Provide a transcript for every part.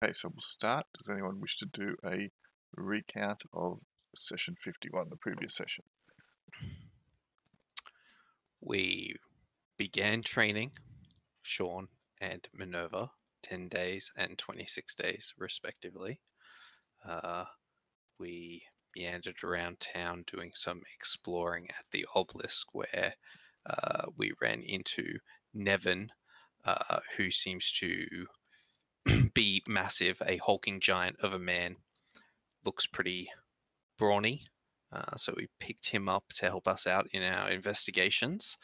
Okay, so we'll start. Does anyone wish to do a recount of session 51, the previous session? We began training Sean and Minerva 10 days and 26 days, respectively. Uh, we meandered around town doing some exploring at the obelisk where uh, we ran into Nevin, uh, who seems to be massive, a hulking giant of a man. Looks pretty brawny. Uh, so we picked him up to help us out in our investigations.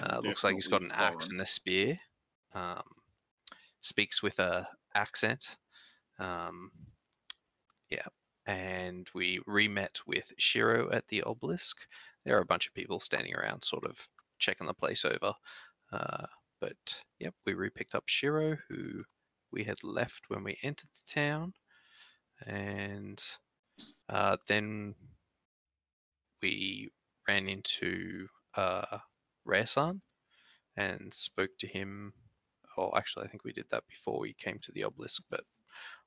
Uh, looks like he's got an axe and a spear. Um, speaks with a accent. Um, yeah, and we re-met with Shiro at the obelisk. There are a bunch of people standing around, sort of checking the place over. Uh, but yep, we re-picked up Shiro, who we had left when we entered the town, and uh, then we ran into uh, Rare-san and spoke to him. Oh, actually, I think we did that before we came to the obelisk, but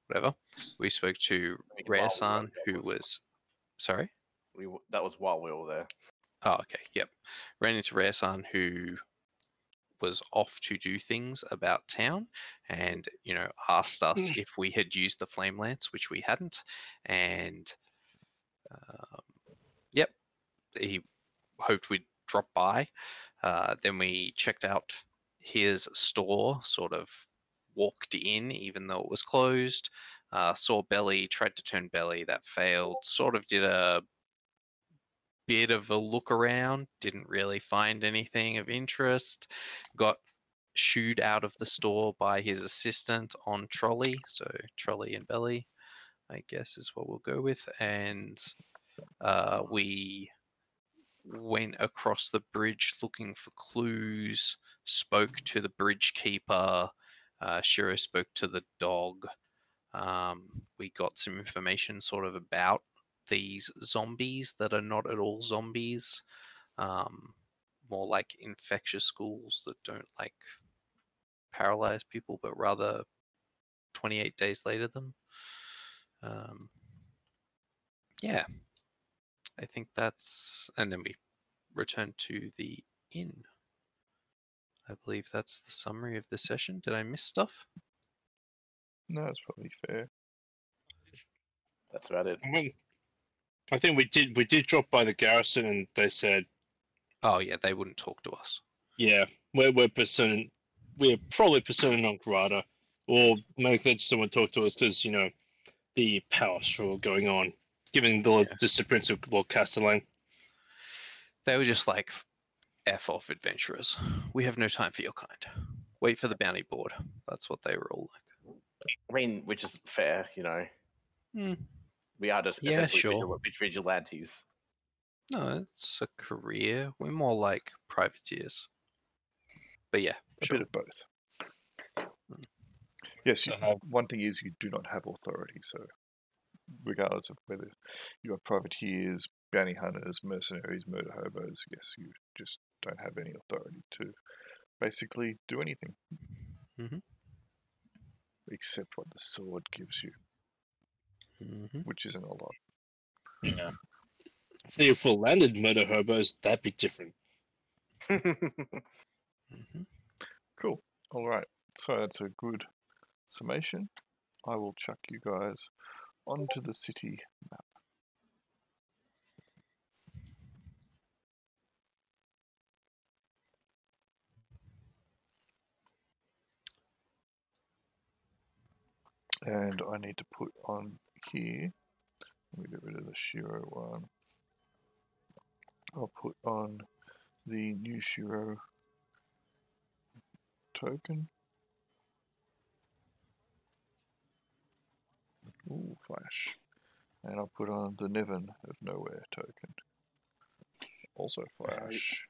whatever. We spoke to Rare-san, who was sorry. We that was while we were there. Oh, okay. Yep. Ran into Rare-san, who was off to do things about town and you know asked us if we had used the flame lance which we hadn't and um, yep he hoped we'd drop by. Uh, then we checked out his store sort of walked in even though it was closed uh, saw belly tried to turn belly that failed sort of did a bit of a look around, didn't really find anything of interest, got shooed out of the store by his assistant on trolley. So trolley and belly, I guess, is what we'll go with. And uh, we went across the bridge looking for clues, spoke to the bridge keeper. Uh, Shiro spoke to the dog. Um, we got some information sort of about these zombies that are not at all zombies, um, more like infectious schools that don't like paralyze people, but rather 28 days later them. Um, yeah, I think that's, and then we return to the inn. I believe that's the summary of the session. Did I miss stuff? No, that's probably fair. That's about it. I think we did we did drop by the garrison and they said, Oh yeah, they wouldn't talk to us. yeah, we're we're persona, we're probably pursuing non grata, or make that someone talk to us because you know the power struggle going on, given the Yeah. disappearance of Lord Castellan. They were just like, F off adventurers. We have no time for your kind. Wait for the bounty board. That's what they were all like. I mean, which is fair, you know. Hmm. We are just Yeah, sure. vigil- vigilantes. No, it's a career. We're more like privateers. But yeah, A sure. bit of both. Yes, So you, one thing is you do not have authority, so regardless of whether you are privateers, bounty hunters, mercenaries, murder hobos, yes, you just don't have any authority to basically do anything. Mhm. Except what the sword gives you, hmm which isn't a lot. Yeah. See, if we landed murder hobos, that'd be different. hmm Cool. All right. So that's a good summation. I will chuck you guys onto the city map. And I need to put on here. Let me get rid of the Shiro one. I'll put on the new Shiro token. Ooh, flash. And I'll put on the Nevin of Nowhere token. Also flash.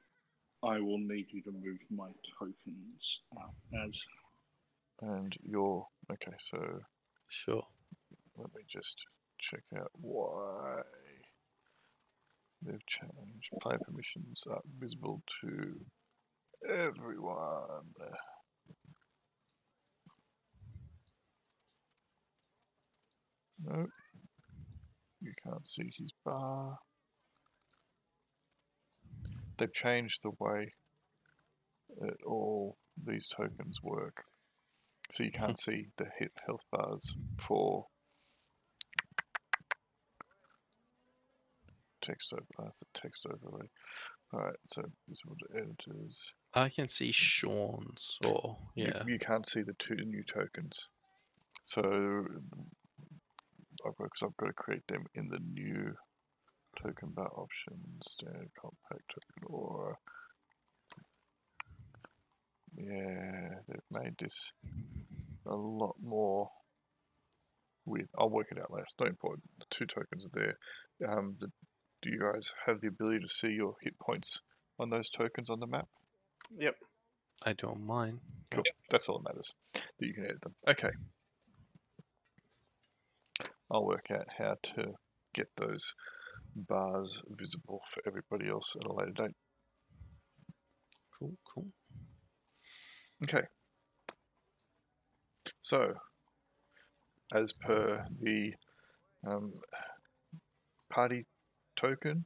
I will need you to move my tokens out as And your okay, so Sure. Let me just check out why they've changed. Player permissions are visible to everyone. No. You can't see his bar. They've changed the way that all these tokens work. So you can't see the hit health bars for text over that's a text overlay. Alright, so visible to editors. I can see Sean's or yeah. You, can't see the two new tokens. So I've got, cause I've got to create them in the new token bar options, standard compact token or yeah, they've made this a lot more with. I'll work it out later. It's not important. The two tokens are there. Um, the, do you guys have the ability to see your hit points on those tokens on the map? Yep. I don't mind. Cool. That's all that matters. That you can edit them. Okay. I'll work out how to get those bars visible for everybody else at a later date. Cool, cool. Okay. So, as per the um, party token,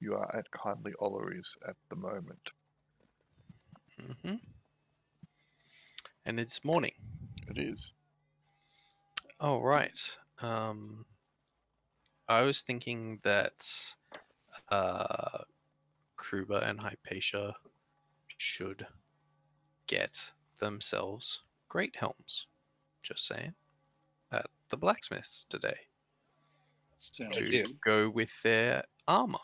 you are at Kindly Ollery's at the moment. hmm And it's morning. It is. Oh right. Um, I was thinking that uh, Kruber and Hypatia should get themselves great helms. Just saying. At the blacksmiths today Sounds to idea. good. go with their armor.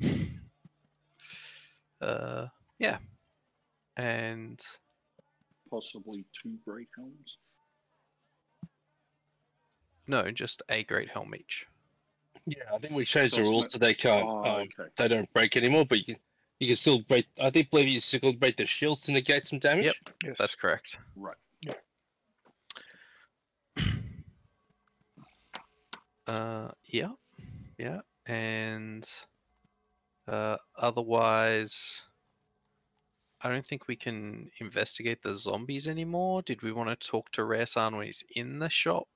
uh, yeah. And Possibly two great helms. no, just a great helm each. Yeah, I think we changed the rules so they can't. Oh, um, okay. They don't break anymore, but you can. You can still break. I think believe you still can break the shields to negate some damage. Yep. Yes. That's correct. Right. Uh, yeah, yeah, and uh, otherwise, I don't think we can investigate the zombies anymore. Did we want to talk to Rare-san when he's in the shop?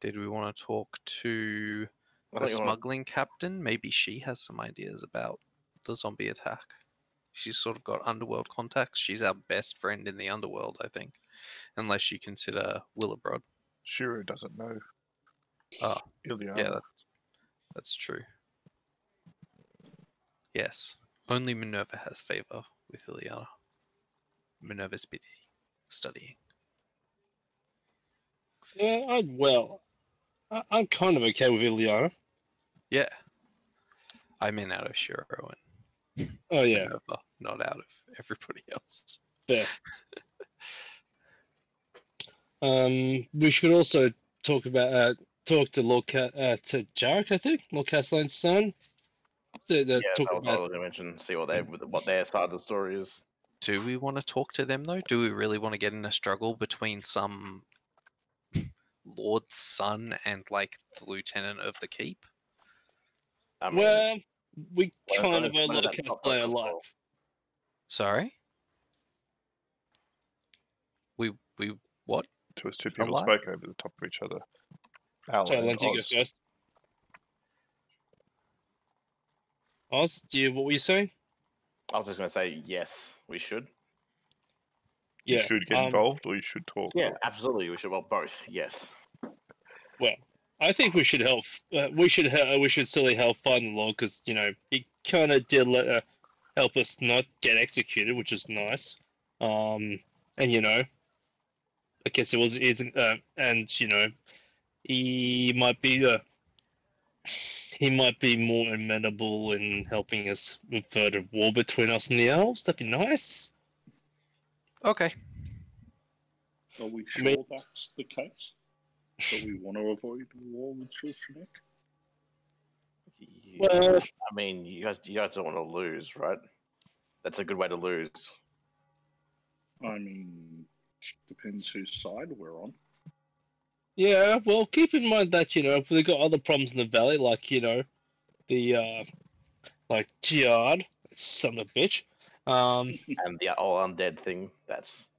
Did we want to talk to the thought you wanna- smuggling captain? Maybe she has some ideas about the zombie attack. She's sort of got underworld contacts. She's our best friend in the underworld, I think, unless you consider Willowbrod. Shiro doesn't know. Oh, Ilyana. Yeah, that, that's true. Yes, only Minerva has favor with Ilyana. Minerva's busy studying. Yeah, I'd well. I, I'm kind of okay with Ilyana. Yeah, I'm in out of Shiro and Oh yeah, Minerva, not out of everybody else. fair. um, we should also talk about uh, talk to Lord Ca- uh, to Jarek, I think, Lord Castellan's son. To, to Yeah, talk that was what I about, was going to mention. See what they what their side of the story is. Do we want to talk to them though? Do we really want to get in a struggle between some lord's son and like the lieutenant of the keep? I mean, well, we Well, kind when of it- owe when Lord that Castellan alive. Sorry, we we what? There was two people lot? spoke over the top of each other. Alan Sorry, and Lindsay, you go first. Oz, do you what were you saying? I was just going to say yes, we should. Yeah, You should get um, involved or you should talk. Yeah, absolutely, we should. Well, both. Yes. Well, I think we should help. Uh, we should he- we should silly help find the law because you know he kind of did let, uh, help us not get executed, which is nice. Um, and you know, I guess it was it's uh, and you know, he might be uh, he might be more amenable in helping us avert a war between us and the elves. That'd be nice. Okay, Are we I sure mean- that's the case? Do we want to avoid war with Shulshnik? You- Well- I mean, you guys, you guys don't want to lose, right? That's a good way to lose. I mean, depends whose side we're on. Yeah, well, keep in mind that you know they've got other problems in the valley, like you know, the uh, like Giard, son of a bitch. Um, And the all undead thing that's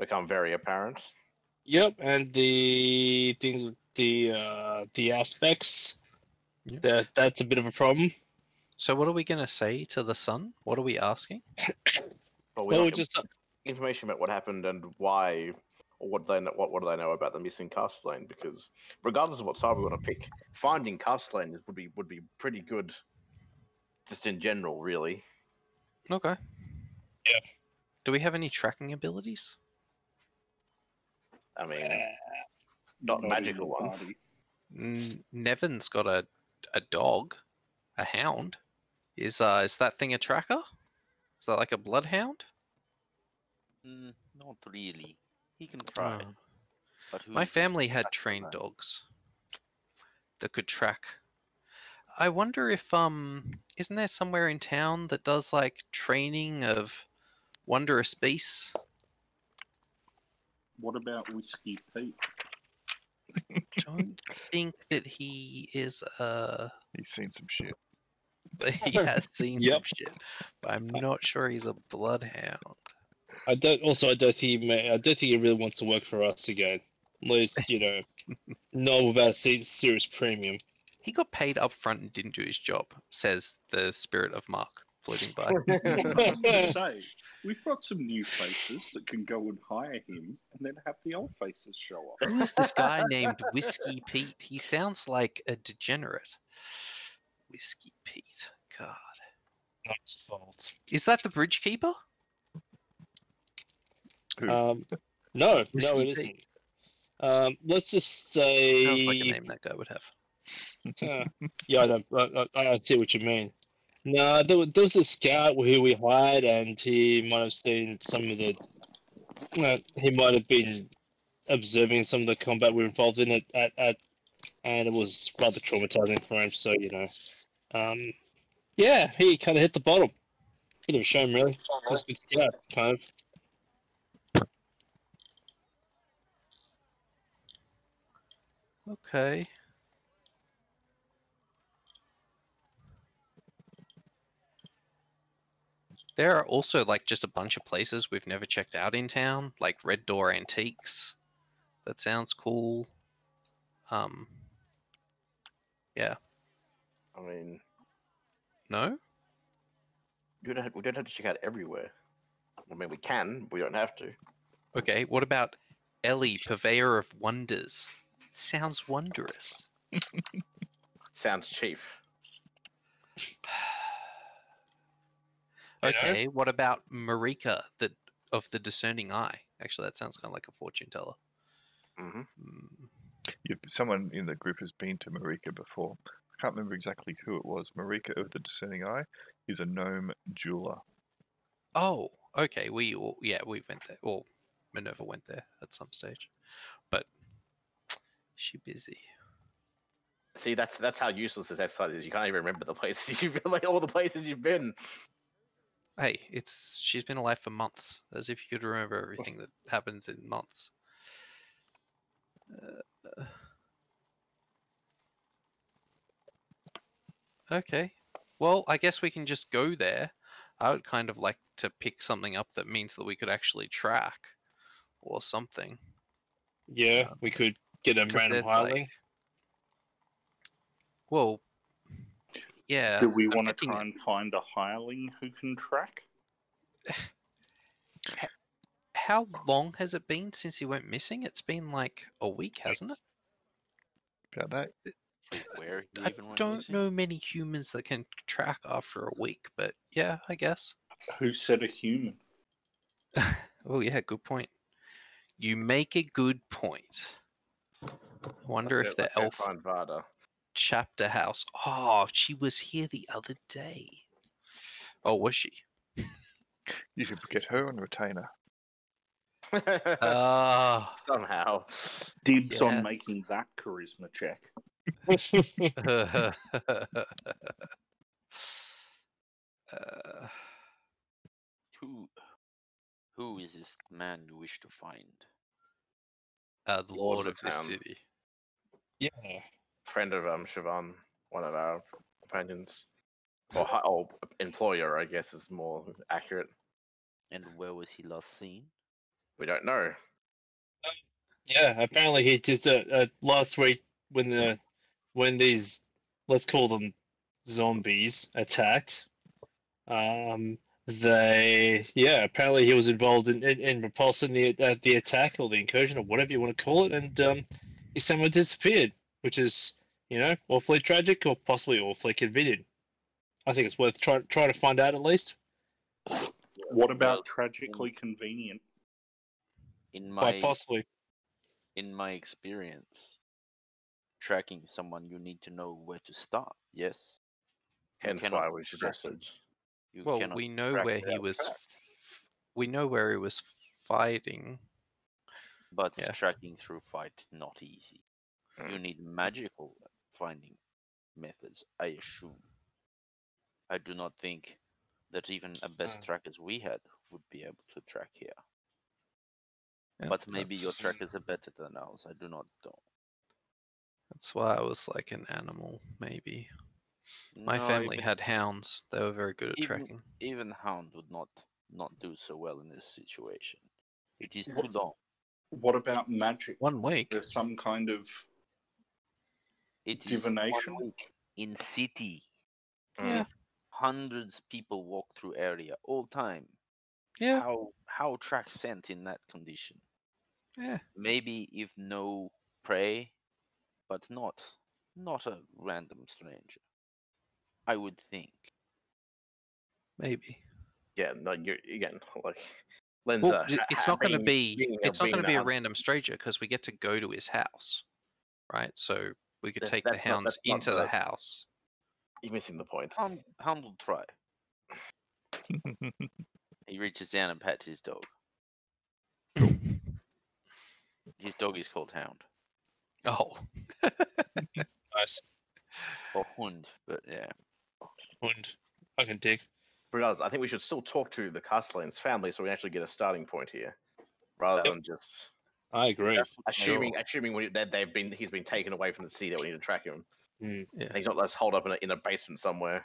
become very apparent. yep, and the the things with the uh, the aspects. Yeah. That that's a bit of a problem. So what are we gonna say to the sun? What are we asking? But we Well, we get just uh, information about what happened and why, or what they know, what what do they know about the missing Castellan? Because regardless of what side we want to pick, finding Castellan would be would be pretty good, just in general, really. Okay. Yeah. Do we have any tracking abilities? I mean, uh, not in magical ones. party. N- Nevin's got a a dog, a hound. Is uh is that thing a tracker? Is that like a bloodhound? Mm, not really. He can try. Oh. But who My family had trained man? dogs that could track. I wonder if um isn't there somewhere in town that does like training of wondrous beasts? What about Whiskey Pete? I don't think that he is uh He's seen some shit. but he has seen some shit. But I'm not sure he's a bloodhound. I don't. Also, I don't think he may. I don't think he really wants to work for us again. At least you know, not without a serious premium. He got paid up front and didn't do his job, says the spirit of Mark floating by. Say, we've got some new faces that can go and hire him and then have the old faces show up. Who is this guy named Whiskey Pete? He sounds like a degenerate. Whiskey Pete. God. Not his fault. Is that the bridge keeper? Who? Um, no, no, Whiskey it Pete. isn't. Um, let's just say. Sounds like a name that guy would have. Uh, yeah, I, don't, I, I, I see what you mean. No, there, wa- there was a scout who we hired, and he might have seen some of the. Uh, he might have been observing some of the combat we were involved in at, at, at and it was rather traumatizing for him. So you know, um, yeah, he kind of hit the bottom. Bit of a shame, really. Just a good scout, kind of. Okay. There are also like just a bunch of places we've never checked out in town, like Red Door Antiques. That sounds cool. Um, Yeah. I mean, no? we don't have, we don't have to check out everywhere. I mean, we can, but we don't have to. Okay, what about Ellie, Purveyor of Wonders? Sounds wondrous. Sounds chief. You know? Okay, what about Marika, the of the discerning eye? Actually, that sounds kind of like a fortune teller. hmm Hmm. You, someone in the group has been to Marika before. I can't remember exactly who it was. Marika of the Discerning Eye is a gnome jeweler. Oh, okay. We all, yeah, we went there. Or Minerva went there at some stage, but she busy. See, that's that's how useless this exercise is. You can't even remember the places you've been, like all the places you've been. Hey, it's she's been alive for months, as if you could remember everything that happens in months. Uh, okay. Well, I guess we can just go there. I would kind of like to pick something up that means that we could actually track or something. Yeah, we could get a 'Cause random there's, like- hireling. Well, yeah. Do we I'm want to try and find a hireling who can track? How long has it been since he went missing? It's been like a week, hasn't it? About that. Where he I even went don't missing? know many humans that can track after a week, but yeah, I guess. Who said a human? Oh yeah, good point. You make a good point. I wonder Let's if go- the elf find Vada. chapter house. Oh, she was here the other day. Oh, was she? You should get her on retainer. Ah. Somehow. Dibs Yes. on making that charisma check. uh, Who, who is this man you wish to find? uh, the Lord lord of of the town. city. Yeah. Friend of um Siobhan, one of our companions. Or, or employer, I guess, is more accurate. And where was he last seen? We don't know. Yeah, apparently he just uh, uh, last week when the when these let's call them zombies attacked, um, they yeah apparently he was involved in, in, in repulsing the uh, the attack or the incursion or whatever you want to call it, and um, he somehow disappeared, which is you know awfully tragic or possibly awfully convenient. I think it's worth trying try to find out at least. What about tragically convenient? In Quite my possibly. in my experience, tracking someone, you need to know where to start. Yes. Hence why we suggested. You Well, we know where he was. track, We know where he was fighting. But yeah. tracking through fight is not easy. You Mm. need magical finding methods, I assume. I do not think that even a best Mm. trackers we had would be able to track here. Yeah, but maybe your that's- trackers are better than ours. I do not know. That's why I was like an animal, maybe. My No, family even- had hounds. They were very good at even- tracking. even hound would not not do so well in this situation. It is too long. What about magic? One week. There's some kind of It is Divination? one week in city. Mm. If hundreds people walk through area all time. Yeah. How how track scent in that condition? Yeah. Maybe if no prey, but not not a random stranger. I would think. Maybe. Yeah, no, you're again like Lenza. Well, it's not going to be it's not going to be a random stranger because we get to go to his house, right? So we could That- take the that's not- hounds not into the- the house. You're missing the point. Hound, hound will try. He reaches down and pats his dog. His dog is called Hound Oh, Nice. or Hund, but yeah. And I can dig. Regardless, I think we should still talk to the Castellan's family so we actually get a starting point here, rather Yep. than just I agree. assuming assuming that they've been he's been taken away from the city that we need to track him. Mm. Yeah. And he's not let's hold up in a, in a basement somewhere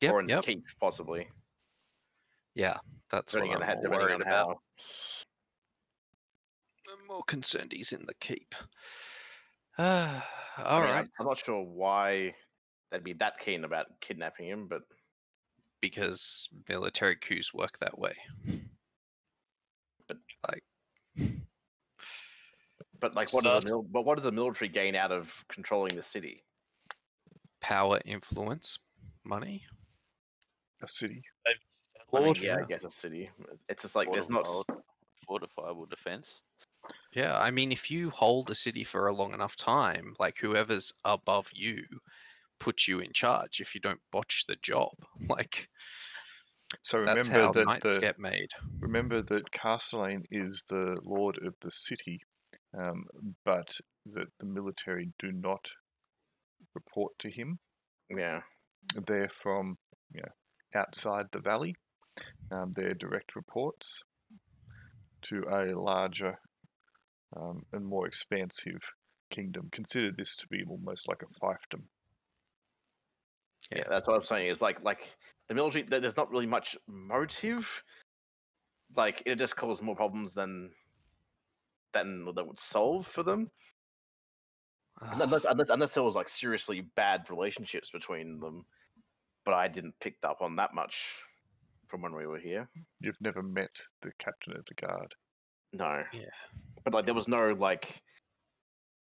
yep, or in yep, the keep possibly. yeah. That's what Depending on, I'm how, more depending worried on about. how. I'm more concerned he's in the keep. Ah, all I right. mean, I'm, I'm not sure why they'd be that keen about kidnapping him, but because military coups work that way. But- like, but like what does the mil- but what does the military gain out of controlling the city? power, influence, money. a city. I mean, Lord. yeah, I guess a city. It's just like there's not. Fortifiable- fortifiable defense. Yeah, I mean, if you hold a city for a long enough time, like whoever's above you puts you in charge if you don't botch the job. Like, So that's remember how that knights the, get made. remember that Castellan is the lord of the city, um, but that the military do not report to him. Yeah, They're from you know, outside the valley. Um, they're direct reports to a larger um, and more expansive kingdom. Consider this to be almost like a fiefdom. Yeah, Yeah. that's what I'm saying. Is like like the military. There's not really much motive. Like it just causes more problems than than that would solve for them. Ah, Unless, unless unless there was like seriously bad relationships between them, but I didn't pick up on that much from when we were here. You've never met the captain of the guard. No. Yeah. But like there was no like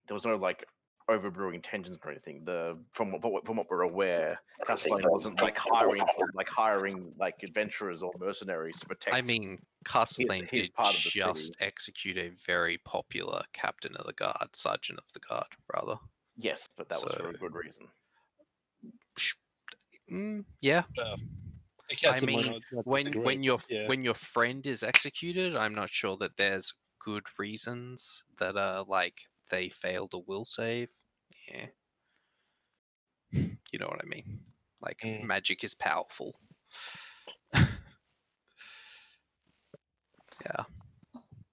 there was no like overbrewing tensions or anything. The from what from what we're aware, Castellan wasn't like hiring like hiring like adventurers or mercenaries to protect. I mean, Castellan did part of the just execute a very popular captain of the guard, sergeant of the guard, rather. yes, but that was for a good reason. Sh- Mm, yeah, The captain might mean, not- not when disagree. when your yeah. when your friend is executed, I'm not sure that there's good reasons that are like they failed a will save. Yeah, you know what I mean. Like Mm. magic is powerful. yeah,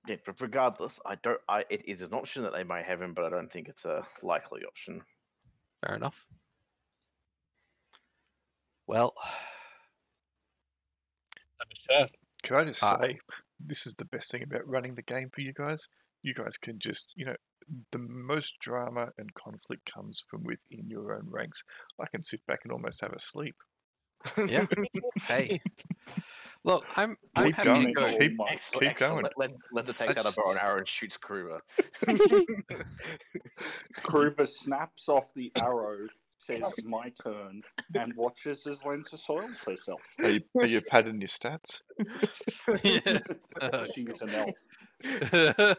Yeah, but regardless, I don't. I it is an option that they may have him, but I don't think it's a likely option. fair enough. Well, Have. Can I just Uh, say this is the best thing about running the game for you guys. You guys can just, you know, the most drama and conflict comes from within your own ranks. I can sit back and almost have a sleep. Yeah. Hey, look, I'm I'm Keep happy to going, go. keep- Excellent, keep excellent. going. Let, let, let takes I out a bow and just- arrow and shoots Kruber. Kruber snaps off the arrow, says "my turn," and watches as Lenza soils herself. Are you, are you padding your stats? Yeah. she is an elf.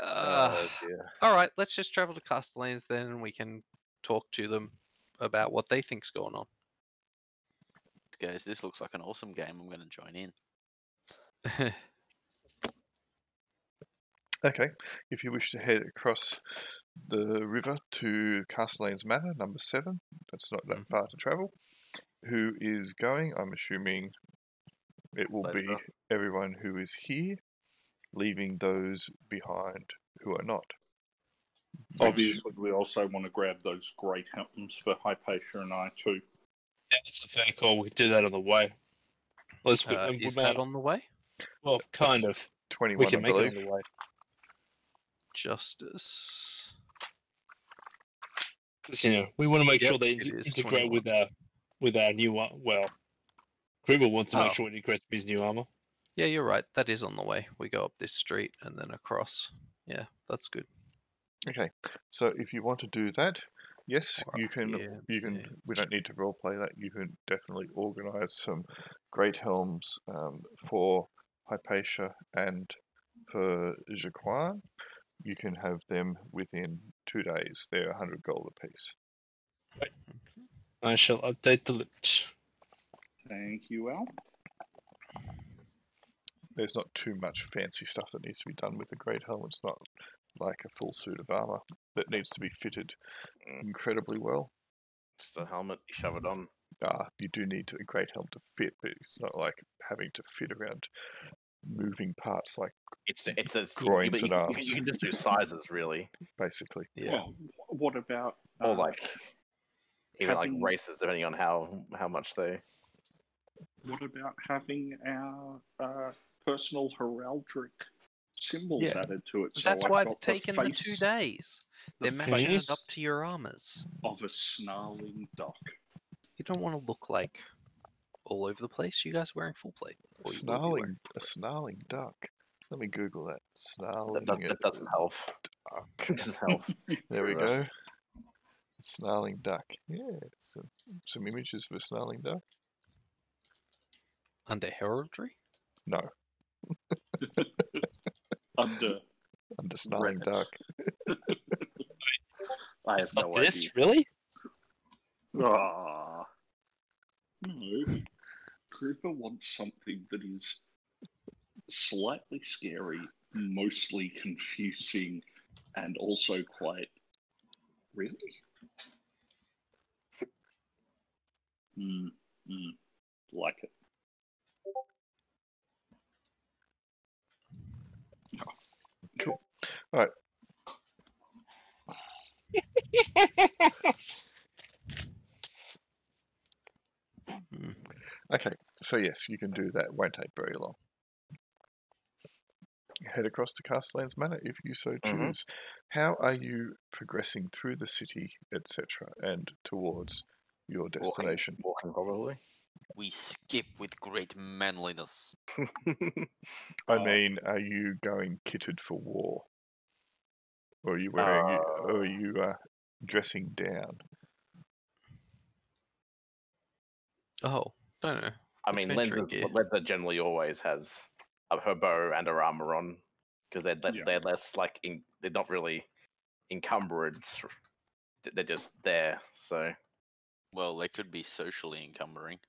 Uh, oh all right, let's just travel to Castellan's then, and we can talk to them about what they think's going on. Guys, this looks like an awesome game. I'm going to join in. Okay, if you wish to head across the river to Castellan's Manor, number seven, that's not that Mhm. far to travel. Who is going? I'm assuming it will be everyone who is here, leaving those behind who are not. Obviously, we also want to grab those great helms for Hypatia and I too. Yeah, that's a fair call. We can do that on the way. Let's. uh, we, is that may- on the way? Well, kind of. 21, We can I make it on the way. Justice. 'Cause, you know, we want to make Yep, sure they it in- is integrate 21. with our with our new one. Well, Kruber wants to make Oh. sure it integrates with his new armor. Yeah, you're right. That is on the way. We go up this street and then across. Yeah, that's good. Okay, so if you want to do that, yes, Or you can. here, You can. yeah, We don't need to role play that. You can definitely organise some great helms um, for Hypatia and for Jaquan. You can have them within two days. They're 100 gold apiece. I shall update the list. Thank you, Al. There's not too much fancy stuff that needs to be done with a great helm. It's not like a full suit of armour that needs to be fitted Mm. incredibly well. Just a helmet, you shove it on. Ah, you do need a great helm to fit, but it's not like having to fit around moving parts, like It's it's as Groins you, and you, you, arms. you can just do sizes really, basically. Yeah. Well, what about or uh, like even like having- races depending on how how much they. what about having our uh, personal heraldic symbols Yeah. added to it? So That's I've why it's taken the, two days. the They're matching it up to your armors. of a snarling duck. You don't want to look like all over the place. You guys are wearing full plate. A or you will be snarling, a full plate. snarling duck. Let me Google that. Snarling. That, does, that doesn't help. duck. Doesn't help. There we go. Snarling duck. Yeah, some, some images of a snarling duck. Under heraldry? No, Under under snarling Reddit. duck. I have Not no this, idea. really? Ah. No. Kruber wants something that is slightly scary, mostly confusing, and also quite. Really? Hmm. Hmm. Like it. Hmm. Okay, so yes, you can do that. It won't take very long. Head across to Castellan's Manor if you so Mhm. choose. How are you progressing through the city, etc., and towards your destination? Walking, walking probably. We skip with great manliness. I Uh, mean, are you going kitted for war, or are you wearing, it- or are Uh, you uh, dressing down? Oh, no, no. I mean, Adventure Lenza. Lenza generally always has uh, her bow and her armor on because they're they're, Yeah. they're less like in, they're not really encumbered. They're just there. So Well, they could be socially encumbering.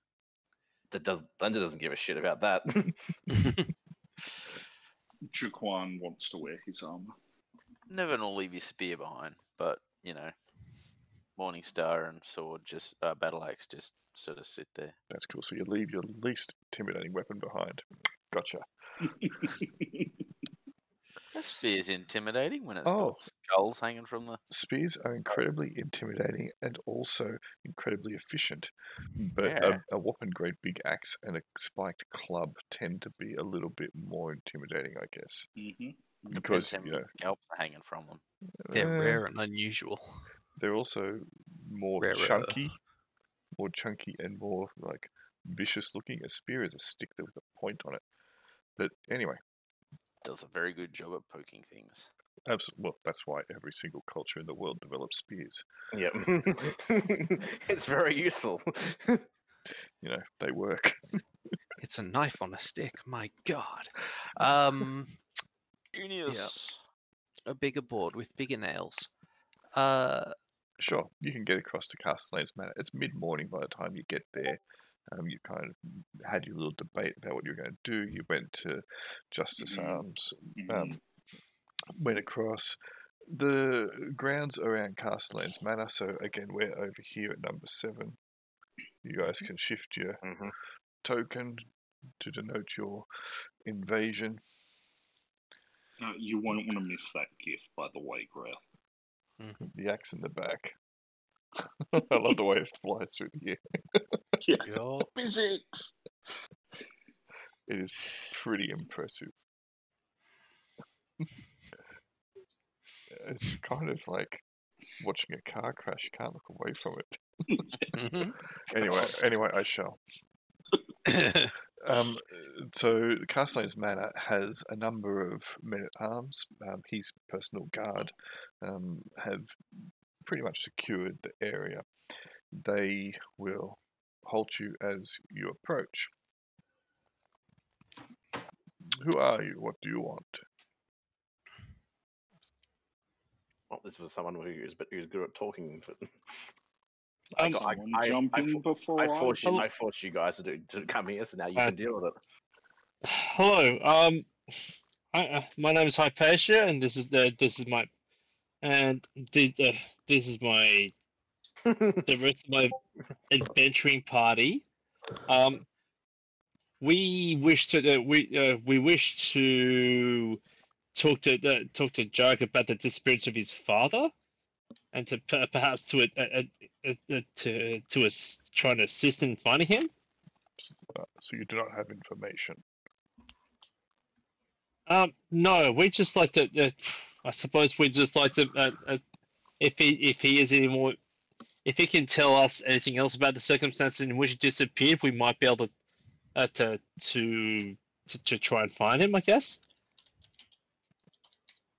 That does Lenza doesn't give a shit about that. Jaquan wants to wear his armor. Never not leave your spear behind, but you know, Morning Star and sword just uh, battle axe just sort of sit there. That's cool. So you leave your least intimidating weapon behind. Gotcha. A spear's intimidating when it's Oh. got skulls hanging from the. Spears are incredibly intimidating and also incredibly efficient, but Yeah. a, a whopping great big axe and a spiked club tend to be a little bit more intimidating, I guess. hmm Because you know scalps are hanging from them. They're eh, rare and unusual. They're also more Rarer. chunky, more chunky and more like vicious looking. A spear is a stick with a point on it. But anyway, Does a very good job at poking things. absolutely. Well, that's why every single culture in the world develops spears. Yep. it's very useful. You know, they work. It's a knife on a stick. My God. Um, Genius. a bigger board with bigger nails. Uh, Sure, you can get across to Castellan's Manor. It's mid morning by the time you get there. Um, you kind of had your little debate about what you were going to do. You went to Justice Mhm. Arms, Mm-hmm. um, went across the grounds around Castellan's Manor. So again, we're over here at number seven. You guys can shift your Mhm. token to denote your invasion. Uh, you won't want to miss that gift, by the way, Grail. The axe in the back. I love the way it flies through the air. yeah. Physics. It is pretty impressive. it's kind of like watching a car crash. You can't look away from it. Mhm. Anyway, anyway, I shall. Um, so Castellan's Manor has a number of men at arms. Um, his personal guard um, have pretty much secured the area. They will halt you as you approach. Who are you? What do you want? Well, this was someone who's but who's good at talking. But I, got- I, I, jump I, before I I forced you. I forced you guys to do to come here, so now you Uh, can deal with it. Hello. Um, I, uh, my name is Hypatia, and this is the this is my, and the, uh, this is my the rest of my adventuring party. Um, we wish to uh, we uh, we wish to talk to uh, talk to Jarek about the disappearance of his father, and to per- perhaps to uh, uh, uh, uh, to to us trying to assist in finding him. So you do not have information. Um, no, we just like to. Uh, I suppose we just like to. If he if he is any more, if he can tell us anything else about the circumstances in which he disappeared, we might be able to uh, to, to to to try and find him. I guess.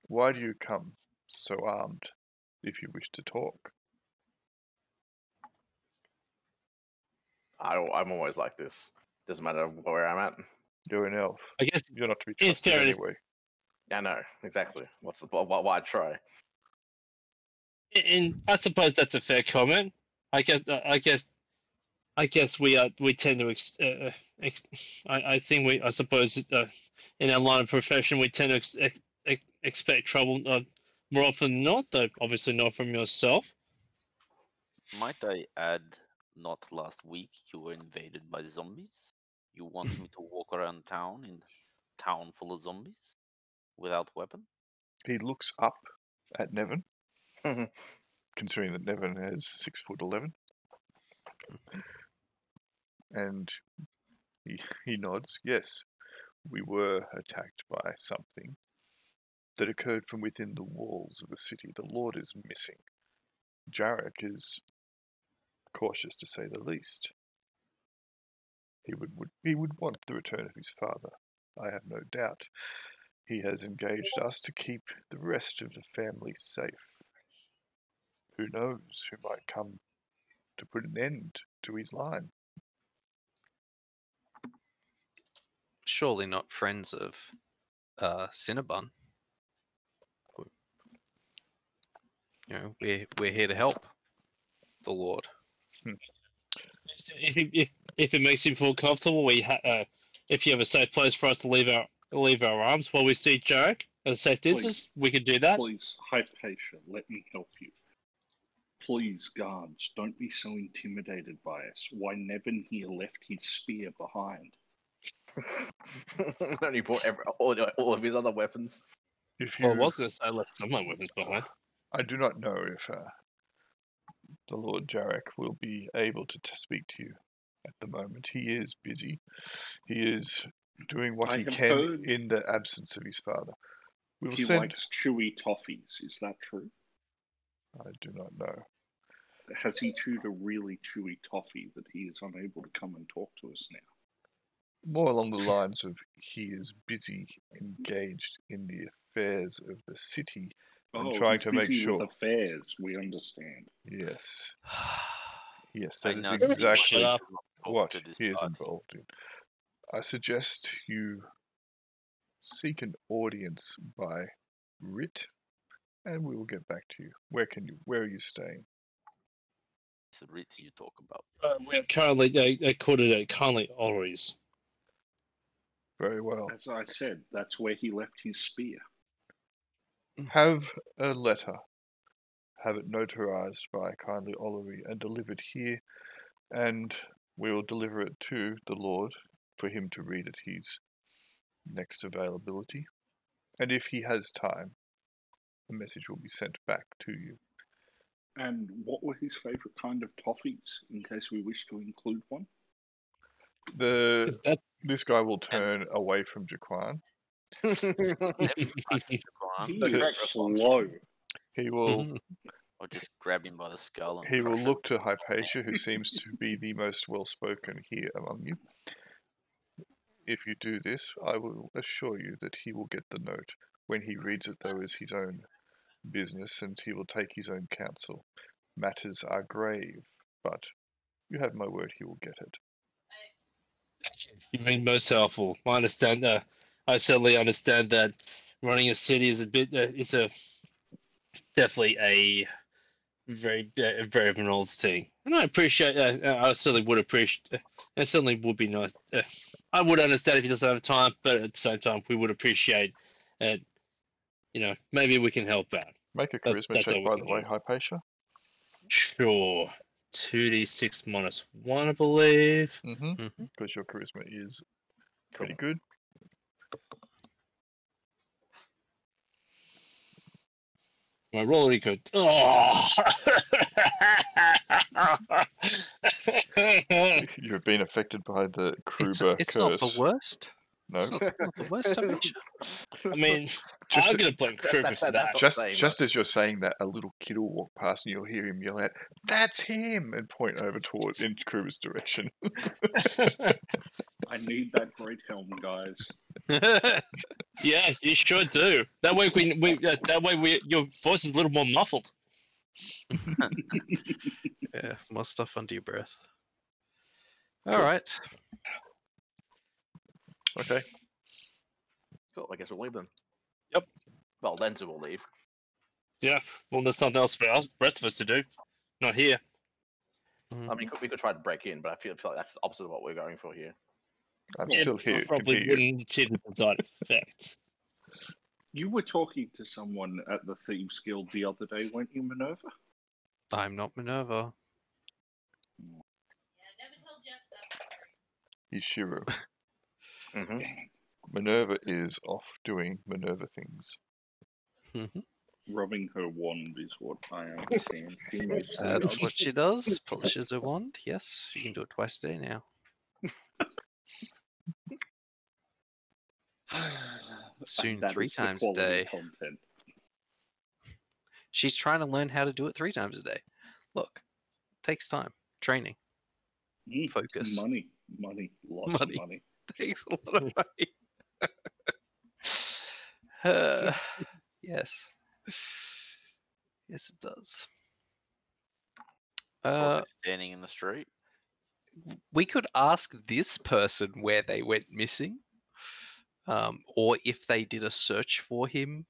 Why do you come so armed if you wish to talk? I, I'm always like this. Doesn't matter where I'm at. You're an elf. I guess You're not to be trusted fairness- anyway. I know exactly. What's the why, why try? And I suppose that's a fair comment. I guess uh, I guess I guess we are we tend to ex, uh, uh, ex, I, I think we I suppose uh, in our line of profession we tend to ex, ex, ex, expect trouble uh, more often than not. Though obviously not from yourself. Might I add, not last week you were invaded by zombies? You want me to walk around town in town full of zombies without weapon? He looks up at Nevin, Mm-hmm. considering that Nevin has six foot eleven, mm-hmm. and he he nods. Yes, we were attacked by something that occurred from within the walls of the city. The Lord is missing. Jarek is cautious to say the least. He would, would he would want the return of his father. I have no doubt. He has engaged us to keep the rest of the family safe. Who knows who might come to put an end to his line? Surely not friends of uh, Cinnabon. You know, we're we're here to help the Lord. If it, if if it makes him feel comfortable, we ha- uh, if you have a safe place for us to leave our leave our arms while we see Jarek at a safe distance, we could do that. Please, Hypatia, let me help you. Please, guards, don't be so intimidated by us. Why Nevin here left his spear behind. Only bought every, all, all of his other weapons. If you, Well, I was going to say I left some of my weapons behind. I do not know if uh, the Lord Jarek will be able to t- speak to you at the moment. He is busy. He is doing what I he can heard in the absence of his father. We will He send. likes chewy toffees. Is that true? I do not know. Has he chewed a really chewy toffee that he is unable to come and talk to us now? More along the lines of he is busy engaged in the affairs of the city. I'm oh, trying he's to make sure. With affairs, we understand. Yes, yes, that is know that you exactly Shut up. talk what he is involved in. I suggest you seek an audience by writ, and we will get back to you. Where can you? Where are you staying? It's the Ritz you talk about. Uh, we're currently, they, they called it uh, currently Orrery's. Very well. As I said, that's where he left his spear. Have a letter. Have it notarized by kindly Ollery and delivered here, and we will deliver it to the Lord for him to read at his next availability. And if he has time, a message will be sent back to you. And what were his favourite kind of toffees, in case we wish to include one? The that this guy will turn away from Jaquan. He That's a great is response. slow. He will Or just grab him by the skull and he will crush him. look to Hypatia, who seems to be the most well spoken here among you. If you do this, I will assure you that he will get the note. When he reads it, though, is his own business, and he will take his own counsel. Matters are grave, but you have my word, he will get it. you mean most helpful. I understand. Uh, I certainly understand that running a city is a bit. Uh, it's a definitely a very uh, very involved thing, and I appreciate. Uh, uh, I certainly would appreciate. Uh, it certainly would be nice. Uh, I would understand if he doesn't have time, but at the same time, we would appreciate. Uh, you know, maybe we can help out. Make a charisma that's all check, by the way, do. Hypatia. Sure. Two d six minus one, I believe. Mm-hmm. Mhm. Because your charisma is pretty good. My roll already good. Oh. You've been affected by the It's, Kruber it's curse. not the worst. No, It's not, not the worst, Amisha. I mean, Just I'm to- gonna blame That- Kruber that- for that- that. just saying just as you're saying that, a little kid will walk past and you'll hear him yell out, "That's him!" and point over towards in Kruber's direction. I need that great helm, guys. yeah, you sure do. That way we, we uh, that way we your voice is a little more muffled. yeah, more stuff under your breath. All right. Okay, Cool. I guess we'll leave then. Yep. Well, Lenza will leave. Yeah. Well, there's nothing else for us, rest of us to do. Not here. I Mhm. mean, we could try to break in, but I feel, feel like that's the opposite of what we're going for here. I'm It still here. Probably wouldn't achieve the desired effect. You were talking to someone at the Thieves Guild the other day, weren't you, Minerva? I'm not Minerva. Yeah, I never told Jess that. He's Shiro. Mm-hmm. Minerva is off doing Minerva things. Mhm. Rubbing her wand is what I understand. She mostly That's what she does. Polishes her wand. Yes, she can do it twice a day now. Soon That three times a day. Content. She's trying to learn how to do it three times a day. Look, it takes time, training, Mm, focus. Money, money, lots Money. of money. Takes a lot of money. Uh, yes. Yes, it does. Uh, standing in the street. we could ask this person where they went missing, um, or if they did a search for him.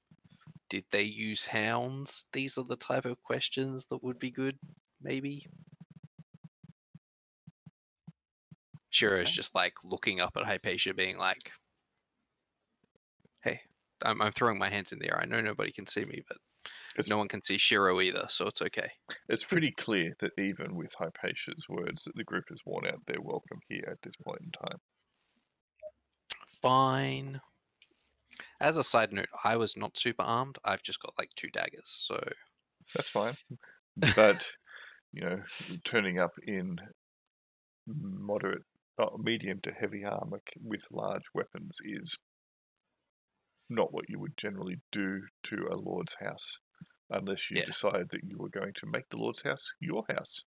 Did they use hounds? These are the type of questions that would be good, maybe. Shiro's just like looking up at Hypatia, being like, "Hey, I'm, I'm throwing my hands in the air. I know nobody can see me, but It's- no one can see Shiro either, so it's okay." It's pretty clear that even with Hypatia's words, that the group has worn out their welcome here at this point in time. Fine. As a side note, I was not super armed. I've just got like two daggers. So That's fine. But you know, turning up in moderate, uh, medium to heavy armor with large weapons is not what you would generally do to a lord's house, unless you Yeah. decide that you were going to make the lord's house your house.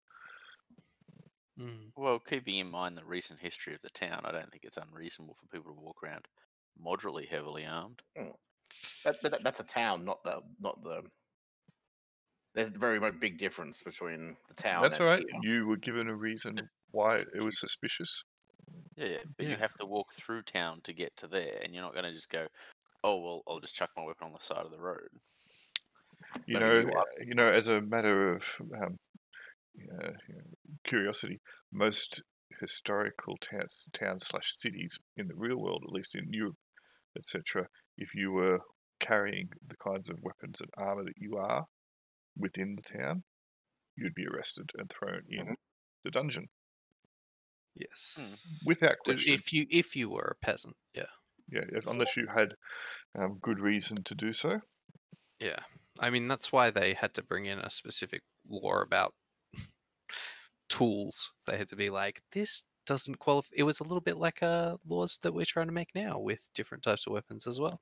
mm, Well, keeping in mind the recent history of the town, I don't think it's unreasonable for people to walk around moderately heavily armed. That, but that, that's a town, not the not the. There's a very much big difference between the town. That's and all right. here. You were given a reason why it was suspicious. Yeah, yeah, but Yeah. you have to walk through town to get to there, and you're not going to just go, "Oh well, I'll just chuck my weapon on the side of the road." You know, you uh, you know, as a matter of um, uh, you know, curiosity, most historical towns, towns slash cities in the real world, at least in Europe, etc., if you were carrying the kinds of weapons and armor that you are within the town, you'd be arrested and thrown in the dungeon yes. without question. If you if you were a peasant, yeah. yeah, unless you had um, good reason to do so. Yeah. I mean, that's why they had to bring in a specific law about tools. They had to be like, this doesn't qualify. It was a little bit like uh, laws that we're trying to make now with different types of weapons as well,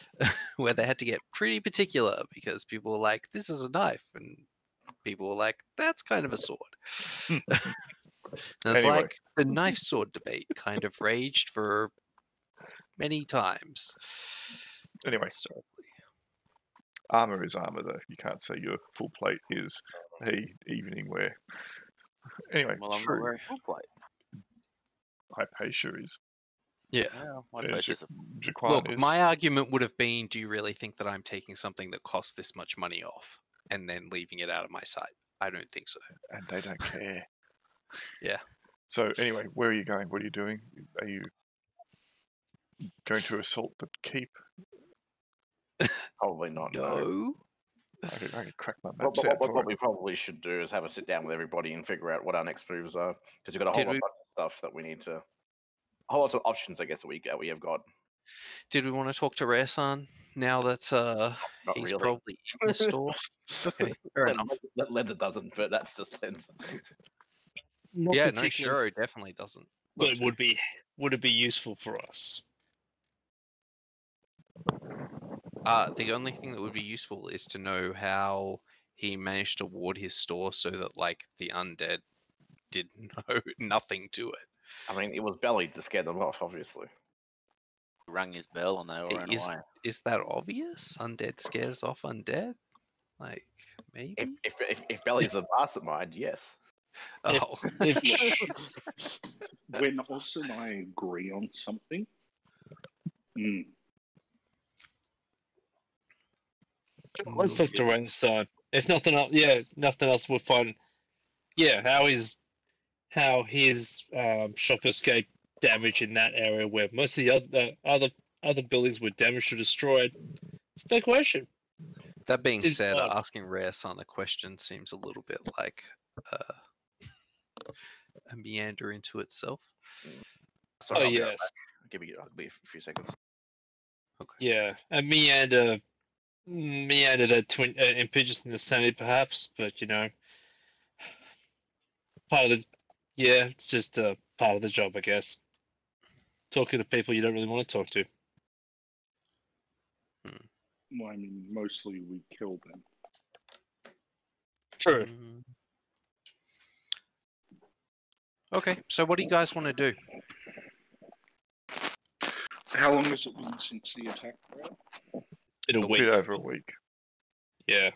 where they had to get pretty particular because people were like, this is a knife. And people were like, that's kind of a sword. and it's Anyway. like the knife sword debate kind of raged for many times. Anyway, Historically. armor is armor, though. You can't say your full plate is a evening wear. Anyway, Well, I'm True. not wearing full plate. Hypatia is. Yeah. Well, my uh, place Ja- is a Look, is. my argument would have been do you really think that I'm taking something that costs this much money off and then leaving it out of my sight? I don't think so. and they don't care. Yeah. So anyway, where are you going? What are you doing? Are you going to assault the keep? Probably not. No. No. I could, I could crack my What, maps what, what, what we probably should do is have a sit down with everybody and figure out what our next moves are because we've got a whole lot we- of stuff that we need to. A whole lot of options, I guess, that we that we have got. Did we want to talk to Rare-san now that uh, Not he's really. probably in the store? Okay, fair enough. Lenza doesn't, but that's just Lenza. Not Yeah, no, particularly, sure, definitely doesn't. But it would be would it be useful for us? Uh, the only thing that would be useful is to know how he managed to ward his store so that, like, the undead did no nothing to it. I mean, it was Belly to scare them off, obviously. He rang his bell and they all Hey, ran is- away. Is that obvious? Undead scares off undead? Like, maybe? If if if, if Belly's the mastermind, yes. If- oh, If When Oz and I agree on something, mm, let's talk to Renaissance. If nothing else, yeah, nothing else, we'll find. Yeah, how is how his um, shop escaped damage in that area where most of the other other other buildings were damaged or destroyed. Speculation. that being is said, odd. asking Rare-san a question seems a little bit like uh, a meander into itself. Sorry, Oh I'll yes. Give me, I'll be a few seconds. Okay. yeah, and meander, meandered a twin uh, impinges in the sanity perhaps, but you know, part of the yeah, it's just a part of the job, I guess. Talking to people you don't really want to talk to. well, I mean, mostly we kill them. True. Mm. Okay, so what do you guys want to do? How long has it been since the attack? Brad? In a A week. over a week. Yeah.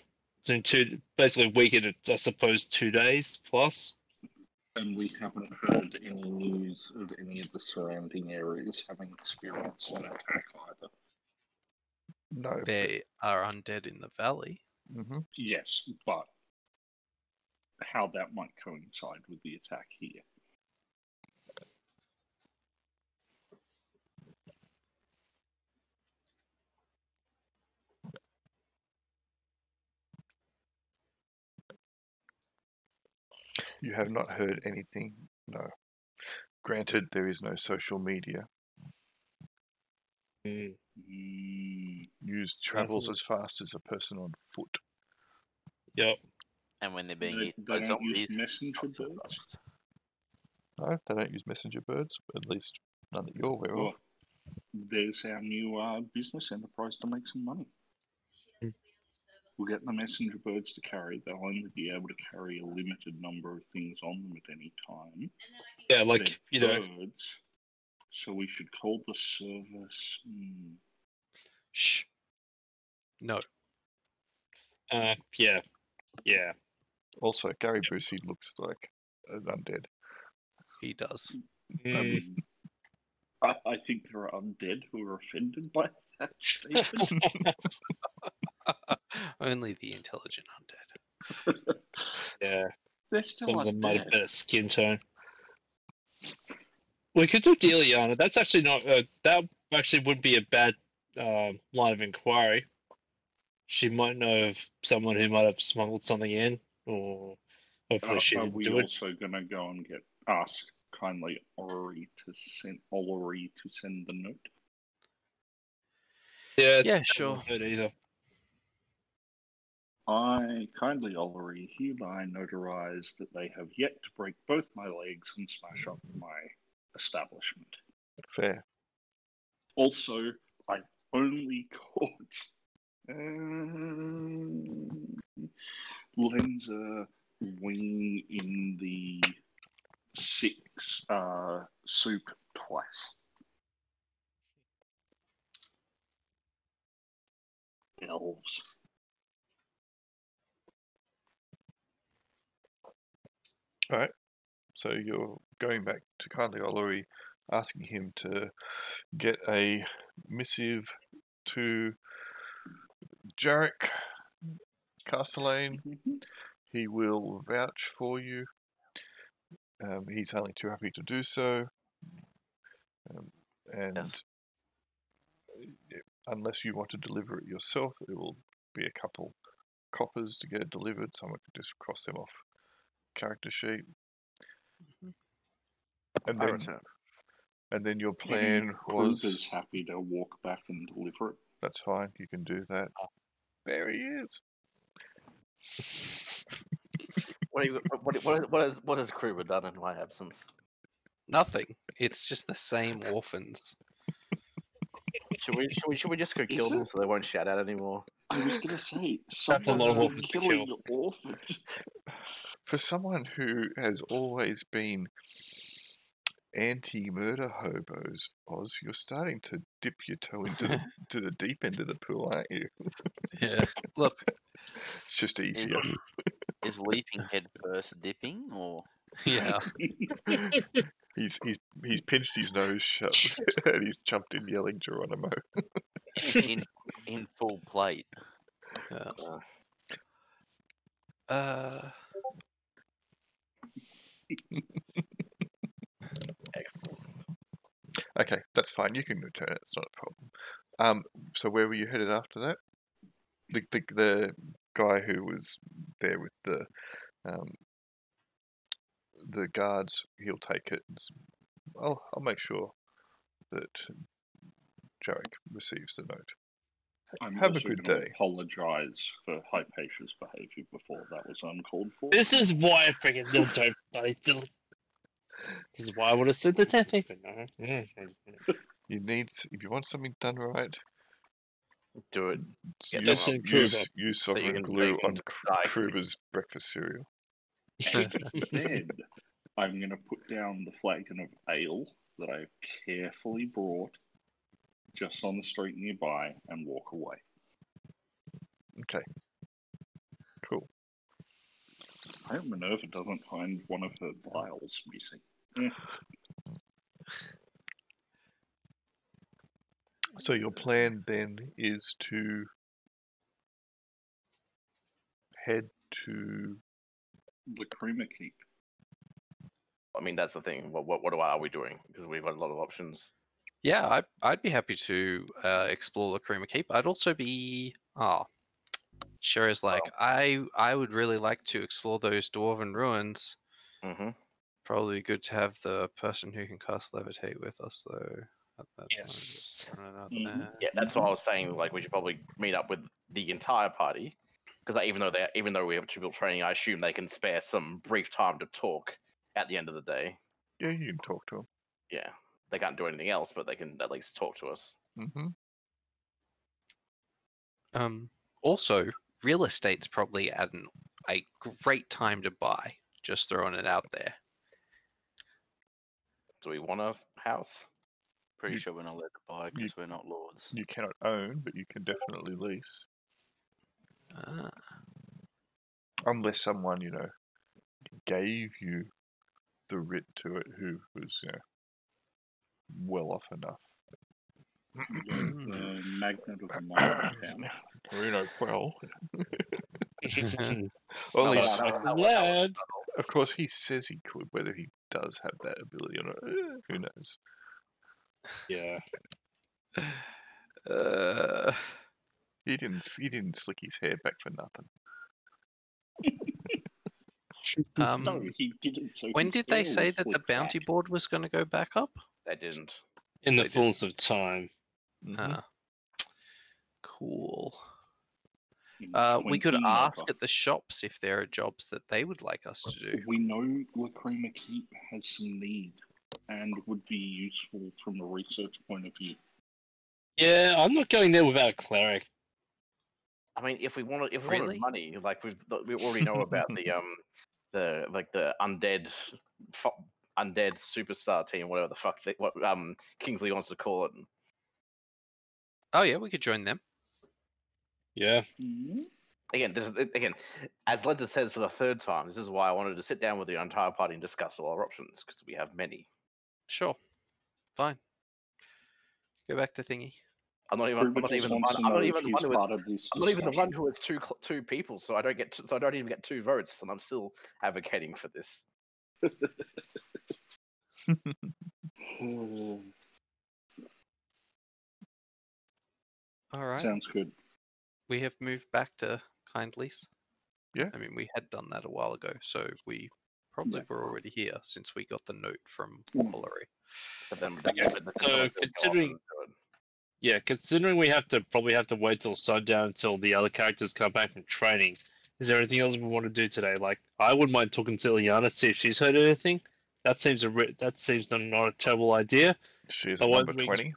So in two, basically a week in, I suppose, two days plus. And we haven't heard any news of any of the surrounding areas having experienced an attack either. No. They are undead in the valley. hmm Yes, but how that might coincide with the attack here. You have not heard anything. No. Granted, there is no social media. Mm. Mm, travels as fast as a person on foot. Yep. And when they're being they, they don't use messenger birds. fast. No, they don't use messenger birds. At least none that you're aware of. There's our new uh, business enterprise to make some money. We'll get the messenger birds to carry. They'll only be able to carry a limited number of things on them at any time. Yeah, like They're you know, birds. So we should call the service. Hmm, Shh. No. uh, yeah, yeah. Also, Gary Busey looks like an undead. He does. Mm, um, I, I think there are undead who are offended by that statement. Only the intelligent undead. yeah. They're still Some of them might have undead. better skin tone. We could do Deliana. That's actually not. Uh, that actually would be a bad um line of inquiry. She might know of someone who might have smuggled something in, or hopefully Are, she are didn't we do it. also going to go and get ask kindly Ori to send Ori to send the note? Yeah, Yeah, that sure. wouldn't hurt either. I kindly Ori hereby notarize that they have yet to break both my legs and smash up my establishment. Fair. Also, I only caught um, Lenza wing in the six uh, soup twice. Elves. So you're going back to Kindly Ollery, asking him to get a missive to Jarek Castellan. Mhm. He will vouch for you. Um, he's only too happy to do so. Um, and Yes. unless you want to deliver it yourself, it will be a couple coppers to get it delivered. Someone could just cross them off character sheet. Mm-hmm. And then, and then your plan Kruber's was happy to walk back and deliver it. that's fine, you can do that. Ah, there he is. What, are you, what, what, what, has, what has Kruber done in my absence? Nothing. It's just the same orphans. Should we, should we, should we just go kill Is them it? so they won't shout out anymore? I was going to say, That's a lot of orphans to killing orphans. For someone who has always been anti-murder hobos, Oz, you're starting to dip your toe into the, to the deep end of the pool, aren't you? Yeah. Look, It's just easier. Is leaping head first dipping or yeah. He's he's he's pinched his nose shut and he's jumped in yelling Geronimo. in in full plate? yeah. Uh, Uh, excellent. Okay, that's fine. You can return it. It's not a problem. Um, so where were you headed after that? The the, the guy who was there with the um, the guards. He'll take it. I'll I'll make sure that Jarek receives the note. I'm Have a good gonna day. Apologize for Hypatia's behavior before that was uncalled for. This is why I freaking don't don't bloody do- This is why I would have said the death even. You need if you want something done right. Do it. s- Yeah, use, Listen, use, Kruber. use sovereign glue on die. Kruber's breakfast cereal. Instead, I'm going to put down the flagon of ale that I've carefully brought just on the street nearby and walk away. Okay. Cool. I hope Minerva doesn't find one of her vials missing. So your plan then is to head to The Creamer Keep. I mean, that's the thing. What what what are we doing? Because we've got a lot of options. Yeah, I, I'd be happy to uh, explore the Kruma Keep. I'd also be. Oh, sure Sherry's like, I I would really like to explore those dwarven ruins. hmm Probably good to have the person who can cast levitate with us, though. That- that's fine. Yes. Run it out there. Yeah, that's what I was saying. Like, we should probably meet up with the entire party because even though they, even though we have two people training, I assume they can spare some brief time to talk at the end of the day. Yeah, you can talk to them. Yeah, they can't do anything else, but they can at least talk to us. hmm Um, also, real estate's probably at an, a great time to buy. Just throwing it out there. Do we want a house? Pretty You- sure we're not allowed to buy because we're not lords. You cannot own, but you can definitely lease, Ah, unless someone you know gave you the writ to it, who was you know well off enough. You the magnet of the mining town. You know, well, Well, well, No, at least, no, no, Fucking no, no, lad. of course, he says he could. Whether he does have that ability or not, eh, who knows? Yeah. uh, He didn't. He didn't slick his hair back for nothing. um, no, he didn't. So when did they say that the bounty back. board was going to go back up? They didn't. In the They did. fullness of time. Mhm. Ah, cool. Uh, we could ask at the shops if there are jobs that they would like us to do. We know Lacrima Keep has some need and would be useful from a research point of view. Yeah, I'm not going there without a cleric. I mean, if we wanted, if we Really? wanted money, like we've we already know about the um the like the undead fo- undead superstar team, whatever the fuck they, what um Kingsley wants to call it. Oh yeah, we could join them. Yeah. Again, this is again, as Lenza says for the third time. This is why I wanted to sit down with the entire party and discuss all our options because we have many. Sure, fine. Go back to thingy. I'm not even. I'm not even the one. I'm not even the one who is part I'm not even the one who has two two people, so I don't get to, so I don't even get two votes, and I'm still advocating for this. All right. Sounds good. We have moved back to kind lease. Yeah. I mean, we had done that a while ago, so we probably Yeah. were already here since we got the note from Mm. Woolery. But then, Okay, so controls don't go off considering- and do it. Yeah, considering we have to probably have to wait till sundown until the other characters come back from training. Is there anything else we want to do today? Like, I wouldn't mind talking to Ilyana, see if she's heard anything. That seems a ri- that seems not, not a terrible idea. She's I at number me to- twenty.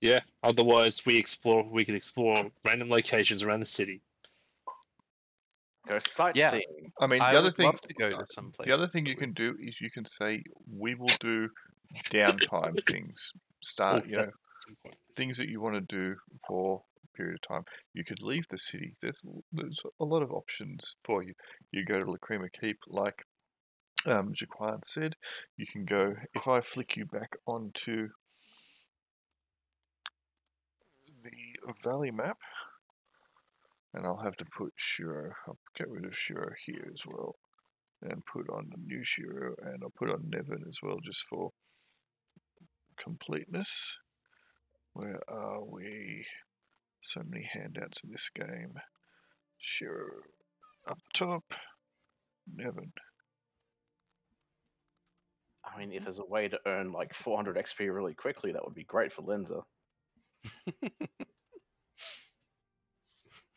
Yeah. Otherwise, we explore. We can explore random locations around the city. Go sightseeing. Yeah. I mean, I the other would thing. love to go to some place. The other thing you can do is you can say we will do downtime things. Start, oh, you know, things that you want to do for a period of time. You could leave the city. There's there's a lot of options for you. You go to Lacrima Keep, like um, Jaquan said. You can go. If I flick you back onto the valley map, and I'll have to put Shiro. I'll get rid of Shiro here as well, and put on the new Shiro, and I'll put on Nevin as well, just for completeness. Where are we? So many handouts in this game. Shiro up the top. Nevin. I mean, if there's a way to earn like 400 XP really quickly, that would be great for Lenza.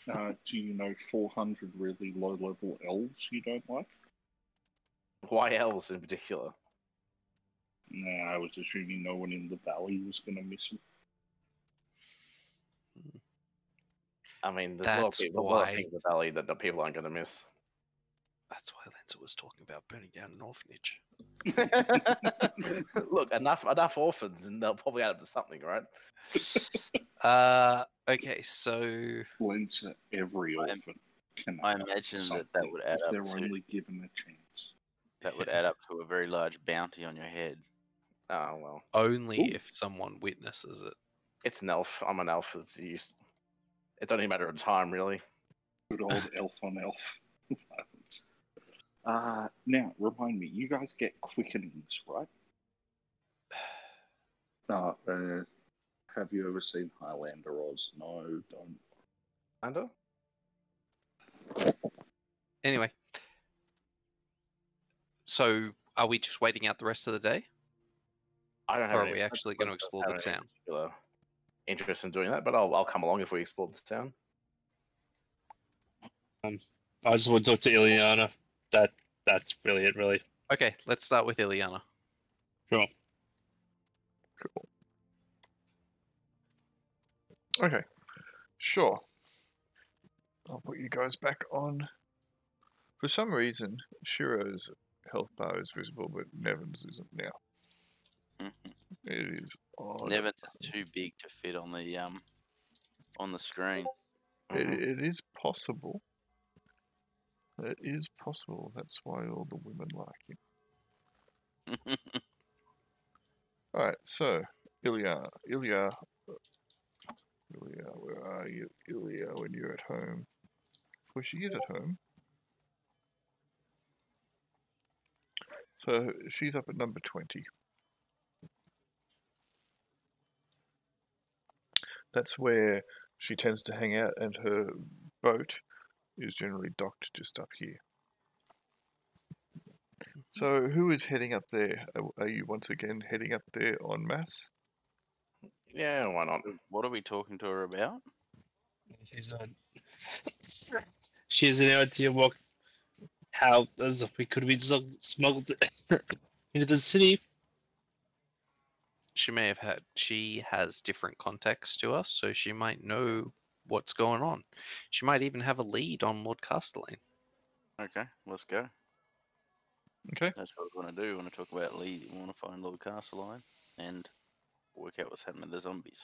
Uh, do you know 400 really low level elves you don't like? Why elves in particular? Nah, I was assuming no one in the valley was going to miss them. I mean, there's a lot of That's people, a lot of why- things in the valley that the people aren't going to miss. That's why Lenza was talking about burning down an orphanage. Look, enough enough orphans, and they'll probably add up to something, right? Uh, okay, so Lends every I- orphan can I add up to imagine that that would add if up they're to- only given a chance. That would add up to a very large bounty on your head. Oh well, only Ooh. if someone witnesses it. it's an elf. I'm an elf. It's used. It's only a matter of time, really. Good old elf on elf violence. Uh, now, remind me, you guys get quickenings, right? Uh, uh, have you ever seen Highlander Oz? No, don't. Kinda. Anyway, so are we just waiting out the rest of the day? I don't have Or are any- we actually going to explore have the any town? particular interest in doing that, but I'll I'll come along if we explore the town. I just want to talk to Ileana. That that's really it, really. Okay, let's start with Ileana. Sure. Cool. Okay, sure. I'll put you guys back on. For some reason, Shiro's health bar is visible, but Nevin's isn't now. Mhm. It is odd. Nevin's is too big to fit on the um on the screen. It, Mhm. it is possible. It is possible. That's why all the women like him. All right, so Ilya, Ilya, Ilya, where are you, Ilya? When you're at home, well, she is at home. So she's up at number twenty. That's where she tends to hang out, and her boat is generally docked just up here. So, who is heading up there? Are- Are you once again heading up there en masse? Yeah, why not? what are we talking to her about? She's not. She has an idea what how a zombie could be zug- smuggled into the city. She may have had. She has different contacts to us, so she might know what's going on. She might even have a lead on Lord Castellan. Okay, let's go. Okay. That's what we want to do. We want to talk about Lee. We want to find Lord Castellan and work out what's happening with the zombies.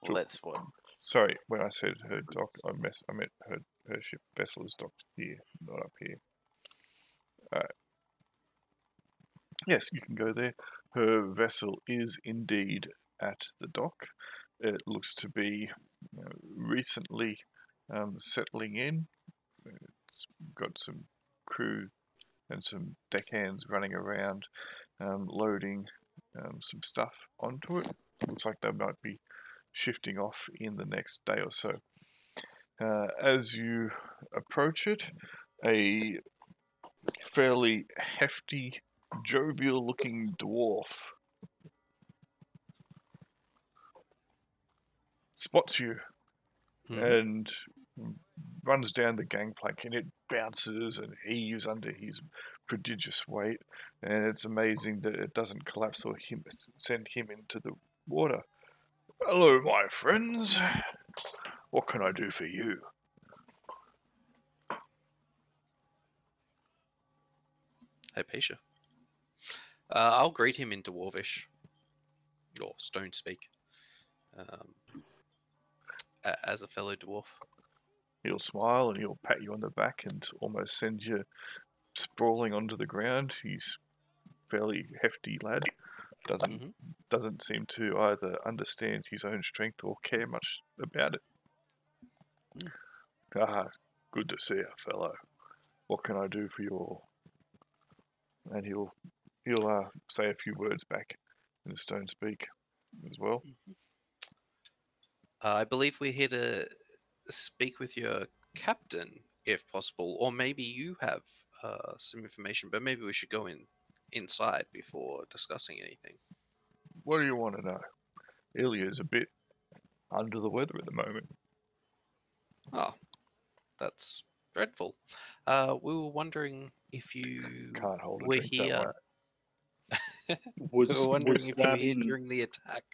Well, Cool. that's what. Sorry, when I said her dock, I, mess, I meant her, her ship vessel is docked here, not up here. Alright. Yes, you can go there. Her vessel is indeed at the dock. It looks to be recently um, settling in. It's got some crew and some deckhands running around, um, loading um, some stuff onto it. Looks like they might be shifting off in the next day or so. Uh, as you approach it, a fairly hefty, jovial looking dwarf spots you Mhm. and runs down the gangplank and it bounces and heaves under his prodigious weight and it's amazing that it doesn't collapse or him, send him into the water. Hello, my friends. What can I do for you? Hypatia. Uh, I'll greet him in Dwarvish, or Stone Speak, um, a- as a fellow dwarf. He'll smile and he'll pat you on the back and almost send you sprawling onto the ground. He's fairly hefty lad. Doesn't Mhm. doesn't seem to either understand his own strength or care much about it. Ah, good to see you, fellow. What can I do for you all? And he'll he'll uh, say a few words back in the stone speak as well. Uh, I believe we're here to speak with your captain, if possible, or maybe you have uh, some information. But maybe we should go in inside before discussing anything. What do you want to know? Ilya's a bit under the weather at the moment. Oh, that's dreadful. Uh, we were wondering if you Can't hold a were here. Way. Was, we wondering was if you were that here in during the attack.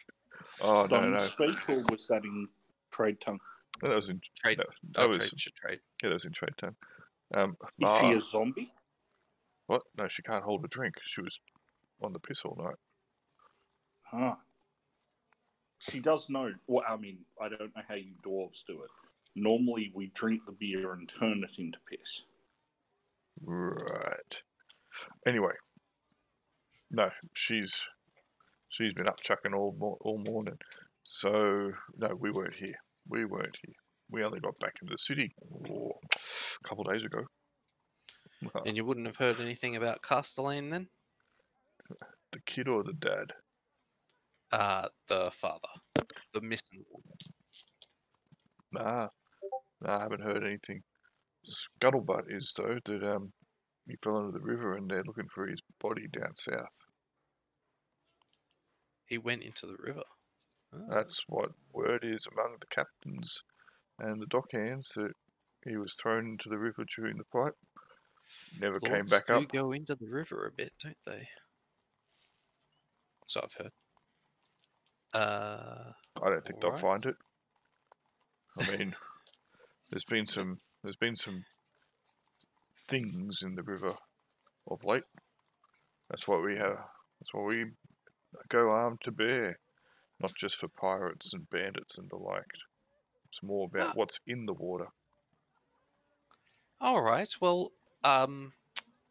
Oh no no, Speak or was that in Trade Tongue? that was in Trade, that, uh, that was trade trade. yeah, that was in trade time. Um, Is ah, she a zombie? what? No, she can't hold a drink. She was on the piss all night. Huh. She does know. Well, I mean, I don't know how you dwarves do it. Normally, we drink the beer and turn it into piss. Right. Anyway, no, she's she's been up chucking all all morning. So no, we weren't here. We weren't here. We only got back into the city oh, a couple days ago. And you wouldn't have heard anything about Castellan then? The kid or the dad? Uh, the father, the missing one. Nah, nah, I haven't heard anything. Scuttlebutt is though that um he fell into the river and they're looking for his body down south. He went into the river. Oh, That's what word is among the captains and the dockhands that he was thrown into the river during the fight. Never came lords back do up. go into the river a bit, don't they? So I've heard. Uh, I don't think they'll Alright. find it. I mean, there's been some there's been some things in the river of late. That's what we have. That's what we go armed to bear, not just for pirates and bandits and the like. It's more about Ah. what's in the water. all right. Well, um,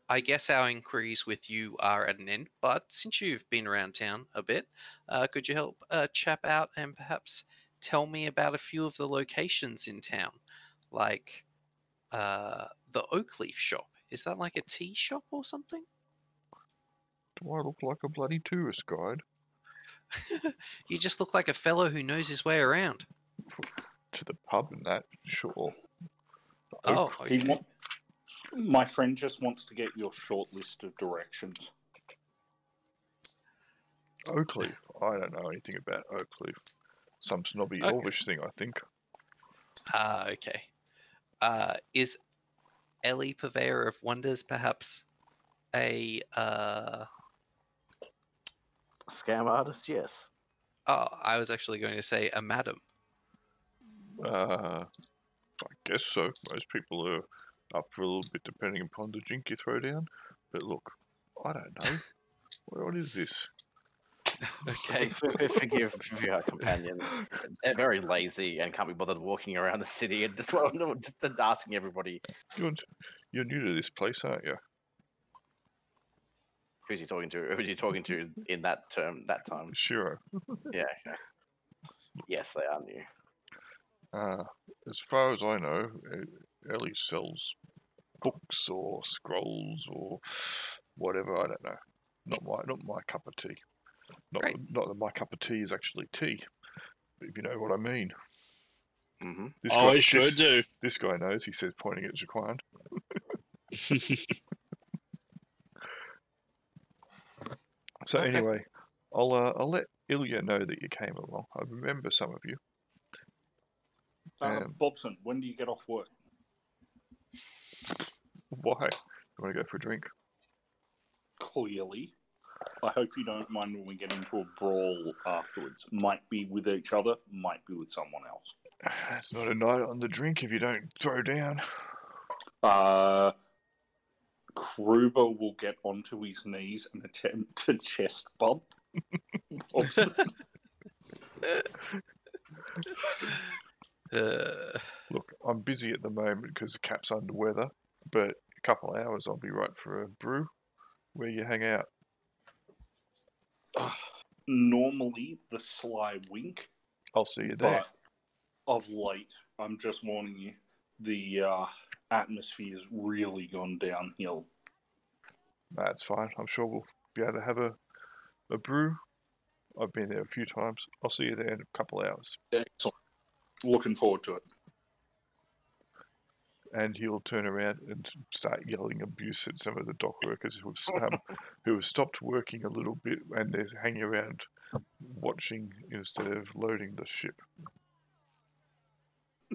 I guess our inquiries with you are at an end. But since you've been around town a bit, uh, could you help a chap out and perhaps tell me about a few of the locations in town, like uh, the Oakleaf shop? Is that like a tea shop or something? Do I look like a bloody tourist guide? you just look like a fellow who knows his way around. To the pub and that, sure. Oh, He okay. want, my friend just wants to get your short list of directions. Oakleaf. I don't know anything about Oakleaf. Some snobby Okay. elvish thing, I think. Ah, okay. Uh, is Ellie Purveyor of Wonders perhaps a uh, Scam artist, yes. Oh, I was actually going to say a madam. Uh, I guess so. Most people are up for a little bit depending upon the drink you throw down. But look, I don't know. what, what is this? Okay. F- f- Forgive, forgive our companion. They're very lazy and can't be bothered walking around the city and just, well, no, just asking everybody You're, you're new to this place, aren't you? Who's he talking to. Who's he talking to in that term, that time? Sure. Yeah. Yes, they are new. Uh, as far as I know, uh, Ellie sells books or scrolls or whatever. I don't know. Not my not my cup of tea. Not Great. not that my cup of tea is actually tea. If you know what I mean. hmm This oh, guy, I sure this, do. this guy knows. He says, pointing at Jaquan. So Okay. anyway, I'll uh, I'll let Ilya know that you came along. I remember some of you. Uh, Um, Bobson, when do you get off work? Why? You want to go for a drink? Clearly. I hope you don't mind when we get into a brawl afterwards. Might be with each other, might be with someone else. It's not a night on the drink if you don't throw down. Uh, Kruber will get onto his knees and attempt to chest bump. Uh, Look, I'm busy at the moment because the cap's under weather, but a couple of hours I'll be right for a brew. Where you hang out? Normally, the sly wink, I'll see you there. but of late, I'm just warning you, the uh, has really gone downhill. That's fine. I'm sure we'll be able to have a, a brew. I've been there a few times. I'll see you there in a couple of hours. Excellent. Looking forward to it. And he'll turn around and start yelling abuse at some of the dock workers who have, um, who have stopped working a little bit and they're hanging around watching instead of loading the ship.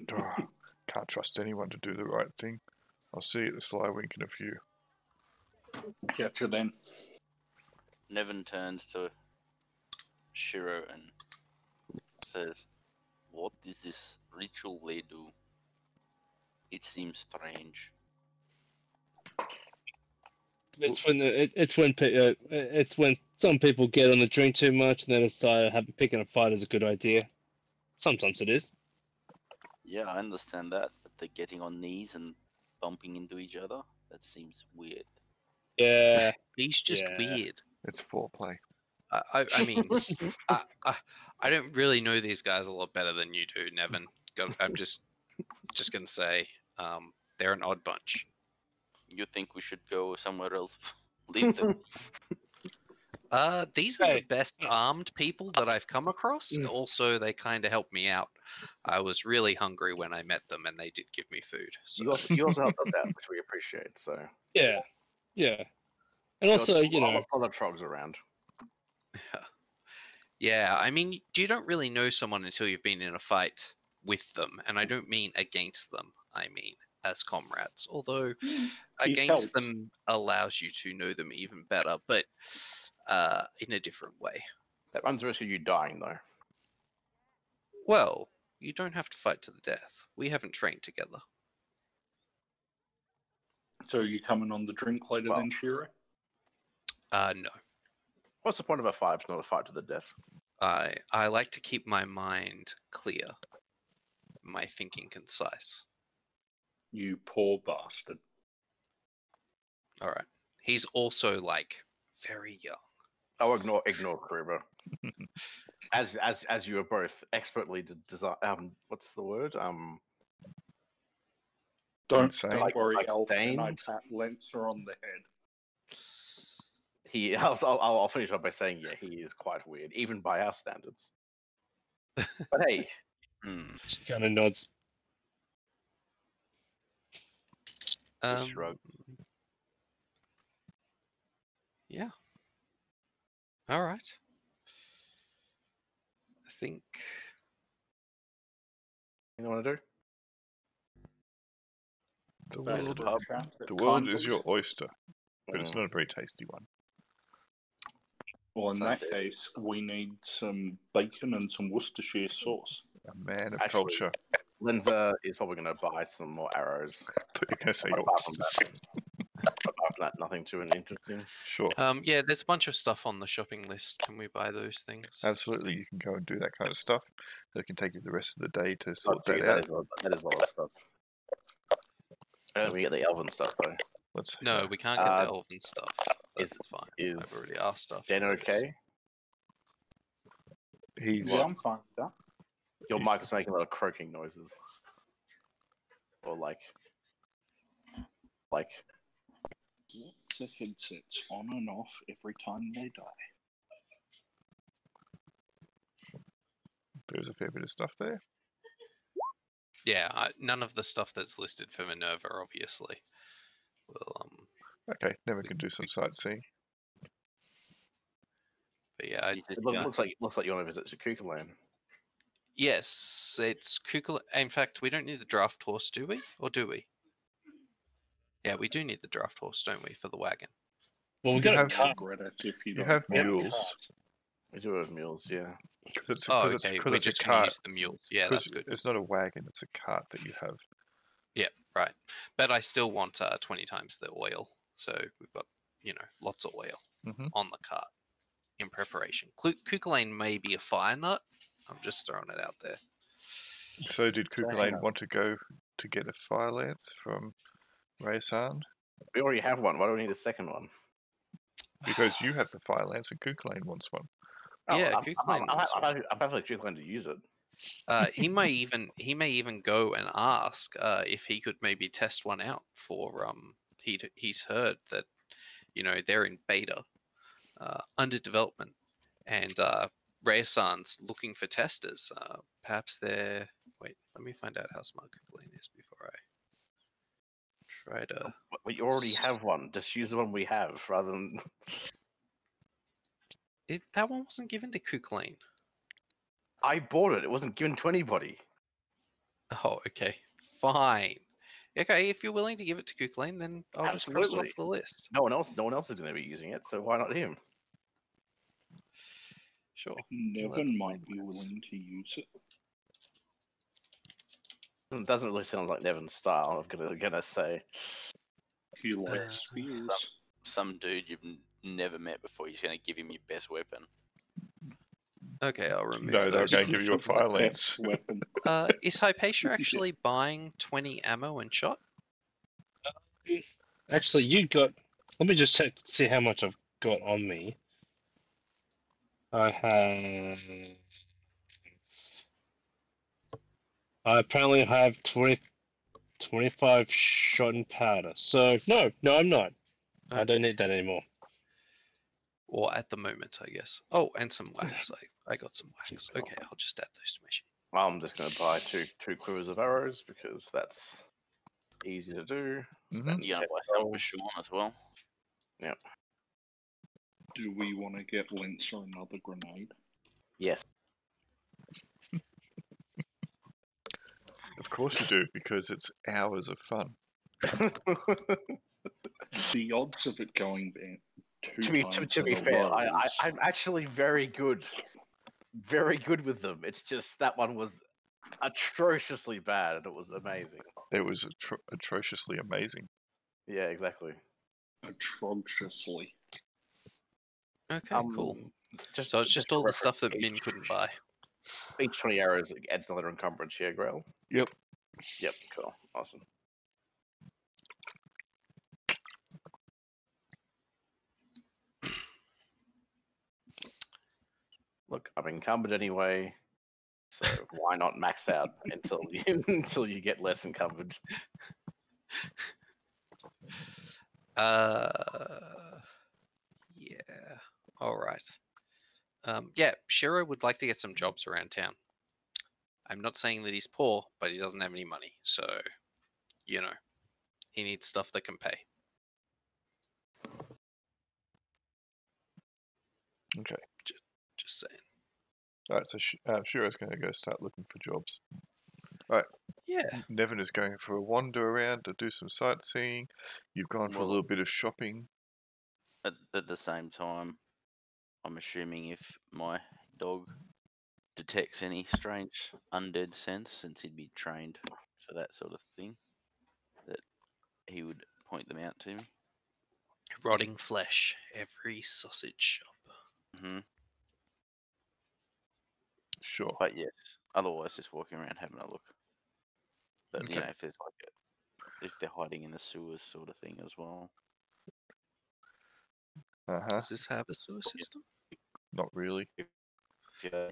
Can't trust anyone to do the right thing. I'll see you at the Sly Wink in a few. Catch you then. Nevin turns to Shiro and says, What is this ritual they do? It seems strange. It's when the, it, it's when pe- uh, it's when some people get on the drink too much and they decide have picking a fight is a good idea. Sometimes it is. Yeah, I understand that, but they're getting on knees and bumping into each other. That seems weird. Yeah. he's just Yeah. weird. It's foreplay. I, I, I mean, I, I, I don't really know these guys a lot better than you do, Nevin. I'm just just gonna say um, they're an odd bunch. You think we should go somewhere else? Leave them. Uh, these are the best armed people that I've come across. Mm. Also, they kind of helped me out. I was really hungry when I met them, and they did give me food. So You also, you also helped us out, which we appreciate. So Yeah. Yeah. And also, you know, a lot of trogs around. Yeah, I mean, you don't really know someone until you've been in a fight with them, and I don't mean against them. I mean as comrades. Although against helps. them allows you to know them even better, but uh, in a different way. That runs the risk of you dying, though. Well, you don't have to fight to the death. We haven't trained together. So are you coming on the drink later Well- then, Shiro? Uh, no. What's the point of a fight if not a fight to the death? I I like to keep my mind clear, my thinking concise. You poor bastard. All right. He's also like very young. Oh, ignore ignore Kruber. as as as you are both expertly de- design. Um, what's the word? Um, Don't, Insane. don't Like- worry, like Elf, and I veins? pat Lancer on the head. he. I'll, I'll I'll finish up by saying, yeah, he is quite weird, even by our standards. but hey, Hmm. She kind of nods. Um, shrug. Yeah. All right. I think you know what to do? The world, the chat the world is your oyster, but it's not a very tasty one. Well, in that Sounds case, we need some bacon and some Worcestershire sauce. A man of Actually- culture. Linda is probably going to buy some more arrows. But you're going to say What apart from oysters. That, nothing too interesting. Sure. um yeah, there's a bunch of stuff on the shopping list. Can we buy those things? Absolutely, you can go and do that kind of stuff. It can take you the rest of the day to Oh, sort gee, that that out. is a lot- that is a lot of stuff. I don't think we get the elven stuff though. Let's No, we can't get Uh, the elven stuff. This is- fine. is I've already asked stuff. Dan okay? He's Yeah, I'm fine with that. Your mic is making a lot of croaking noises. Or like, like The headsets on and off every time they die. there's a fair bit of stuff there. Yeah, I, none of the stuff that's listed for Minerva, obviously. Well, um, Okay, never can do some sightseeing. but yeah, I, it look, gonna- looks like looks like you want to visit Shakukaland. yes, it's Kukul. In fact, we don't need the draft horse, do we? Or do we? Yeah, we do need the draft horse, don't we, for the wagon? Well, we You got a cart. right it if you, You don't. have we have mules. We do have mules, yeah. because it's Oh, because okay. it's, 'cause We're it's just a going to cart. use the mules. Yeah, 'cause that's good. It's not a wagon; it's a cart that you have. Yeah, right, but I still want uh, twenty times the oil, so we've got you know lots of oil Mhm. on the cart in preparation. Klu- Kukulane may be a fire nut. I'm just throwing it out there. So, did So Kukulane want to go to get a fire lance from Rare-san? We already have one. Why do we need a second one? Because you have the fire lance and Kukulane wants one. Yeah, I'm, Kukulane I'm, I'm, wants I'm, I'm happy like Shakukaland to use it. Uh, he may even he may even go and ask uh, if he could maybe test one out for um he he's heard that you know they're in beta uh, under development and uh, Rare-san's looking for testers. Uh, perhaps they're wait. Let me find out how smart Kukulane is before I try uh, to. We already have one. Just use the one we have rather than. It, that one wasn't given to Kukulane. I bought it. It wasn't given to anybody. Oh, okay, fine. Okay, if you're willing to give it to Kukulane, then I'll just cross it off the list. No one else. No one else is going to be using it. So why not him? Sure. Nevin might flame be willing to use it. Doesn't, doesn't really sound like Nevin's style. I'm gonna gonna say. He likes Uh, spears. Some dude you've n- never met before. He's gonna give him your best weapon. Okay, I'll remove No, they're going to give you a fire lance. Weapon. Uh, is Hypatia actually buying 20 ammo and shot? Actually, you got. Let me just check see how much I've got on me. I have. I apparently have 20, 25 shot and powder. So no, no, I'm not. I don't need that anymore. Or at the moment, I guess. Oh, and some wax. I, I got some wax. Okay, I'll just add those to my sheet. I'm just gonna buy two two quivers of arrows because that's easy to do. Mhm. You're gonna buy some for Sean as well. Yep. Do we want to get Lancer another grenade? Yes. Of course you do, because it's hours of fun. The odds of it going down two to be to, to be fair, I, I, I'm actually very good, very good with them. It's just that one was atrociously bad, and it was amazing. It was atro- atrociously amazing. Yeah, exactly. atrociously. Okay, cool. Um, Just, So it's just all the stuff that reference, Min couldn't buy. Each twenty arrows adds another encumbrance here, Grail. Yep. Yep. Cool. Awesome. Look, I'm encumbered anyway, so why not max out until you, until you get less encumbered? Uh, yeah. All right. Um, yeah, Shiro would like to get some jobs around town. I'm not saying that he's poor, but he doesn't have any money, so you know, he needs stuff that can pay. Okay. Just saying. All right, so Sh- uh, Shiro's going to go start looking for jobs. Right. Yeah. Nevin is going for a wander around to do some sightseeing. You've gone for a little bit of shopping. At, at the same time, I'm assuming if my dog detects any strange undead sense, since he'd be trained for that sort of thing, that he would point them out to me. Rotting flesh, every sausage shop. Mm-hmm. Sure. But yes, otherwise just walking around having a look. But you know, if there's like a, if they're hiding in the sewers, sort of thing as well. Uh huh. Does this have a sewer system? Not really. Yeah,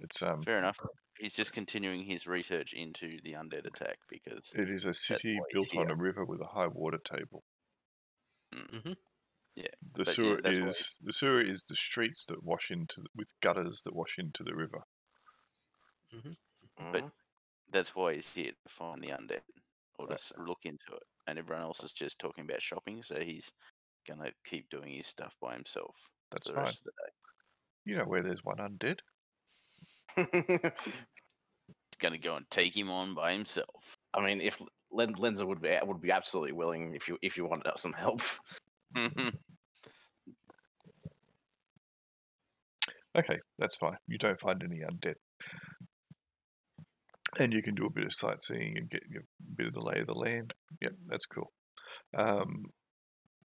It's um. fair enough. He's just continuing his research into the undead attack because It is a city built on a river with a high water table. Mm-hmm. The But yeah, sewer that's is the sewer is the streets that wash into the, with gutters that wash into the river. But- Mhm. that's why he's here to find the undead or to look into it. And everyone else is just talking about shopping, so he's gonna keep doing his stuff by himself That's for the fine. rest of the day. You know where there's one undead. He's gonna go and take him on by himself. I mean, if Len- Lenza would be would be absolutely willing if you if you wanted some help. Okay, that's fine. You don't find any undead. And you can do a bit of sightseeing and get a bit of the lay of the land. Yep, that's cool. Um,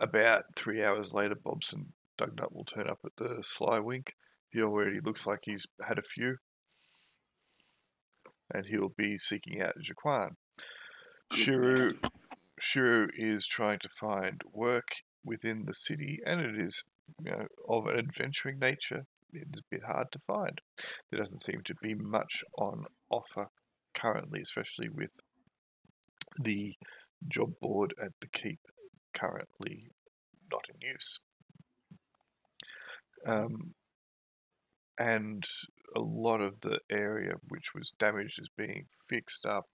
about three hours later, Bobson Dugnut will turn up at the Sly Wink. He already looks like he's had a few. And he'll be seeking out Jaquan. Shiro, Shiro is trying to find work within the city, and it is you know, of an adventuring nature it's a bit hard to find. There doesn't seem to be much on offer currently, especially with the job board at the keep currently not in use. Um, and a lot of the area which was damaged is being fixed up.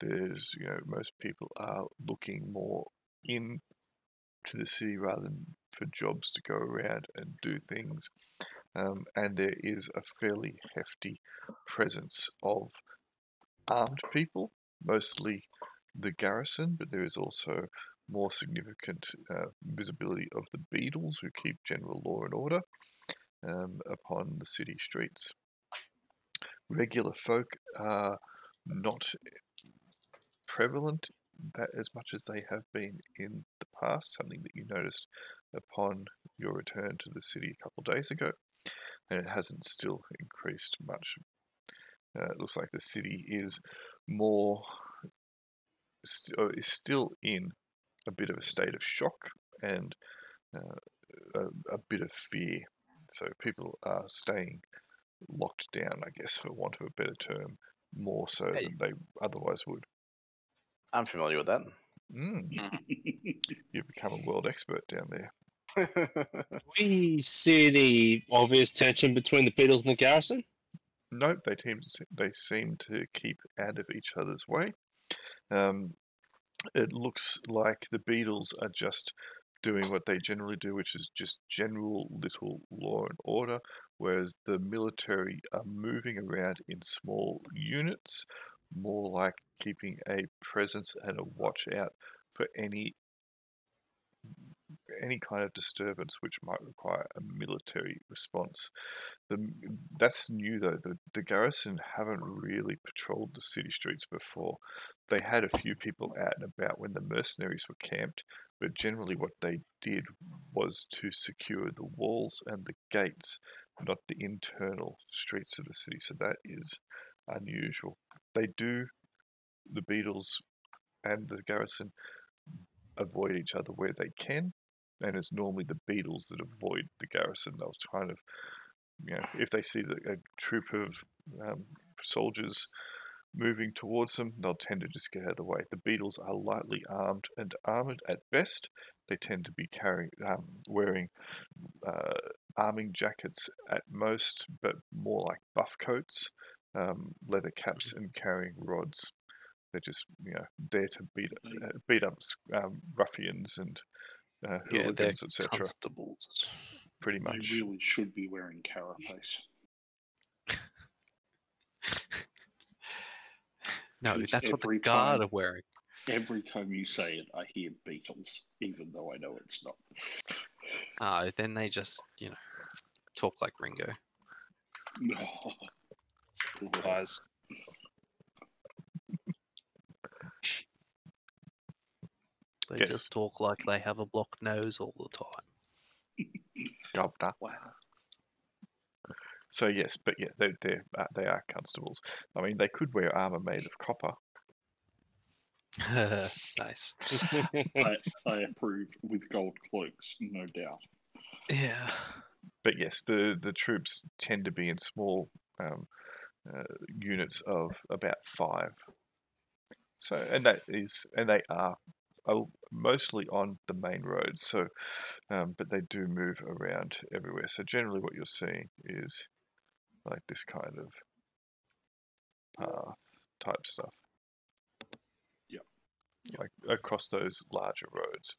There's, you know, most people are looking more in to the city rather than for jobs to go around and do things um, and there is a fairly hefty presence of armed people, mostly the garrison, but there is also more significant uh, visibility of the beadles who keep general law and order um, upon the city streets. Regular folk are not prevalent that as much as they have been in the past, something that you noticed upon your return to the city a couple of days ago and it hasn't still increased much. Uh, it looks like the city is more st- uh, is still in a bit of a state of shock and uh, a, a bit of fear. So people are staying locked down, I guess, for want of a better term, more so Hey. than they otherwise would. I'm familiar with that. Mm, you've become a world expert down there. We see any obvious tension between the beadles and the Garrison. Nope, they seem they seem to keep out of each other's way. Um, it looks like the beadles are just doing what they generally do, which is just general little law and order, whereas the military are moving around in small units, more like keeping a presence and a watch out for any any kind of disturbance which might require a military response. The, that's new though. The, the garrison haven't really patrolled the city streets before. They had a few people out and about when the mercenaries were camped, but generally what they did was to secure the walls and the gates, not the internal streets of the city. So that is unusual. They do, the beadles and the garrison avoid each other where they can, and it's normally the beadles that avoid the garrison. They'll kind of, you know, if they see the, a troop of um, soldiers moving towards them, they'll tend to just get out of the way. The beadles are lightly armed and armored at best. They tend to be carrying, um, wearing uh, arming jackets at most, but more like buff coats, um, leather caps, and carrying rods. They're just, you know, there to beat uh, beat up um, ruffians and uh, Yeah, they're hooligans, etc. constables. Pretty They much. really should be wearing carapace. No, It's that's what the every guard time. are wearing. Every time you say it, I hear Beatles, even though I know it's not. Ah, then they just, you know, talk like Ringo. Guys, They Yes. just talk like they have a blocked nose all the time. Governor. wow. So yes, but yeah, they they uh, they are constables. I mean, they could wear armor made of copper. nice. I, I approve with gold cloaks, no doubt. Yeah. But yes, the the troops tend to be in small um, uh, units of about five. So and that is and they are uh, mostly on the main roads. So, um, but they do move around everywhere. So generally, what you're seeing is like this kind of path type stuff. Yep. Like across those larger roads,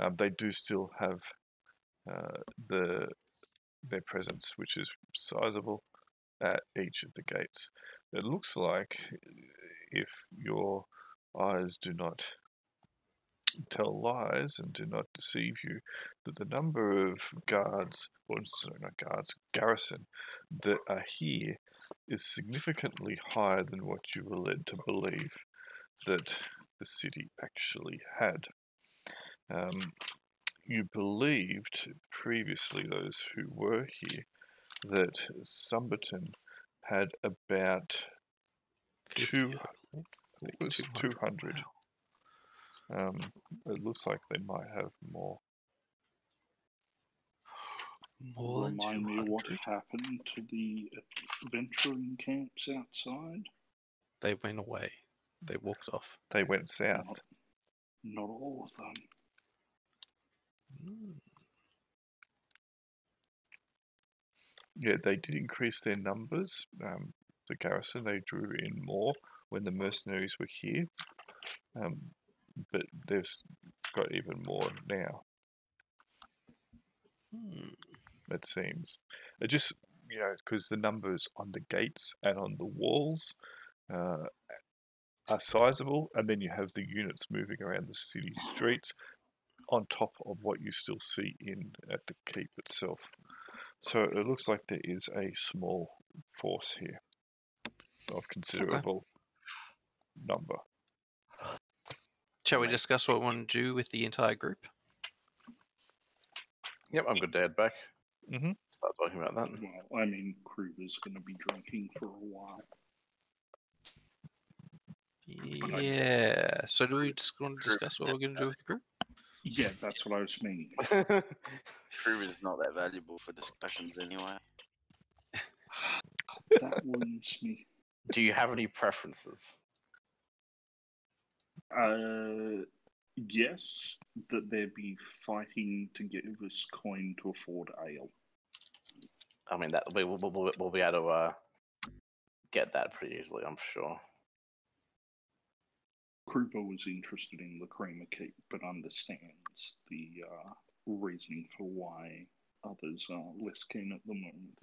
um, they do still have uh, the their presence, which is sizable, at each of the gates. It looks like if your eyes do not tell lies and do not deceive you, that the number of guards, or sorry, not guards, garrison that are here is significantly higher than what you were led to believe that the city actually had. Um, you believed previously, those who were here, that Sumberton had about two, 50, I think it was 200. Wow. Um, it looks like they might have more. More than Remind me what happened to the adventuring camps outside. They went away. They walked off. They went south. Not, not all of them. Mm. Yeah, they did increase their numbers. Um, the garrison they drew in more when the mercenaries were here, um, but they've got even more now. Hmm. It seems. It just you know because the numbers on the gates and on the walls uh, are sizable, and then you have the units moving around the city streets on top of what you still see in at the keep itself. So it looks like there is a small force here of considerable number. Shall we discuss what we want to do with the entire group? Yep, I'm good to head back. Mm-hmm. Start talking about that. Well, I mean, Kruber's going to be drinking for a while. Yeah. So do we just want to discuss what we're going to do with the group? Yeah, that's what I was meaning. Kruber's not that valuable for discussions anyway. That wounds me. Do you have any preferences? Uh, yes, that they'd be fighting to give us coin to afford ale. I mean, that we will we'll, we'll be able to uh, get that pretty easily, I'm sure. Krupa was interested in the Creamer Keep, but understands the uh, reasoning for why others are less keen at the moment.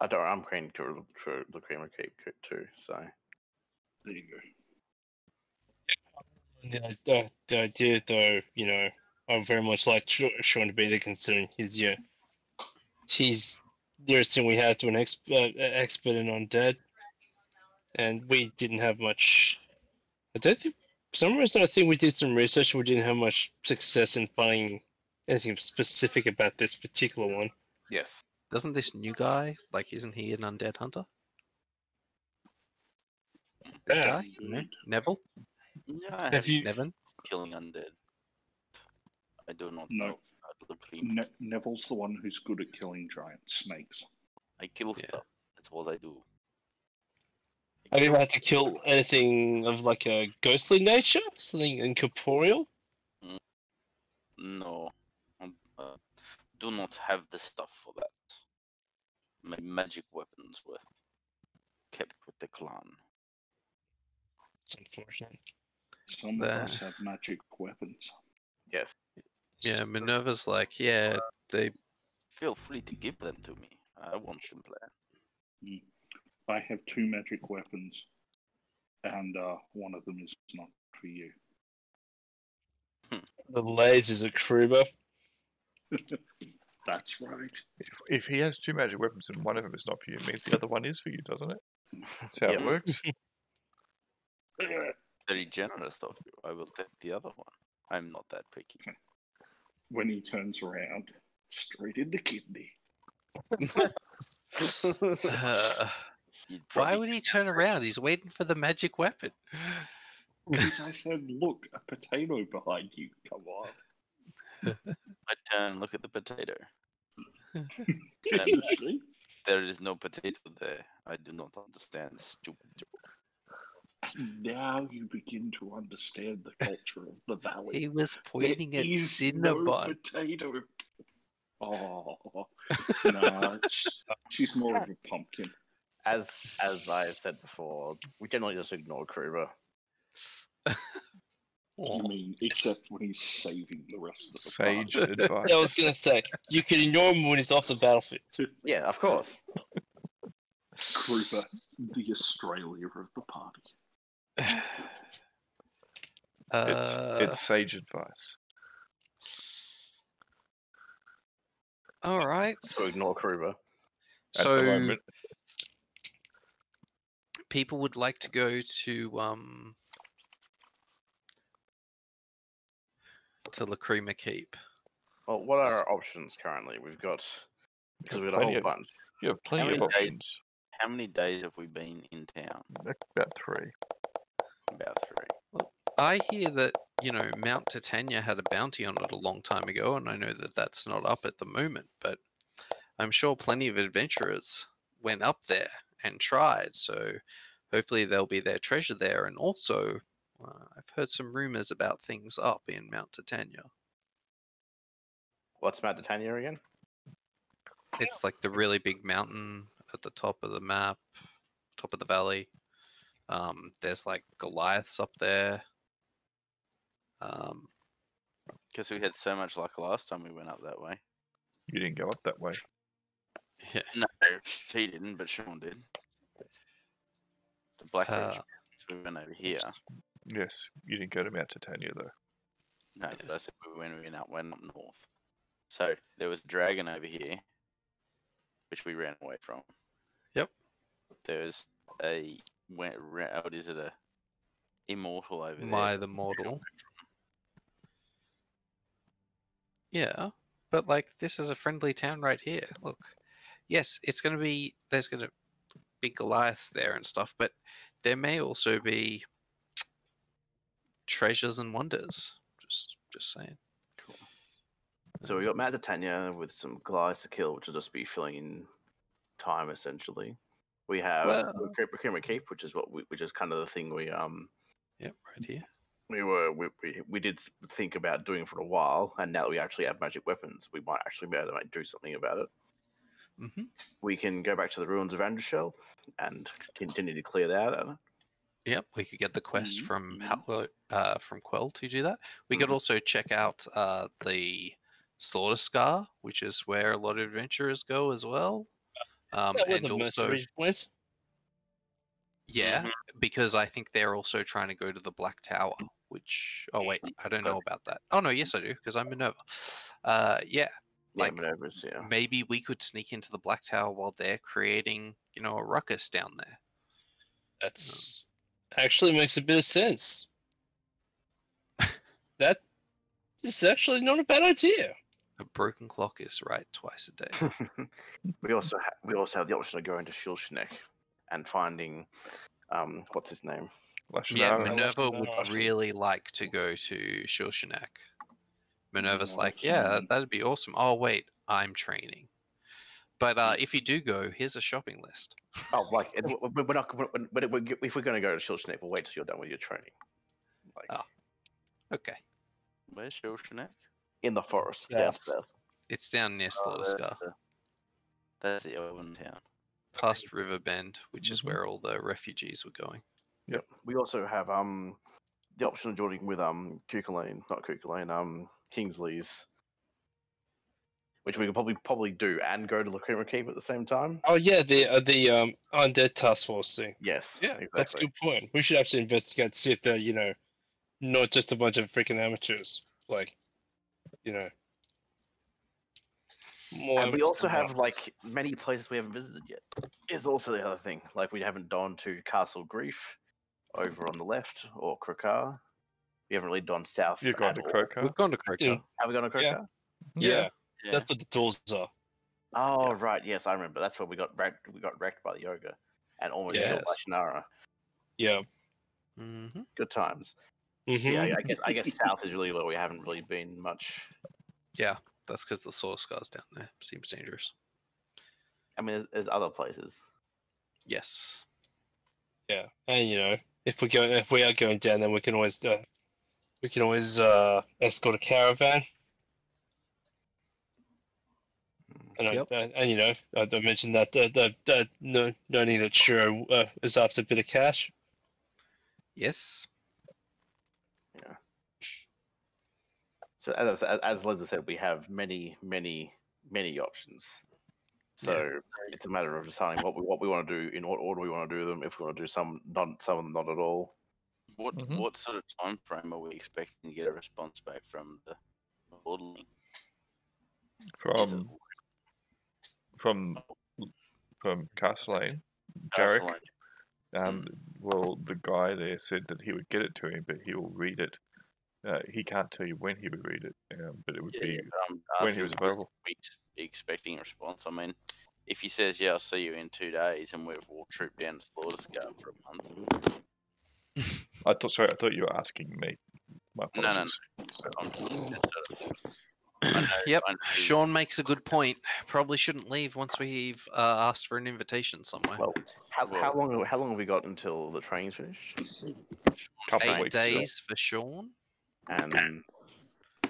I don't. I'm keen to for the creamer keep too. So There you go. The, the, the idea, though, you know, I'm very much like Sha- Sean to be the concern. he's, yeah, he's the nearest thing we have to an ex- uh, expert in undead. And we didn't have much. I don't think. For some reason, I think we did some research we didn't have much success in finding anything specific about this particular one. yes, Doesn't this new guy like? Isn't he an undead hunter? This Yeah. guy, you know, Neville, Yeah, I Have have you? Nevin. killing undead. I do not No. know. how to look clean. Ne- Neville's the one who's good at killing giant snakes. I kill Yeah. stuff. That's all I do. Have you ever had to kill anything of like a ghostly nature? Something incorporeal? No, um, uh, do not have the stuff for that. My magic weapons were kept with the clan. It's unfortunate. Some There. of us have magic weapons. yes. Yeah, Minerva's like, yeah, uh, they. Feel free to give them to me. I want them plan. Mm. I have two magic weapons, and uh, one of them is not for you. Hmm. The lays is a Kruber. That's right. If, if he has two magic weapons and one of them is not for you, it means the other one is for you, doesn't it? That's how it works. Very generous of you. I will take the other one. I'm not that picky. When he turns around, straight in the kidney. Uh, why would he turn around? He's waiting for the magic weapon. Because I said, look, a potato behind you. Come on. I turn. Look at the potato. You see? There is no potato there. I do not understand. Stupid joke. Now you begin to understand the culture of the valley. He was There pointing at is no potato. Oh, no, she's more of a pumpkin. As as I said before, we generally just ignore Kruber. You oh. mean except when he's saving the rest of the Sage party. advice. I was gonna say you can ignore him when he's off the battlefield. Yeah, of course. Kruber, the Australia of the party. It's, Uh, it's sage advice. all right. So ignore Kruber. At the So moment, people would like to go to um to Lacrima Keep. Well, what are our options currently? We've got because we've got a plenty whole of- bunch. you have plenty many of days- options. How many days have we been in town? About three. About three. I hear that you know Mount Titania had a bounty on it a long time ago, and I know that that's not up at the moment. But I'm sure plenty of adventurers went up there and tried. So hopefully there'll be their treasure there. And also, uh, I've heard some rumors about things up in Mount Titania. What's Mount Titania again? It's like the really big mountain at the top of the map, top of the valley. Um, there's like Goliaths up there. Um, Because we had so much luck last time we went up that way. You didn't go up that way. yeah. No, he didn't, but Sean did. The Black Ridge Uh, Mountains, we went over here. Yes, you didn't go to Mount Titania though. No, but I said we went, we went up, went up north. So there was a dragon over here, which we ran away from. Yep. There was a went ra- uh, Is it a immortal over there? My the Mortal. Yeah, but like this is a friendly town right here. Look, yes, it's going to be there's going to be Goliaths there and stuff, but there may also be treasures and wonders. Just, just saying. Cool. So we um, got Mount Titania with some Goliaths to kill, which will just be filling in time essentially. We have Well- Procurement Keep, which is what we, which is kind of the thing we um Yep, right here. we were we, we, we did think about doing for a while, and now that we actually have magic weapons, we might actually be able to like, do something about it. hmm We can go back to the ruins of Androshell and continue to clear that out. Yep, we could get the quest Mhm, from mhm. Hallo, uh, from Quell to do that. We could Mhm. also check out uh, the Slaughter Scar, which is where a lot of adventurers go as well. Um, Is that where and also, went? yeah, Mhm. because I think they're also trying to go to the Black Tower. Which oh wait, I don't know about that. Oh no, yes I do because I'm Minerva. Uh, yeah, Yeah, like maneuvers, yeah. maybe we could sneak into the Black Tower while they're creating, you know, a ruckus down there. That's actually makes a bit of sense. that is actually not a bad idea. A broken clock is right twice a day. we also ha- we also have the option of going to Shilshinek and finding um what's his name? Yeah, Lashonara. Minerva would Lashonara. really like to go to Shilshinak. Minerva's like, yeah, that'd be awesome. Oh wait, I'm training. But uh, if you do go, here's a shopping list. Oh, like we- we- we're not. We're, we're, we're, if we're going to go to Shilshinek, we'll wait till you're done with your training. Like Oh. Okay, Where's Shilshinek? In the forest. Yeah. Yes. yes. it's down near Oh, Slaughter that's Scar, the- That's the Elven town. past River Bend, which is Mhm. where all the refugees were going. Yep. We also have um the option of joining with um Kukulane, not Kukulane, um Kingsley's, which we could probably probably do and go to the Lacrima Keep at the same time. Oh yeah, the uh, the um undead task force thing. Yes. Yeah, exactly. that's a good point. We should actually investigate to see if they're you know not just a bunch of freaking amateurs. Like, you know. More And we also have masters. like many places we haven't visited yet. Is also the other thing. Like we haven't gone to Castle Grief over on the left or Krokar. We haven't really gone south. You've gone to all. Krokar. We've gone to Krokar. Yeah. Have we gone to Krokar? Yeah. Yeah. yeah, Yeah. that's what the tools are. Oh right, yes, I remember. That's where we got wrecked. We got wrecked by the yoga, and almost killed by Yes. Shannara. Yeah. hmm Good times. Mm-hmm. Yeah, I guess I guess south is really where we haven't really been much. Yeah, that's because the Slaughter Scar's down there. Seems dangerous. I mean, there's, there's other places. Yes. Yeah, and you know, if we go, if we are going down, then we can always, uh, we can always uh, escort a caravan. And, I- Yep. and, and you know, I, I mentioned that uh, that that no, knowing that Shiro uh, is after a bit of cash. Yes. So as as, as Liza said, we have many, many, many options. So it's a matter of deciding what we what we want to do, in what order we want to do them. If we want to do some, not some of them, not at all. What Mhm. what sort of time frame are we expecting to get a response back from the modeling? Is it From from from Castellan, Jarek. Castellan? Um, well, the guy there said that he would get it to him, but he will read it. Uh, he can't tell you when he would read it, um, but it would Yeah, be yeah, when he was available. we ex- expecting a response. I mean, if he says, "Yeah, I'll see you in two days," and we've all trooped down to Slaughter Scar for a month, I thought. Sorry, I thought you were asking me. My No, no, apologies. I'm just sort of- I know- Yep. Sean makes a good point. Probably shouldn't leave once we've uh, asked for an invitation somewhere. Well, how, how long how long have we got until the train's finished? Couple of Eight weeks still. days for Sean. And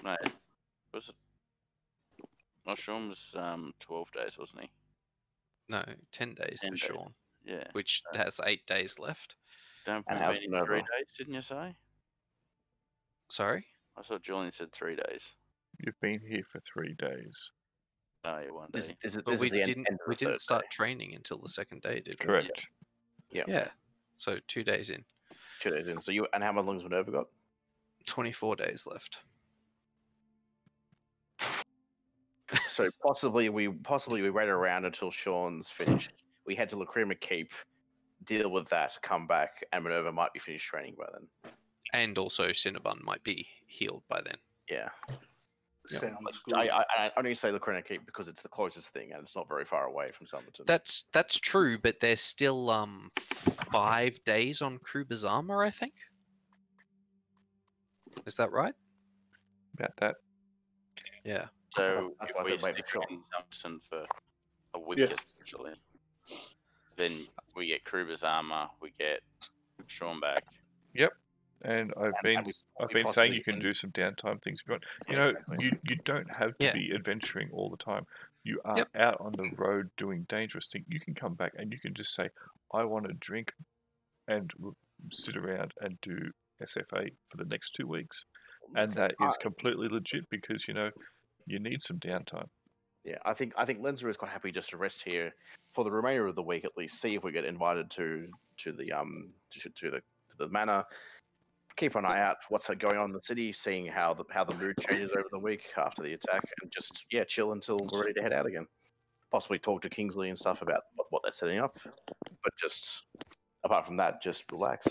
No, was it? Not Sean was um twelve days, wasn't he? No, ten days 10 for days. Sean, Yeah. which Uh, has eight days left. Don't And put how's me in three Minerva? days, didn't you say? Sorry. I thought Julian said three days. You've been here for three days. Oh, yeah, one this, day. this is But we is the end, didn't. end of We didn't start day. training until the second day, did we? Correct. Yeah, Yeah. So two days in. two days in. So you and how much long has Minerva got? Twenty-four days left. So possibly we possibly we wait around until Sean's finished. We head to Lacrima Keep, deal with that, come back, and Minerva might be finished training by then. And also Cinnabon might be healed by then. Yeah, Sounds good. I, I, I only say Lacrima Keep because it's the closest thing and it's not very far away from Sumberton. That's that's true, but there's still um five days on Kruber's armor, I think. Is that right? About that. Yeah. So that's if why I we said wait stick for in Sumberton for a week, Yeah. essentially, then we get Kruber's armor, we get Sean back. Yep. And I've And- been and I've we been saying possibly you can can- do some downtime things if you want. You know, you, you don't have to Yeah. be adventuring all the time. You are Yep. out on the road doing dangerous things. You can come back and you can just say, I want to drink and w- sit around and do SFA for the next two weeks. And that is completely legit because, you know, You need some downtime. Yeah, I think I think Lenza is quite happy just to rest here for the remainder of the week at least. See if we get invited to to the um to, to the to the manor. Keep an eye out for what's going on in the city, seeing how the how the mood changes over the week after the attack, and just yeah, chill until we're ready to head out again. Possibly talk to Kingsley and stuff about what, what they're setting up, but just apart from that, just relax.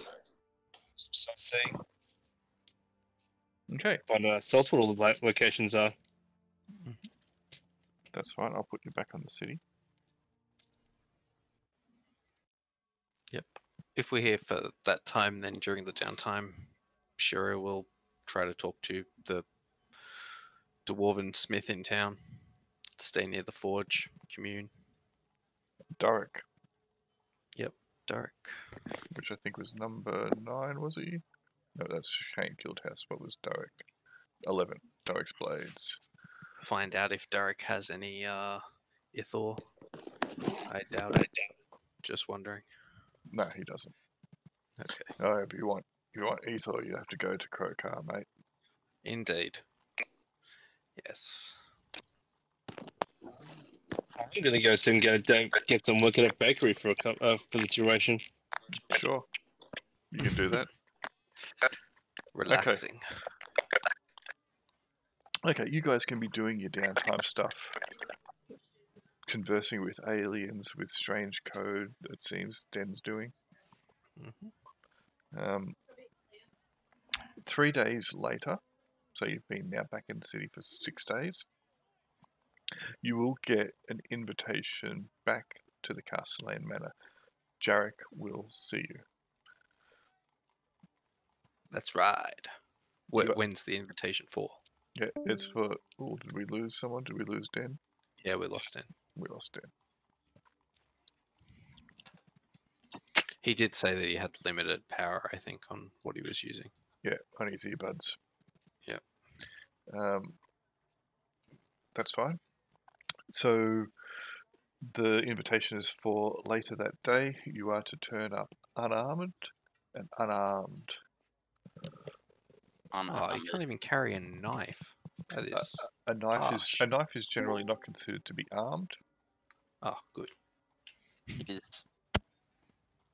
Sightseeing. Okay, Find out ourselves uh, what all the locations are. that's fine. I'll put you back on the city. Yep. If we're here for that time, then during the downtime, Shiro will try to talk to the dwarven smith in town. Stay near the forge, commune. Derek, Derek. which I think was number nine, was he? No, that's Shane Guildhouse. What was Derek? Eleven. Derek's blades. Find out if Derek has any uh Ithor. I doubt it. Just wondering. No, he doesn't. Okay. No, if you want, if you want Ethor, you have to go to Krokar, mate. Indeed. Yes. I'm gonna go soon get uh, get some work at a bakery for a cou- uh, for the duration. Sure, you can do that. Relaxing. Okay, you guys can be doing your downtime stuff, conversing with aliens with strange code. It seems Den's doing. Mhm. Um, three days later, so you've been now back in the city for six days. You will get an invitation back to the Castellan Manor. Jarek will see you. That's right. When's the invitation for? Yeah, it's for. Oh, did we lose someone? Did we lose Den? Yeah, we lost in. We lost Den. He did say that he had limited power, I think, on what he was using. Yeah, on his earbuds. Yep. Um, that's fine. So the invitation is for later that day. You are to turn up unarmed and unarmed. On Oh, you can't even carry a knife. That is. A knife is a knife is generally not considered to be armed. Oh, good. Is,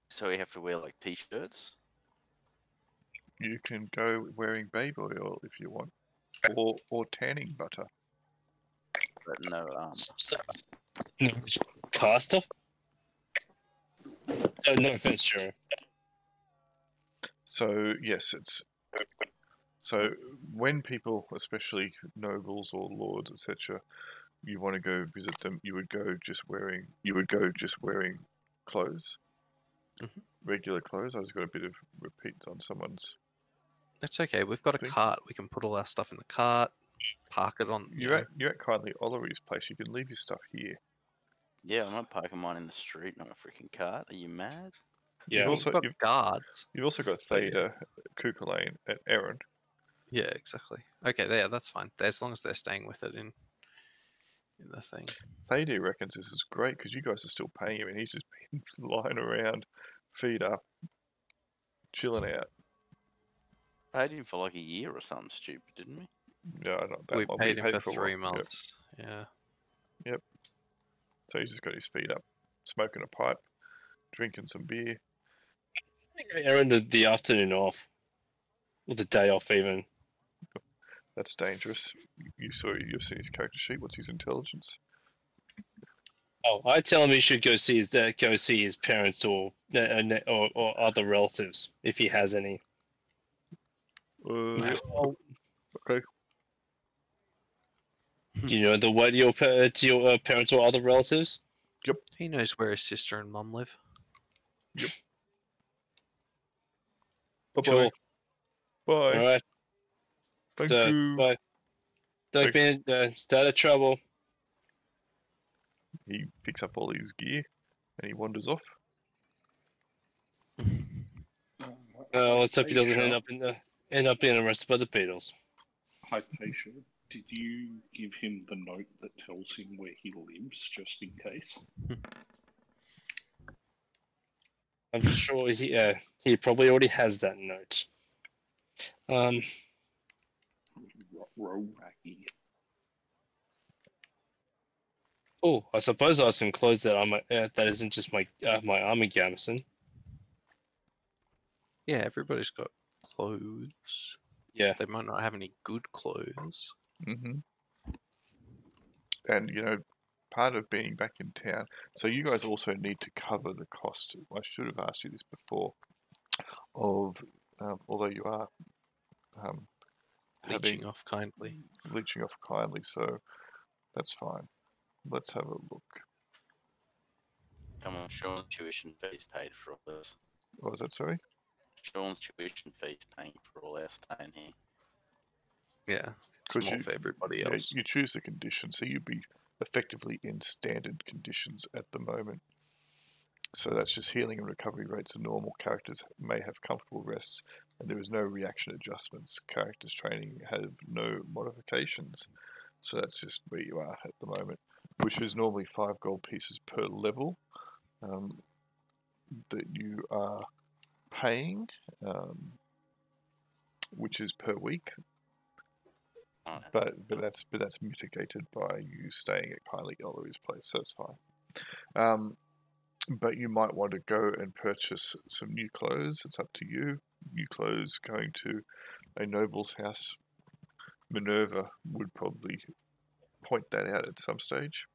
so we have to wear like t-shirts. You can go wearing baby oil if you want, or or tanning butter. But no um No, caster. Uh, no offense, sure. So yes, it's so when people, especially nobles or lords, etc., you want to go visit them, you would go just wearing you would go just wearing clothes, Mhm. regular clothes. I just got a bit of repeats on someone's. It's okay. We've got a Think- cart. We can put all our stuff in the cart, park it on. You You're know, at you're at kindly Ollery's place. You can leave your stuff here. yeah, I'm not parking mine in the street, not a freaking cart. Are you mad? Yeah. You've also got you've, guards. you've also got yeah. Kukulane, and Aaron. Yeah, exactly. Okay, there. That's fine. As long as they're staying with it in in the thing. Theda reckons this is great because you guys are still paying him, and he's just been lying around, feet up, chilling out. Paid him for like a year or something stupid, didn't we? Yeah, not that we long, paid him for a three while, yep. months. Yeah. Yep. So he's just got his feet up, smoking a pipe, drinking some beer. Aaron the, the afternoon off, or the day off even. That's dangerous. You- You saw you've seen his character sheet. What's his intelligence? Oh, I tell him he should go see his dad, go see his parents or uh, uh, or, or other relatives if he has any. Uh, okay. You know the way to your pa- to your uh, parents or other relatives. Yep. He knows where his sister and mum live. Bye bye. Sure. Bye. All right. Thank uh, you. Bye. Don't be uh, start of trouble. He picks up all his gear and he wanders off. Uh, let's hope he doesn't end up in the end up being arrested by the Beatles. Hypatia, did you give him the note that tells him where he lives, just in case? I'm sure he uh, he probably already has that note. Um, Ro- Oh, I suppose I have some clothes that I'm uh, that isn't just my uh, my army garrison. Yeah, everybody's got clothes. Yeah. They might not have any good clothes. Hmm And you know, part of being back in town. So you guys also need to cover the cost. I should have asked you this before. Of um, although you are um, Leeching having off kindly. leeching off kindly, so that's fine. Let's have a look. Come on, Sean's tuition fees paid for all this. What was that? Sorry. Sean's tuition fees paying for all our staying here. Yeah. It's more you- for everybody Yeah, you choose the condition, so you'd be effectively in standard conditions at the moment. So that's just healing and recovery rates are normal. Characters may have comfortable rests, and there is no reaction adjustments. Characters training have no modifications. So that's just where you are at the moment, which is normally five gold pieces per level um, that you are paying, um, which is per week Alright. but but that's but that's mitigated by you staying at Kylie Gallery's place, so it's fine. Um, but you might want to go and purchase some new clothes. It's up to you. New clothes going to a noble's house. Minerva would probably point that out at some stage.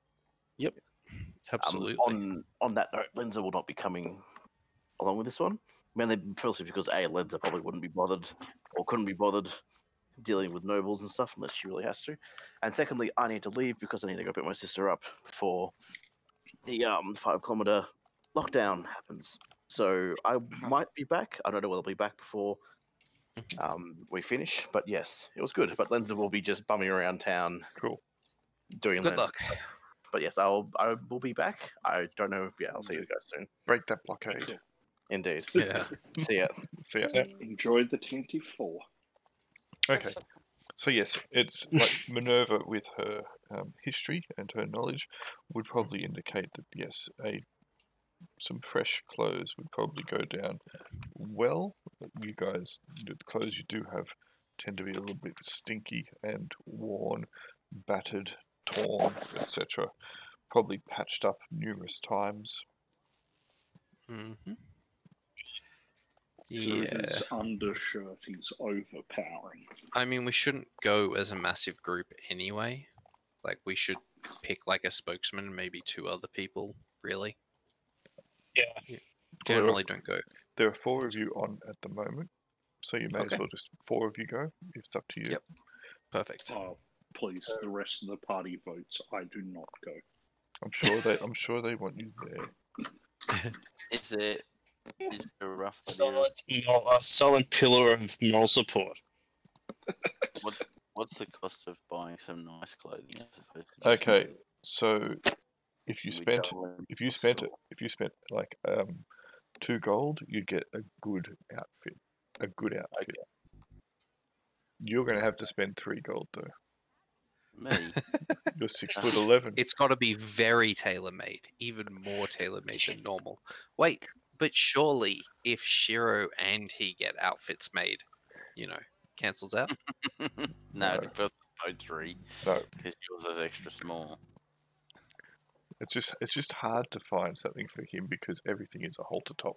Yep, absolutely. Um, on on that note, Lenza will not be coming along with this one. Mainly, firstly, because a Lenza probably wouldn't be bothered or couldn't be bothered dealing with nobles and stuff unless she really has to. And secondly, I need to leave because I need to go pick my sister up before the um five kilometer lockdown happens. So I might be back. I don't know whether I'll be back before um, we finish, but yes, it was good. But Lenza will be just bumming around town Cool. doing Good Lenza luck. but yes, I'll I will be back. I don't know. Yeah, I'll see you guys soon. Break that blockade. Cool. Indeed. Yeah. See ya. See ya. Enjoy the 24. Okay. So yes, it's like Minerva with her um, history and her knowledge would probably indicate that yes, a some fresh clothes would probably go down well. You guys, the clothes you do have tend to be a little bit stinky and worn, battered, torn, etc. Probably patched up numerous times. hmm Gerda's Yeah. undershirt is overpowering. I mean, we shouldn't go as a massive group anyway. Like, we should pick like a spokesman, and maybe two other people. Really, Yeah. generally don't go. There are four of you on at the moment, so you may Okay. as well just four of you go. It's up to you. Yep. Perfect. Oh, please, the rest of the party votes. I do not go. I'm sure they. I'm sure they want you there. Is there is a rough Solid, mo- a solid pillar of moral support. what what's the cost of buying some nice clothing as to Okay, new? so if you spent if you spent or- it if you spent like um two gold, you'd get a good outfit. A good outfit. You're gonna have to spend three gold though. me? You're six foot eleven. It's got to be very tailor made, even more tailor made than normal. Wait, but surely if Shiro and he get outfits made, you know, cancels out. no, No. because vote three No, because yours is extra small. it's just it's just hard to find something for him because everything is a halter top.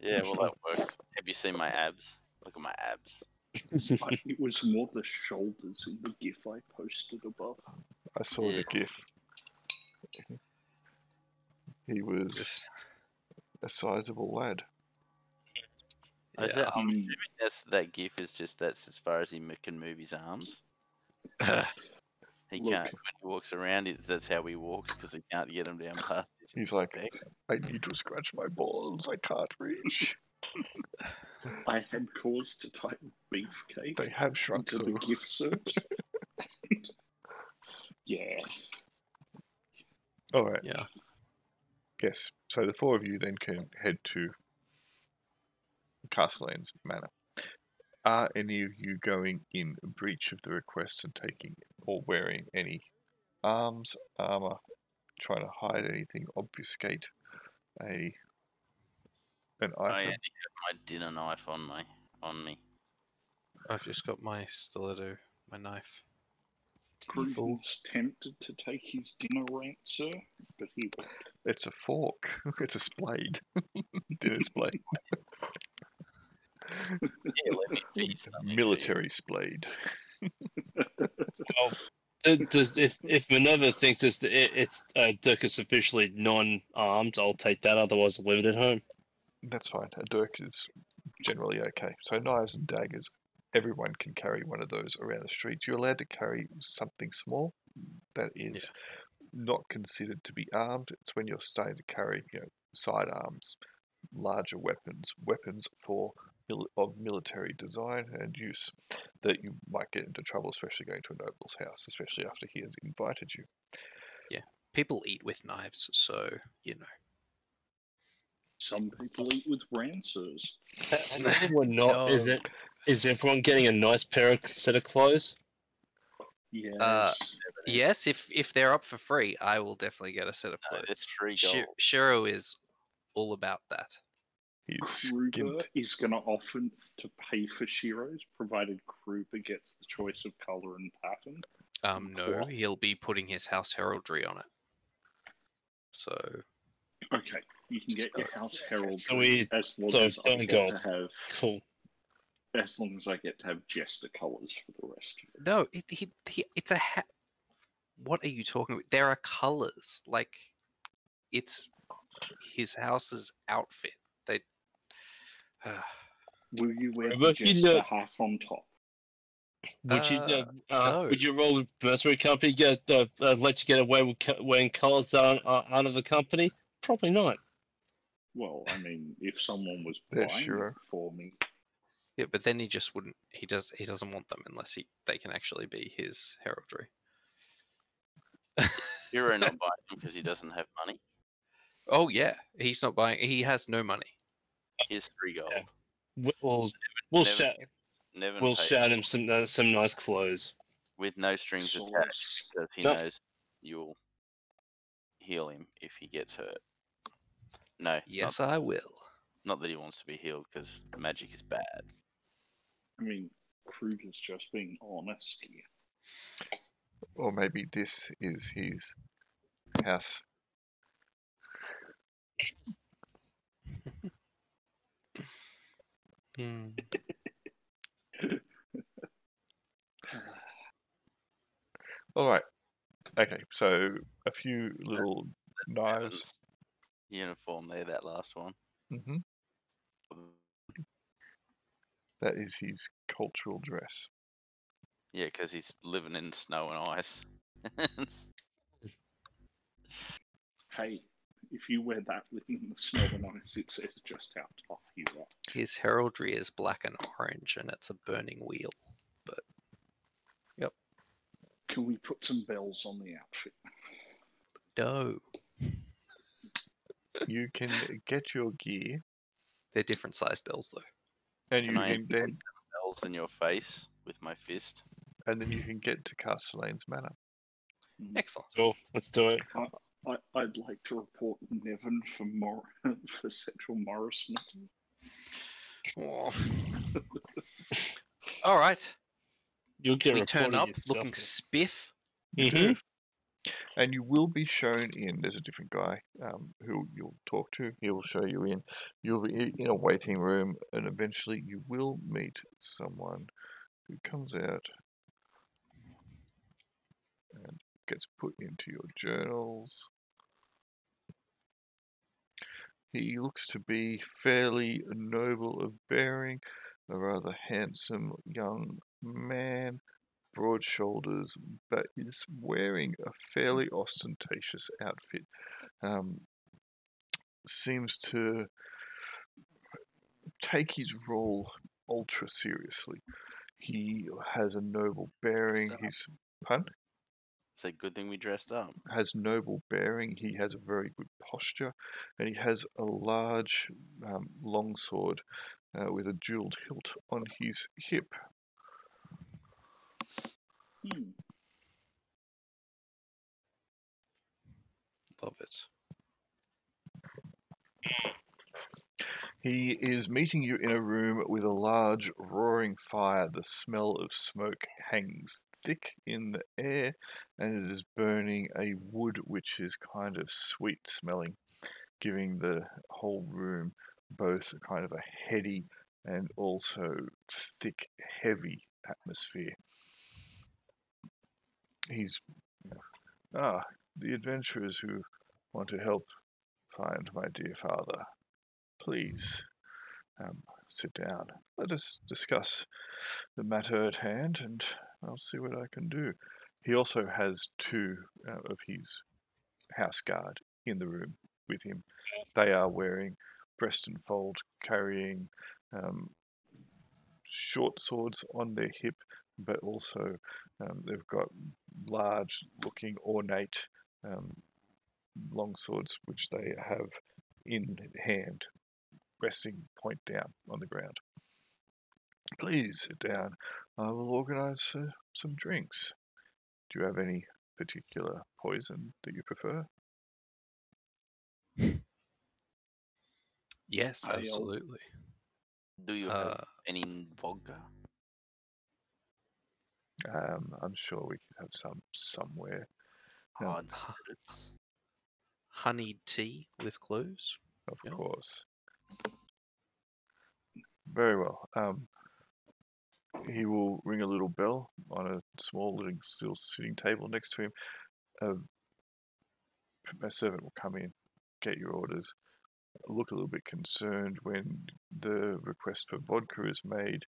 Yeah, well that works. Have you seen my abs? Look at my abs. It was more the shoulders in the gif I posted above. I saw the Yeah. gif. He was Just a sizable lad. Oh, Is Yeah. that, I'm Um, assuming that's that gif is just that's as far as he can move his arms. He Look. can't when he walks around. It's, that's how he walks because he can't get him down past his He's like, back. I need to scratch my balls. I can't reach. I had cause to type beefcake They have shrunk to the though. GIF search. yeah. All right. yeah. Yes. So the four of you then can head to Castellan's Manor. Are any of you going in breach of the request and taking or wearing any arms, armor, trying to hide anything, obfuscate a an I item? only have my dinner knife on my on me. I've just got my stiletto, my knife. Evil. Cruden's tempted to take his dinner rant, sir, but he won't. It's a fork. It's a splade. Dinner splade. Yeah, let me feed something. Military splade. Well, does, if if Minerva thinks it's it, it's uh, Dirk is sufficiently non-armed, I'll take that. Otherwise, I'll leave it at home. That's fine. A dirk is generally okay. So knives and daggers, everyone can carry one of those around the streets. You're allowed to carry something small that is not considered to be armed. It's when you're starting to carry, you know, sidearms, larger weapons, weapons for of military design and use that you might get into trouble, especially going to a noble's house, especially after he has invited you. Yeah, people eat with knives, so you know. Some people eat with rancers. And everyone not is it? Is everyone getting a nice pair of set of clothes? Yes. Uh, Yes, if if they're up for free, I will definitely get a set of clothes. that's three Shi- gold. Shiro is all about that. He's Kruber is going to offer to pay for Shiro's, provided Kruber gets the choice of color and pattern. Um, no, Cool. he'll be putting his house heraldry on it. So Okay, you can get your house herald So we- as long so as I get go. to have Cool. as long as I get to have jester colors for the rest of it. no, it, he, he it's a ha- What are you talking about? There are colors like it's his house's outfit. They. Will you wear the But you jester know- hat on top? Would you uh, Uh, uh, no. would your role with mercenary company get uh, uh, let you get away with co- wearing colours that aren't, uh, aren't of the company? Probably not. Well, I mean, if someone was Yeah, buying sure. it for me, yeah, but then he just wouldn't. He does. He doesn't want them unless he they can actually be his heraldry. Hero not buying him because he doesn't have money. Oh yeah, he's not buying. He has no money. Here's three gold. Yeah. We- We'll we'll never- shout Never we'll paid shout him some uh, some nice clothes. with no strings attached Solace. because he No. knows you'll heal him if he gets hurt. No, Yes, I will. not, not that he wants to be healed because magic is bad. I mean, Kruber's just being honest here. Or maybe this is his house. Hmm. All right. Okay, so a few little knives. Evan's Uniform there, that last one. hmm That is his cultural dress. Yeah, because he's living in snow and ice. Hey, if you wear that living in the snow and ice, it says just how tough you are. His heraldry is black and orange, and it's a burning wheel. But, yep. Can we put some bells on the outfit? No, You can get your gear, they're different size bells though. and Can you I can then, bells in your face with my fist. and then you can get to Castellan's Manor. Excellent. So let's do it. I, I'd like to report Nevin for Mor- for sexual harassment. Aw. All right, You'll get we turn up yourself. looking spiff. Mhm. And you will be shown in. There's a different guy um, who you'll talk to. He will show you in. You'll be in a waiting room, and eventually you will meet someone who comes out and gets put into your journals. He looks to be fairly noble of bearing, a rather handsome young man broad shoulders, but is wearing a fairly ostentatious outfit. Um, seems to take his role ultra seriously. He has a noble bearing. He's pun It's a good thing we dressed up. has noble bearing. He has a very good posture, and he has a large um, long sword uh, with a jeweled hilt on his hip. Hmm. Love it. He is meeting you in a room with a large roaring fire. The smell of smoke hangs thick in the air, and it is burning a wood which is kind of sweet smelling, giving the whole room both a kind of a heady and also thick, heavy atmosphere. He's ah, the adventurers who want to help find my dear father. Please, um, sit down. Let us discuss the matter at hand, and I'll see what I can do. He also has two uh, of his house guard in the room with him. They are wearing breast and fold, carrying um, short swords on their hip, but also um, they've got large looking, ornate um, long swords which they have in hand, resting point down on the ground. Please sit down. I will organize uh, some drinks. Do you have any particular poison that you prefer? Yes, uh, absolutely. Do you Uh, have any vodka? Um, I'm sure we can have some somewhere. Um, Hard Huh. spirits? honeyed tea with cloves. Of Yeah. course. Very well. Um, he will ring a little bell on a small little still sitting table next to him. A, a servant will come in, get your orders, look a little bit concerned when the request for vodka is made,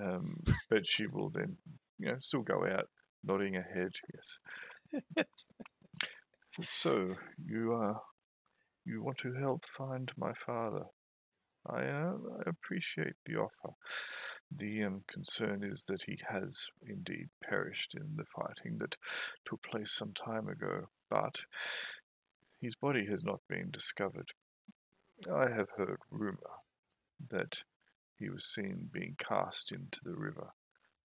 um, but she will then, you know, still go out, nodding ahead. Yes. so you are you want to help find my father. I, uh, I appreciate the offer. The um, concern is that he has indeed perished in the fighting that took place some time ago, but his body has not been discovered. I have heard rumour that he was seen being cast into the river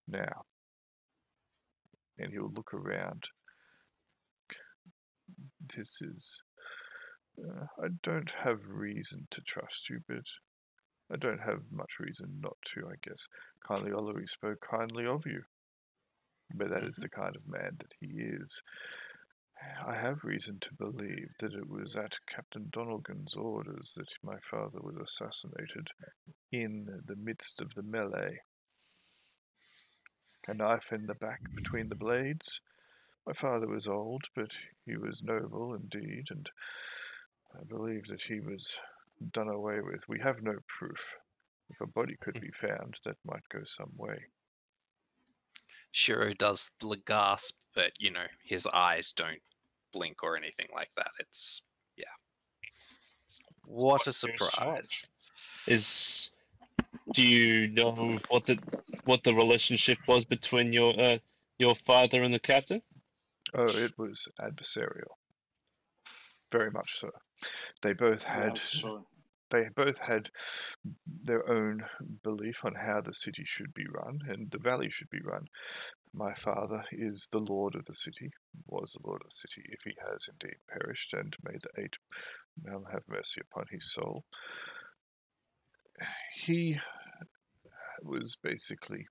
now. And he'll look around. This is uh, I don't have reason to trust you, but I don't have much reason not to, I guess. Kindly Ollery spoke kindly of you. But that is the kind of man that he is. I have reason to believe that it was at Captain Donalgan's orders that my father was assassinated in the midst of the melee. A knife in the back between the blades. My father was old, but he was noble indeed, and I believe that he was done away with. We have no proof. If a body could hmm. be found, that might go some way. Shiro does the gasp, but you know his eyes don't blink or anything like that. It's yeah. What a surprise! Is do you know what the what the relationship was between your uh, your father and the captain? Oh, it was adversarial. Very much so. They both had so they both had their own belief on how the city should be run and the valley should be run. My father is the lord of the city, was the lord of the city, if he has indeed perished, and may the eight um, have mercy upon his soul. He was basically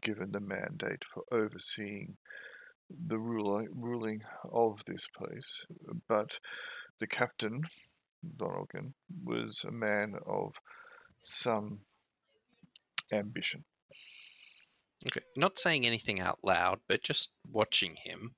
given the mandate for overseeing the ruling, ruling of this place, but the captain Donalgan was a man of some ambition. Okay, not saying anything out loud, but just watching him,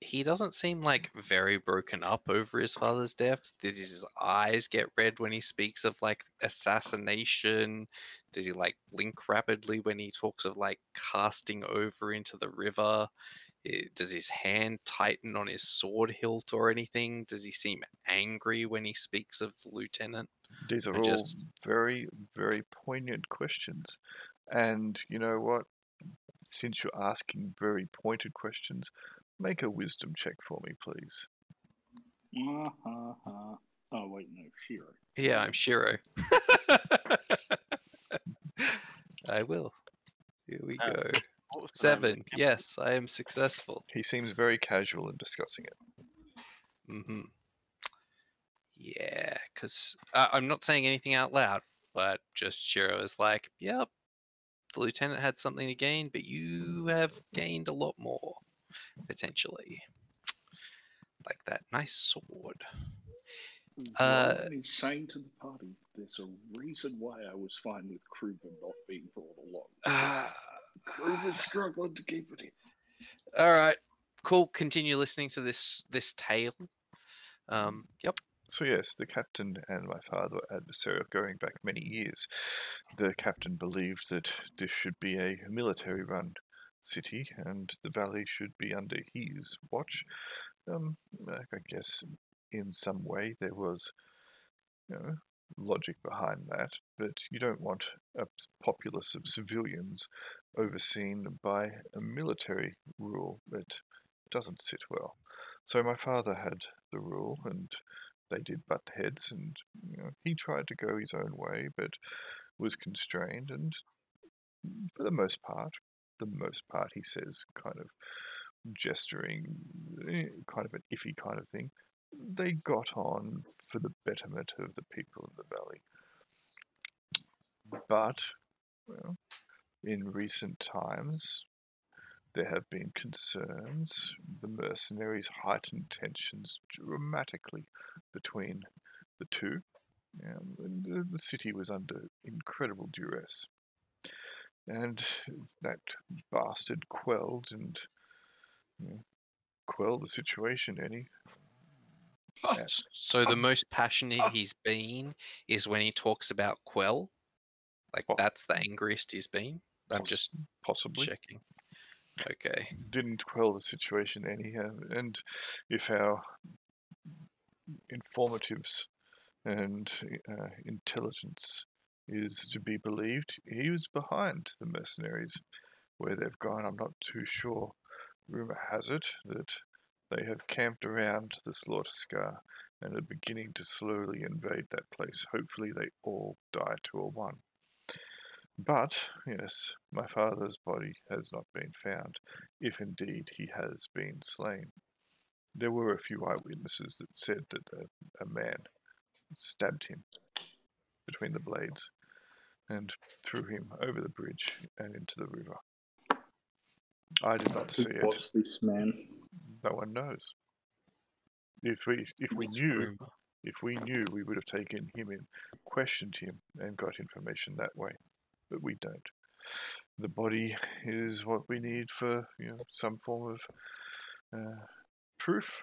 he doesn't seem like very broken up over his father's death. Does his eyes get red when he speaks of like assassination? Does he like blink rapidly when he talks of like casting over into the river? Eh, Does his hand tighten on his sword hilt or anything? Does he seem angry when he speaks of the lieutenant? These are I all just- very, very poignant questions. And you know what? Since you're asking very pointed questions, make a wisdom check for me, please. uh-huh. Oh wait, no, Shiro. Yeah, I'm Shiro. I will. Here we Uh, go. What was the name of the Seven. captain? Yes, I am successful. He seems very casual in discussing it. Mm-hmm. Yeah, because uh, I'm not saying anything out loud, but just Shiro is like, "Yep, the lieutenant had something to gain, but you have gained a lot more potentially." Like that nice sword. Uh, Ryan is saying to the party, there's a reason why I was fine with Kruber not being brought along. Kruber's struggling to keep it in. all right, cool. Continue listening to this this tale. Um, yep. So yes, the captain and my father were adversarial going back many years. The captain believed that this should be a military-run city, and the valley should be under his watch. Um, I guess in some way there was, you know, logic behind that, but you don't want a populace of civilians overseen by a military rule. It doesn't sit well. So my father had the rule, and they did butt heads, and you know, he tried to go his own way, but was constrained, and for the most part, the most part, he says, kind of gesturing, eh, kind of an iffy kind of thing. They got on for the betterment of the people of the valley. But, well, in recent times, there have been concerns. The mercenaries heightened tensions dramatically between the two. And the city was under incredible duress. And that bastard quelled and you know, quelled the situation, Any Yeah. So the most passionate he's been is when he talks about Quell. Like Oh. that's the angriest he's been. I'm Poss- just possibly checking. Okay. didn't quell the situation any. uh, And if our informatives and uh, intelligence is to be believed, he was behind the mercenaries. Where they've gone, I'm not too sure. Rumor has it that they have camped around the slaughter scar and are beginning to slowly invade that place. Hopefully, they all die to a one. But, yes, my father's body has not been found, if indeed he has been slain. There were a few eyewitnesses that said that a, a man stabbed him between the blades and threw him over the bridge and into the river. I did not see it. was this man? No one knows. If we if we knew if we knew we would have taken him in, questioned him, and got information that way. But we don't. The body is what we need for you know some form of uh, proof,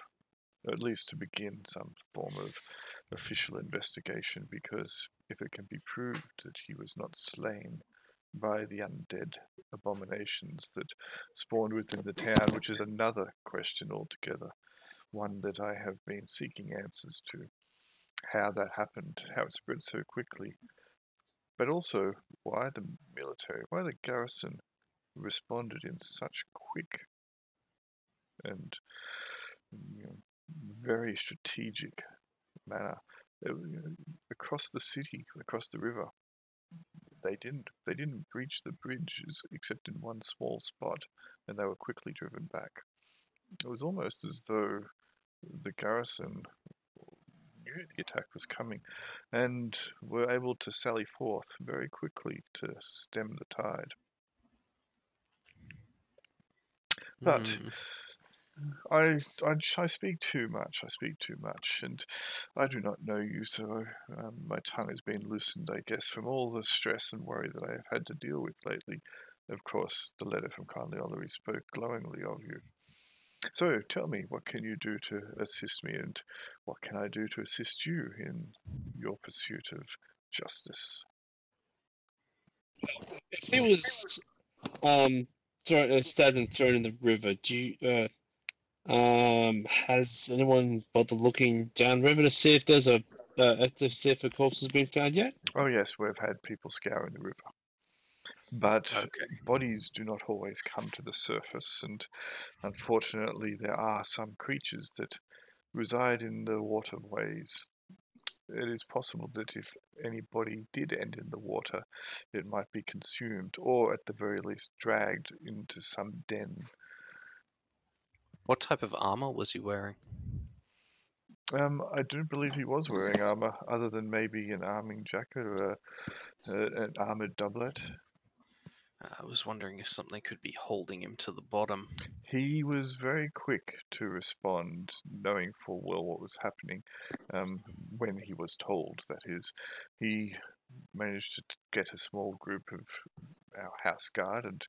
at least to begin some form of official investigation. Because if it can be proved that he was not slain by the undead abominations that spawned within the town, which is another question altogether, one that I have been seeking answers to how that happened, how it spread so quickly, but also why the military, why the garrison responded in such quick and you know, very strategic manner across the city, across the river. They didn't. They didn't breach the bridges except in one small spot, and they were quickly driven back. It was almost as though the garrison knew the attack was coming and were able to sally forth very quickly to stem the tide. But Mm, I, I, I speak too much. I speak too much, and I do not know you, so um, my tongue has been loosened, I guess, from all the stress and worry that I have had to deal with lately. Of course, the letter from Kindly Ollery spoke glowingly of you. So tell me, what can you do to assist me, and what can I do to assist you in your pursuit of justice? If he was um thrown, uh, stabbed and thrown in the river, do you uh, um has anyone bothered looking downriver to see if there's a uh, to see if a corpse has been found yet? Oh yes, we've had people scouring the river, but okay. bodies do not always come to the surface, and unfortunately, there are some creatures that reside in the waterways. It is possible that if any body did end in the water, it might be consumed, or at the very least dragged into some den. What type of armor was he wearing? Um, I don't believe he was wearing armor, other than maybe an arming jacket or a, a, an armored doublet. Uh, I was wondering if something could be holding him to the bottom. He was very quick to respond, knowing full well what was happening. Um, when he was told, that is, he managed to get a small group of our house guard and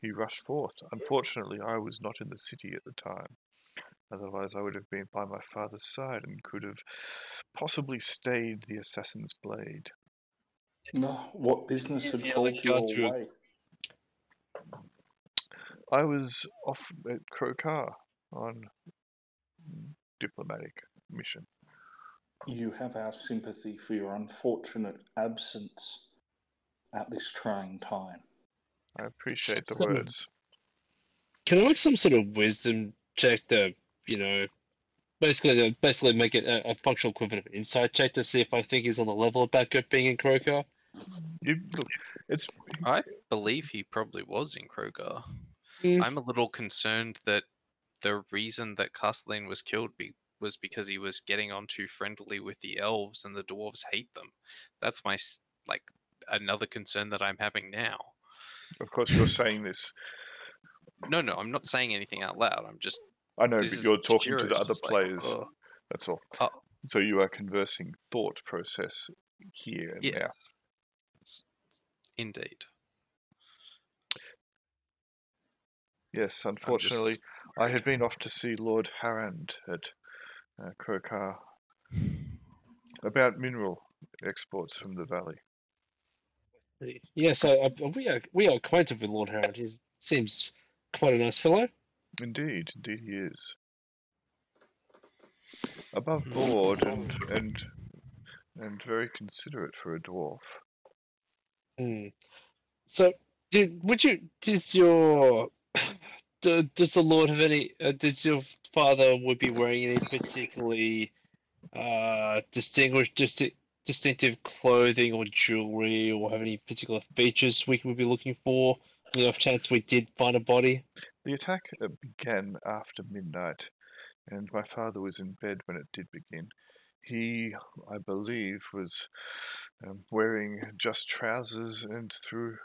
he rushed forth. Unfortunately, I was not in the city at the time. Otherwise, I would have been by my father's side and could have possibly stayed the assassin's blade. No, what business had called you away? I was off at Krokar on diplomatic mission. You have our sympathy for your unfortunate absence at this trying time. I appreciate the Some- words. Can I make some sort of wisdom check to, you know, basically to basically make it a, a functional equivalent of insight check to see if I think he's on the level of Batgirl being in Krokar? You, it's I believe he probably was in Krokar. Mm. I'm a little concerned that the reason that Castellan was killed be- was because he was getting on too friendly with the elves and the dwarves hate them. That's my like another concern that I'm having now. Of course you're saying this. No, no, I'm not saying anything out loud. I'm just I know, but you're talking to the other just like, players. That's all. Oh. So you are conversing thought process here and yes. now. Indeed. Yes, unfortunately, I had been off to see Lord Harrand at uh, Krokar about mineral exports from the valley. Yes, so I, we are we are acquainted with Lord Harold. He seems quite a nice fellow. Indeed, indeed he is. Above board and and and very considerate for a dwarf. Hmm. So, did would you does your do, does the Lord have any? Uh, does your father would be wearing any particularly uh distinguished disti- distinctive clothing or jewelry, or have any particular features we would be looking for? On the off chance we did find a body. The attack uh, began after midnight, and my father was in bed when it did begin. He, I believe, was um, wearing just trousers and threw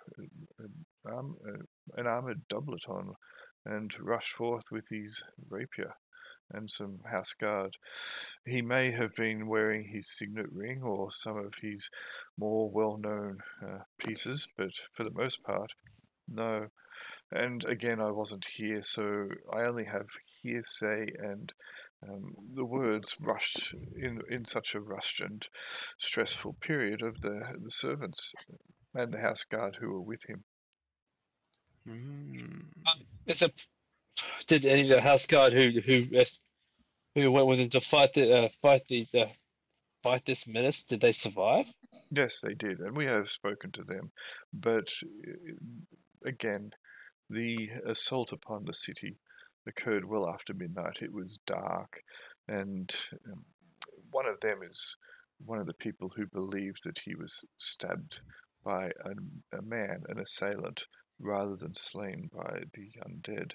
an, arm, uh, an armored doublet on, and rushed forth with his rapier and some house guard. He may have been wearing his signet ring or some of his more well-known uh, pieces, but for the most part, no. And again, I wasn't here, so I only have hearsay and um, the words rushed in in such a rushed and stressful period of the the servants and the house guard who were with him. Mm. Is it? Did any of the house guard who who who went with him to fight the uh, fight the uh, fight this menace? Did they survive? Yes, they did, and we have spoken to them. But uh, again, the assault upon the city occurred well after midnight. It was dark, and um, one of them is one of the people who believed that he was stabbed by a, a man, an assailant, rather than slain by the undead.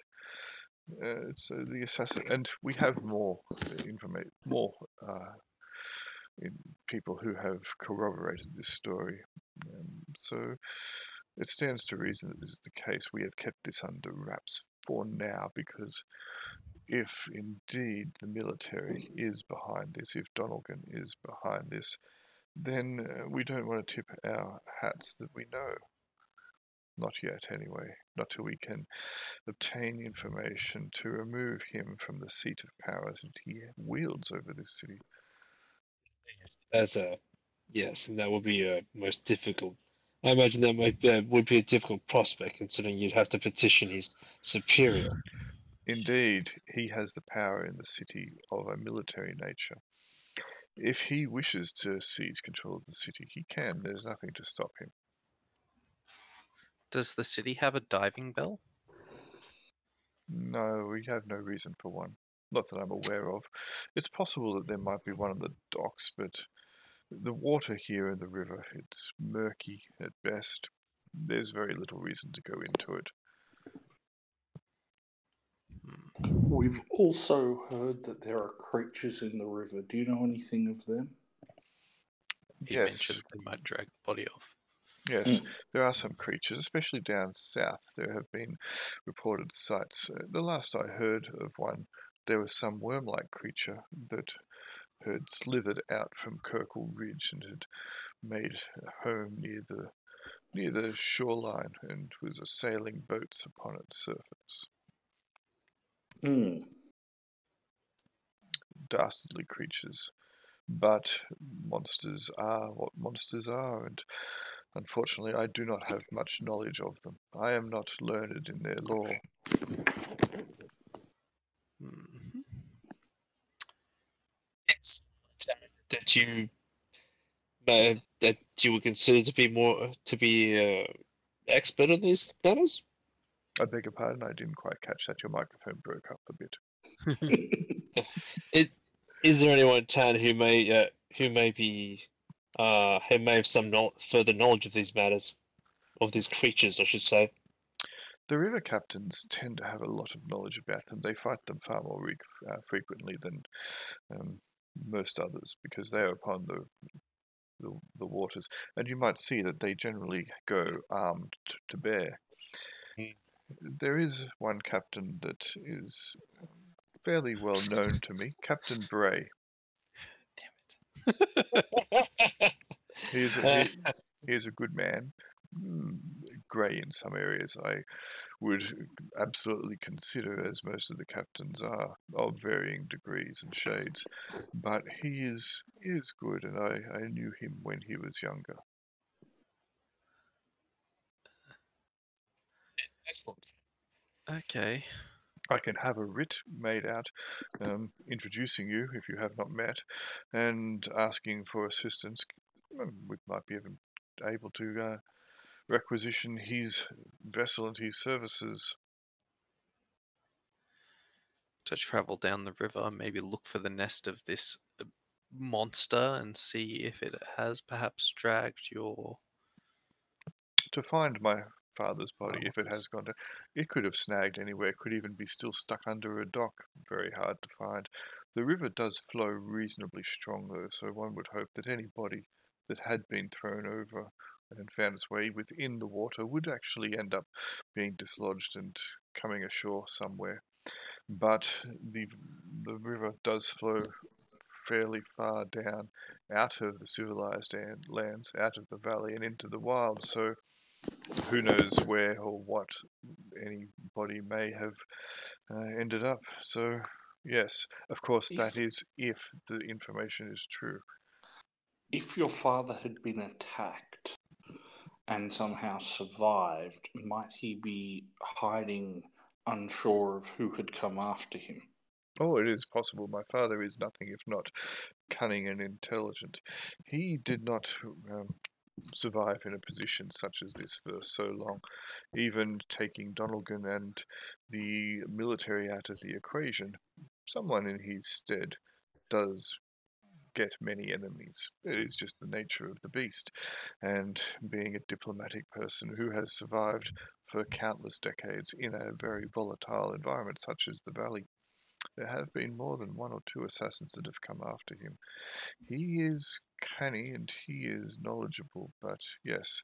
Uh, so the assassin, and we have more information, more uh, people who have corroborated this story. Um, so it stands to reason that this is the case. We have kept this under wraps for now because if indeed the military is behind this, if Donalgan is behind this, then uh, we don't want to tip our hats that we know. Not yet, anyway. Not till we can obtain information to remove him from the seat of power that he wields over this city. As a yes, and that would be a most difficult. I imagine that might uh, would be a difficult prospect, considering you'd have to petition his superior. Indeed, he has the power in the city of a military nature. If he wishes to seize control of the city, he can. There's nothing to stop him. Does the city have a diving bell? No, we have no reason for one. Not that I'm aware of. It's possible that there might be one on the docks, but the water here in the river, it's murky at best. There's very little reason to go into it. Hmm. We've also heard that there are creatures in the river. Do you know anything of them? He Yes. mentioned they might drag the body off. Yes, there are some creatures, especially down south. There have been reported sights. Uh, The last I heard of one, there was some worm like creature that had slithered out from Kirkle Ridge and had made a home near the near the shoreline and was assailing boats upon its surface. Hmm. Dastardly creatures. But monsters are what monsters are, and unfortunately, I do not have much knowledge of them. I am not learned in their lore. Mhm. It's that you uh, that you would consider to be more to be uh, expert on these matters. I beg your pardon, I didn't quite catch that. Your microphone broke up a bit. It is there anyone in town who may uh, who may be uh, who may have some no- further knowledge of these matters, of these creatures, I should say. The river captains tend to have a lot of knowledge about them. They fight them far more re- uh, frequently than um, most others because they are upon the, the the waters, and you might see that they generally go armed t- to bear. Mm. There is one captain that is fairly well known to me, Captain Bray. He is a, he, he is a good man. Mm, Grey in some areas, I would absolutely consider, as most of the captains are, of varying degrees and shades. But he is is good, and I, I knew him when he was younger. Excellent. Okay. I can have a writ made out um, introducing you if you have not met, and asking for assistance. Um, We might be even able to uh, requisition his vessel and his services. To travel down the river, maybe look for the nest of this uh, monster and see if it has perhaps dragged your. to find my father's body Oh, if it has gone to it could have snagged anywhere could even be still stuck under a dock very hard to find. The river does flow reasonably strong though so one would hope that any body that had been thrown over and found its way within the water would actually end up being dislodged and coming ashore somewhere. But the the river does flow fairly far down out of the civilized lands out of the valley and into the wild so who knows where or what anybody may have uh, ended up. So, yes, of course, that If- is if the information is true. If your father had been attacked and somehow survived, might he be hiding, unsure of who had come after him? Oh, it is possible. My father is nothing if not cunning and intelligent. He did not um, survive in a position such as this for so long. Even taking Donalgan and the military out of the equation, someone in his stead does get many enemies. It is just the nature of the beast. And being a diplomatic person who has survived for countless decades in a very volatile environment such as the Valley, there have been more than one or two assassins that have come after him. He is canny and he is knowledgeable, but yes,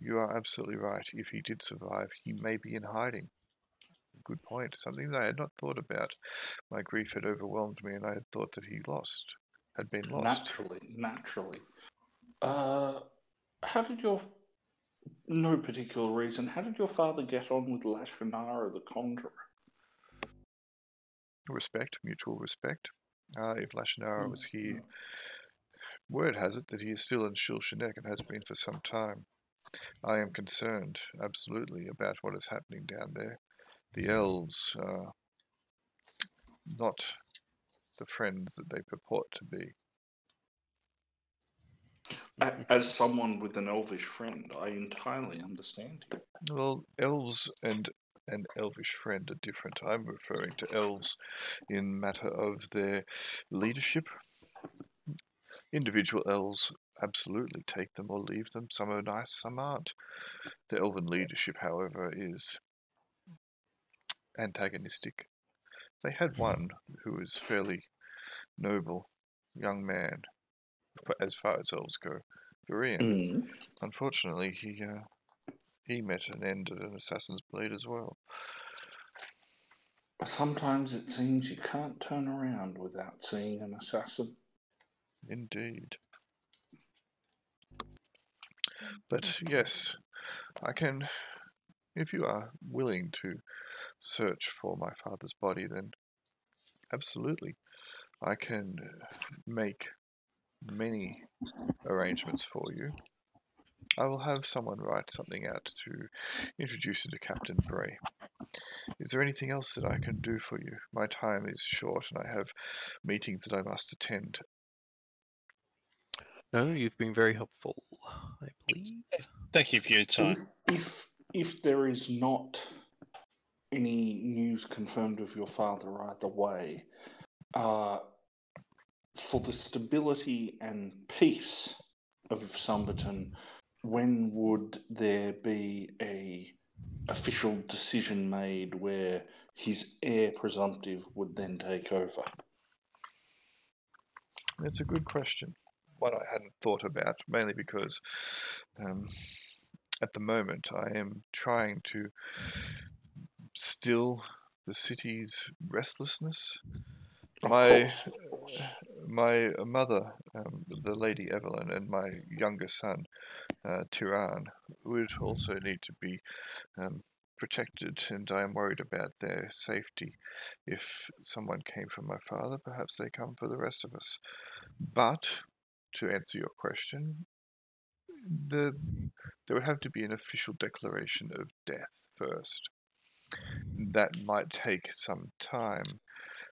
you are absolutely right. If he did survive, he may be in hiding. Good point. Something that I had not thought about. My grief had overwhelmed me, and I had thought that he lost, had been lost. Naturally, naturally. Uh, how did your no particular reason? How did your father get on with Lashanara the Conjurer? Respect, mutual respect. Uh, if Lashanara was Mm, here, word has it that he is still in Shilshanek and has been for some time. I am concerned, absolutely, about what is happening down there. The elves are not the friends that they purport to be. As someone with an elvish friend, I entirely understand you. Well, elves and an elvish friend are different. I'm referring to elves in matter of their leadership. Individual elves absolutely take them or leave them. Some are nice, some aren't. The elven leadership, however, is antagonistic. they had one who was fairly noble young man, as far as elves go, Varian. Mm. Unfortunately, he uh, he met an end at an assassin's blade as well. Sometimes it seems you can't turn around without seeing an assassin. Indeed. But yes, I can. If you are willing to search for my father's body, then absolutely, I can make many arrangements for you. I will have someone write something out to introduce you to Captain Bray. Is there anything else that I can do for you? My time is short and I have meetings that I must attend. No, you've been very helpful, I believe. Thank you for your time. If, if if there is not any news confirmed of your father either way, uh, for the stability and peace of Sumberton, when would there be a official decision made where his heir presumptive would then take over? It's a good question. One I hadn't thought about, mainly because um, at the moment I am trying to still the city's restlessness. Of my course, my mother, um, the Lady Evelyn, and my younger son, uh, Tiran, would also need to be um, protected, and I am worried about their safety. If someone came for my father, perhaps they come for the rest of us. But to answer your question, the there would have to be an official declaration of death first. That might take some time.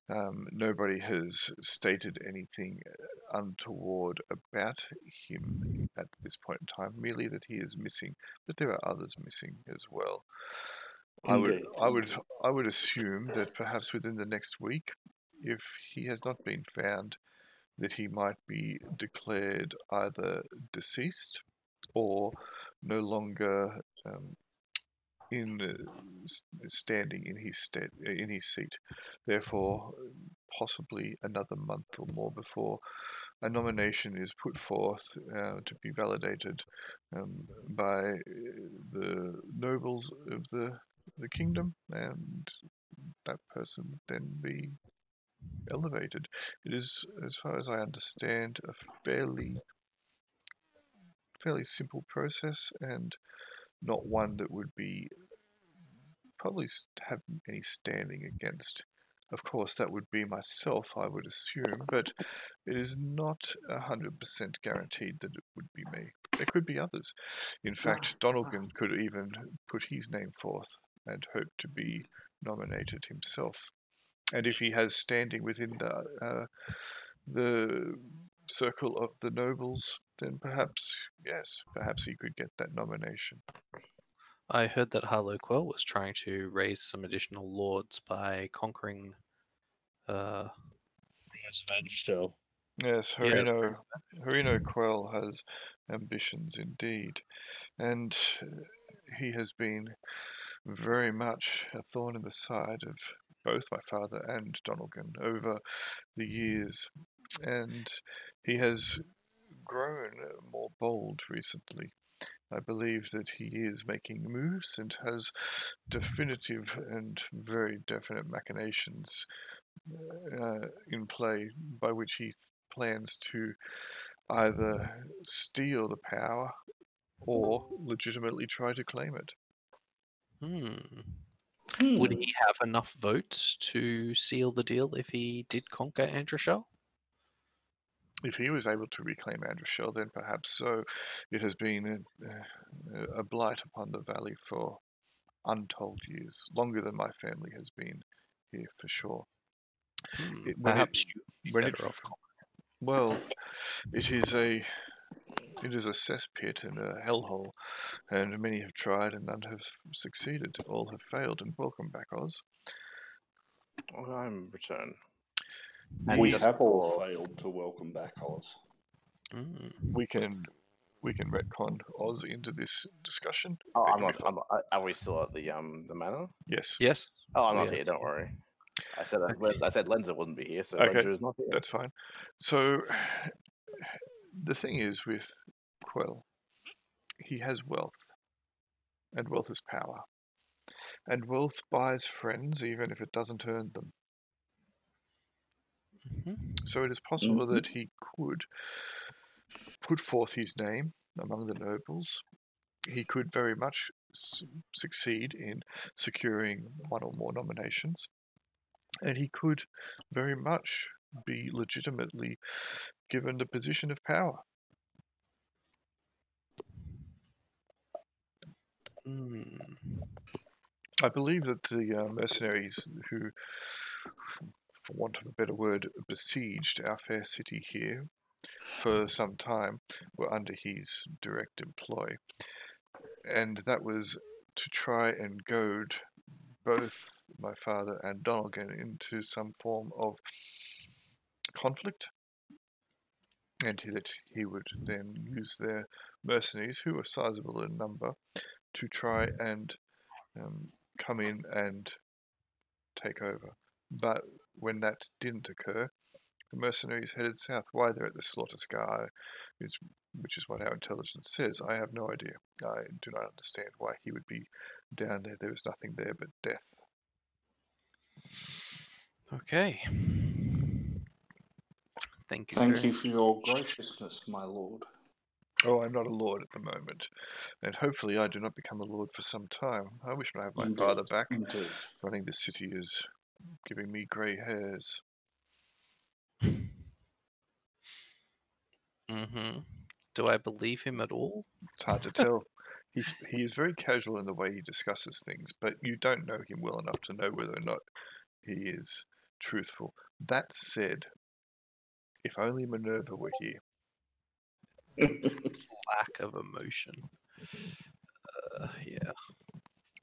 Um, nobody has stated anything uh, untoward about him at this point in time, merely that he is missing, but there are others missing as well. I would, I would. I would assume that perhaps within the next week, if he has not been found, that he might be declared either deceased or no longer um, in uh, standing in his stead in his seat. Therefore, possibly another month or more before a nomination is put forth uh, to be validated um, by uh, the nobles of the the kingdom, and that person would then be elevated. It is, as far as I understand, a fairly fairly simple process and not one that would be probably have any standing against. Of course, that would be myself, I would assume, but it is not a hundred percent guaranteed that it would be me. There could be others. In fact, Donalgan could even put his name forth and hope to be nominated himself. And if he has standing within the uh, the circle of the nobles, then perhaps yes, perhaps he could get that nomination. I heard that Harlow Quell was trying to raise some additional lords by conquering. Uh, Rise of Adgerstel. Yes, Yeah. Harino, Harino Quell has ambitions indeed, and uh, he has been very much a thorn in the side of both my father and Donalgan over the years, and he has grown more bold recently. I believe that he is making moves and has definitive and very definite machinations uh, in play by which he plans to either steal the power or legitimately try to claim it. hmm. Hmm. Would he have enough votes to seal the deal if he did conquer Androshell? If he was able to reclaim Androshell, then perhaps so. It has been a, a blight upon the valley for untold years, longer than my family has been here for sure. Hmm, It- when it- Perhaps you'd be it better f- off. Well, it is a it is a cesspit and a hellhole, and many have tried and none have succeeded. All have failed. And welcome back, Oz. Well, I'm return. And we have all failed to welcome back Oz. Mm. We can we can retcon Oz into this discussion. Oh, I'm not. I'm, not- are we still at the um the manor? Yes. Yes. Oh, I'm not are here. Don't worry. I said Okay. I said Lenza wouldn't be here, so Okay, Lenza is not here. That's fine. So the thing is with Quell, he has wealth, and wealth is power. And wealth buys friends even if it doesn't earn them. Mhm. So it is possible that he could put forth his name among the nobles. He could very much s- succeed in securing one or more nominations. And he could very much be legitimately given the position of power. Mm. I believe that the uh, mercenaries who, for want of a better word, besieged our fair city here for some time were under his direct employ. And that was to try and goad both my father and Donegan into some form of conflict. And he- that he would then use their mercenaries, who were sizable in number, to try and um, come in and take over. But when that didn't occur, the mercenaries headed south. Why they're at the Slaughter Scar, is, which is what our intelligence says, I have no idea. I do not understand why he would be down there. There is nothing there but death. Okay. Thank you. Thank you for your graciousness, my lord. Oh, I'm not a lord at the moment, and hopefully I do not become a lord for some time. I wish I have my father back. Indeed. Running this city is giving me grey hairs. Mm-hmm. Do I believe him at all? It's hard to tell. He's he is very casual in the way he discusses things, but you don't know him well enough to know whether or not he is truthful. That said, if only Minerva were here. Lack of emotion. Uh, yeah.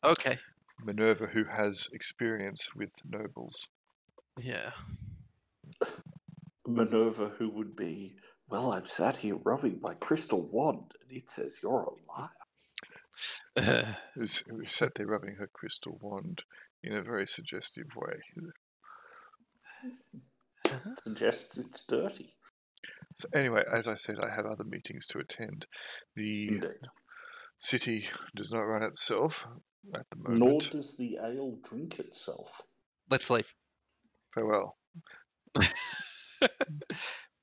Okay. Minerva, who has experience with nobles. Yeah. Minerva, who would be, well, I've sat here rubbing my crystal wand, and it says you're a liar. Who's, who sat there rubbing her crystal wand in a very suggestive way. Uh-huh. Suggests it's dirty. So anyway, as I said, I have other meetings to attend. The Indeed. city does not run itself at the Nor does the ale drink itself. Let's leave. Farewell.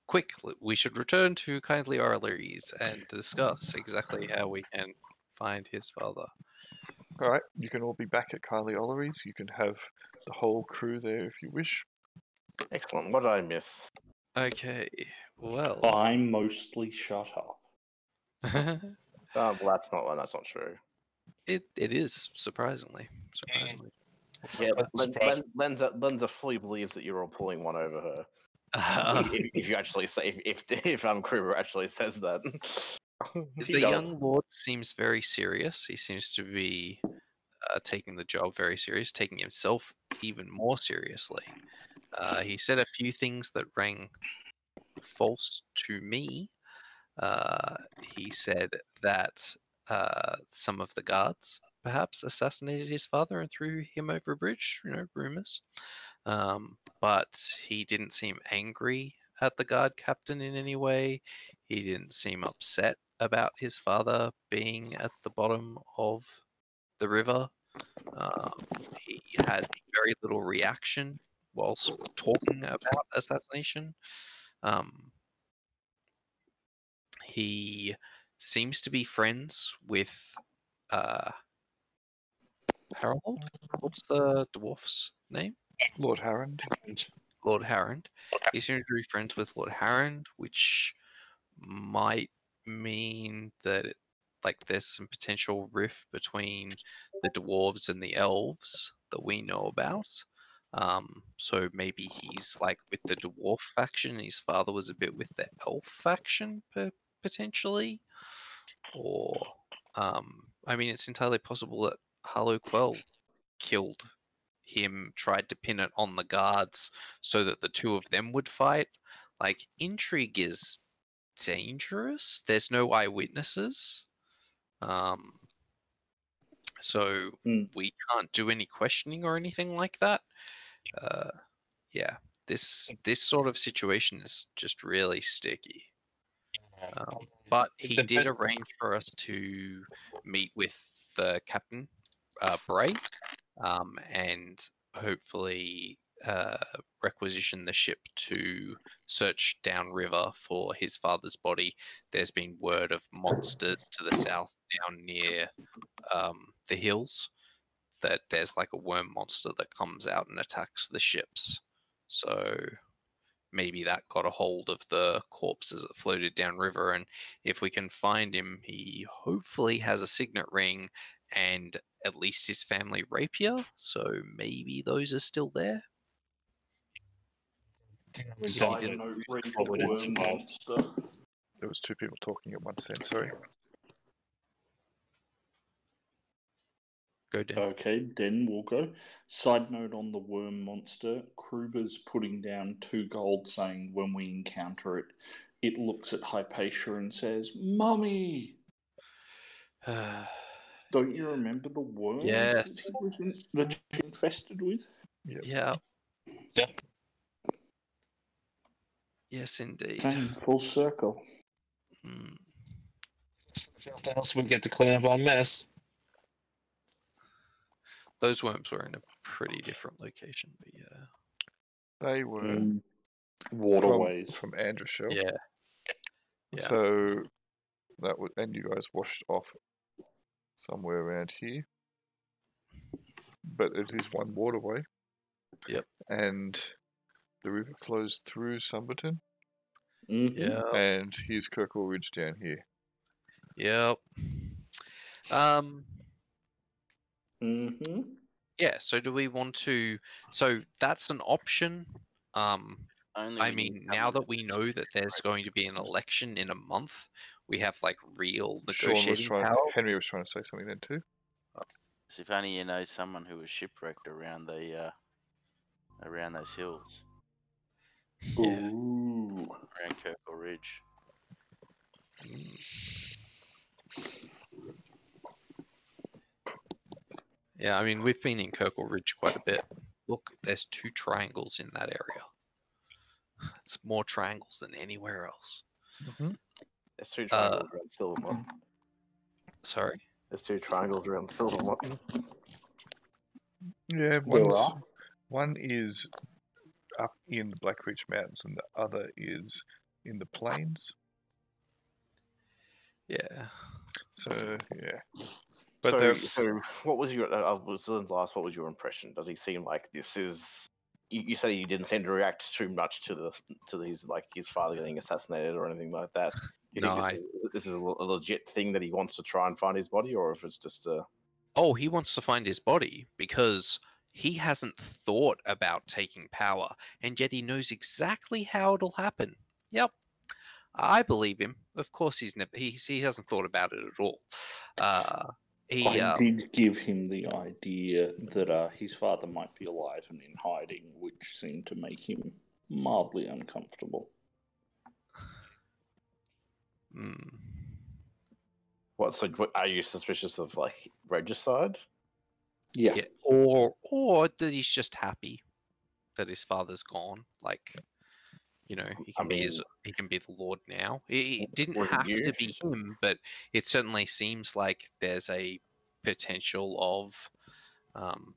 Quick, we should return to Kindly Orleries and discuss exactly how we can find his father. All right, you can all be back at Kylie Ollery's. You can have the whole crew there if you wish. Excellent. What did I miss? Okay, well. I'm mostly shut up. Oh, well, that's not that's not true. It, it is, surprisingly. Surprisingly. Yeah, That's Len, surprising. Lenza, Lenza fully believes that you're all pulling one over her. Uh, if, if you actually say, if if, if um Kruber actually says that, the young lord seems very serious. He seems to be uh, taking the job very serious, taking himself even more seriously. Uh, he said a few things that rang false to me. Uh, he said that uh, some of the guards perhaps assassinated his father and threw him over a bridge. You know, rumors. Um, but he didn't seem angry at the guard captain in any way. He didn't seem upset about his father being at the bottom of the river. Um, he had very little reaction whilst talking about assassination. Um, he seems to be friends with uh, Harold. What's the dwarf's name? Lord Harrond. Lord Harrond. He seems to be friends with Lord Harrond, which might mean that it, like there's some potential rift between the dwarves and the elves that we know about. Um, so maybe he's like with the dwarf faction. and His father was a bit with the elf faction, po- potentially. Or, um, I mean, it's entirely possible that Harlow Quell killed him, tried to pin it on the guards so that the two of them would fight. Like, intrigue is dangerous. There's no eyewitnesses. Um, so Mm. we can't do any questioning or anything like that. uh, yeah, this this sort of situation is just really sticky. Um, but he did arrange for us to meet with the captain, uh, Bray, um, and hopefully uh, requisition the ship to search downriver for his father's body. There's been word of monsters to the south, down near um, the hills, that there's like a worm monster that comes out and attacks the ships. So maybe that got a hold of the corpse as it floated downriver. And if we can find him, he hopefully has a signet ring and at least his family rapier. So maybe those are still there. We Side didn't- the probably didn't worm survive. monster. There was two people talking at once then, sorry. Go down. Okay, Den will go. Side note on the worm monster, Kruber's putting down two gold saying when we encounter it, it looks at Hypatia and says, Mummy! Don't you remember the worm Yes. that she was in, infested with? yeah. Yeah. Yes, indeed. Came full circle. Hmm. Something else we get to clean up our mess. Those worms were in a pretty different location, but yeah. They were Mm. Waterways. from Androshell. Yeah. Yeah. So that would and you guys washed off somewhere around here. But it is one waterway. Yep. And the river flows through Sumberton Mhm. Yeah. and here's Kirkle Ridge down here. Yep. Um. Mhm. Yeah. So, do we want to? So that's an option. Um. Only I mean, now that we know that there's going to be an election in a month, we have like real Sean was negotiating trying power. Henry was trying to say something then too. As if only you know someone who was shipwrecked around the uh, around those hills, Yeah. Ooh. around Kirkle Ridge. Yeah, I mean, we've been in Kirkle Ridge quite a bit. Look, there's two triangles in that area. It's more triangles than anywhere else. There's two Uh, triangles around Silvermont. Sorry. There's two triangles around Silvermont. Yeah, There one's, are. one is up in the Black Ridge Mountains and the other is in the plains. Yeah. So yeah. But so, so, what was your? Uh, uh, was last. What was your impression? Does he seem like this is? You, you say you didn't seem to react too much to the to these like his father getting assassinated or anything like that. You No, think I- this, is, this is a, a legit thing that he wants to try and find his body, or if it's just a? Oh, he wants to find his body because he hasn't thought about taking power, and yet he knows exactly how it'll happen. Yep. I believe him. Of course, he's never. He he hasn't thought about it at all. Uh, he. I uh, did give him the idea that uh, his father might be alive and in hiding, which seemed to make him mildly uncomfortable. mm, What? So, what, are you suspicious of like regicide? Yeah. yeah. Or or that he's just happy that his father's gone. Like, you know, he I can be his, he can be the Lord now. It, didn't have to be him, but it certainly seems like there's a potential of um,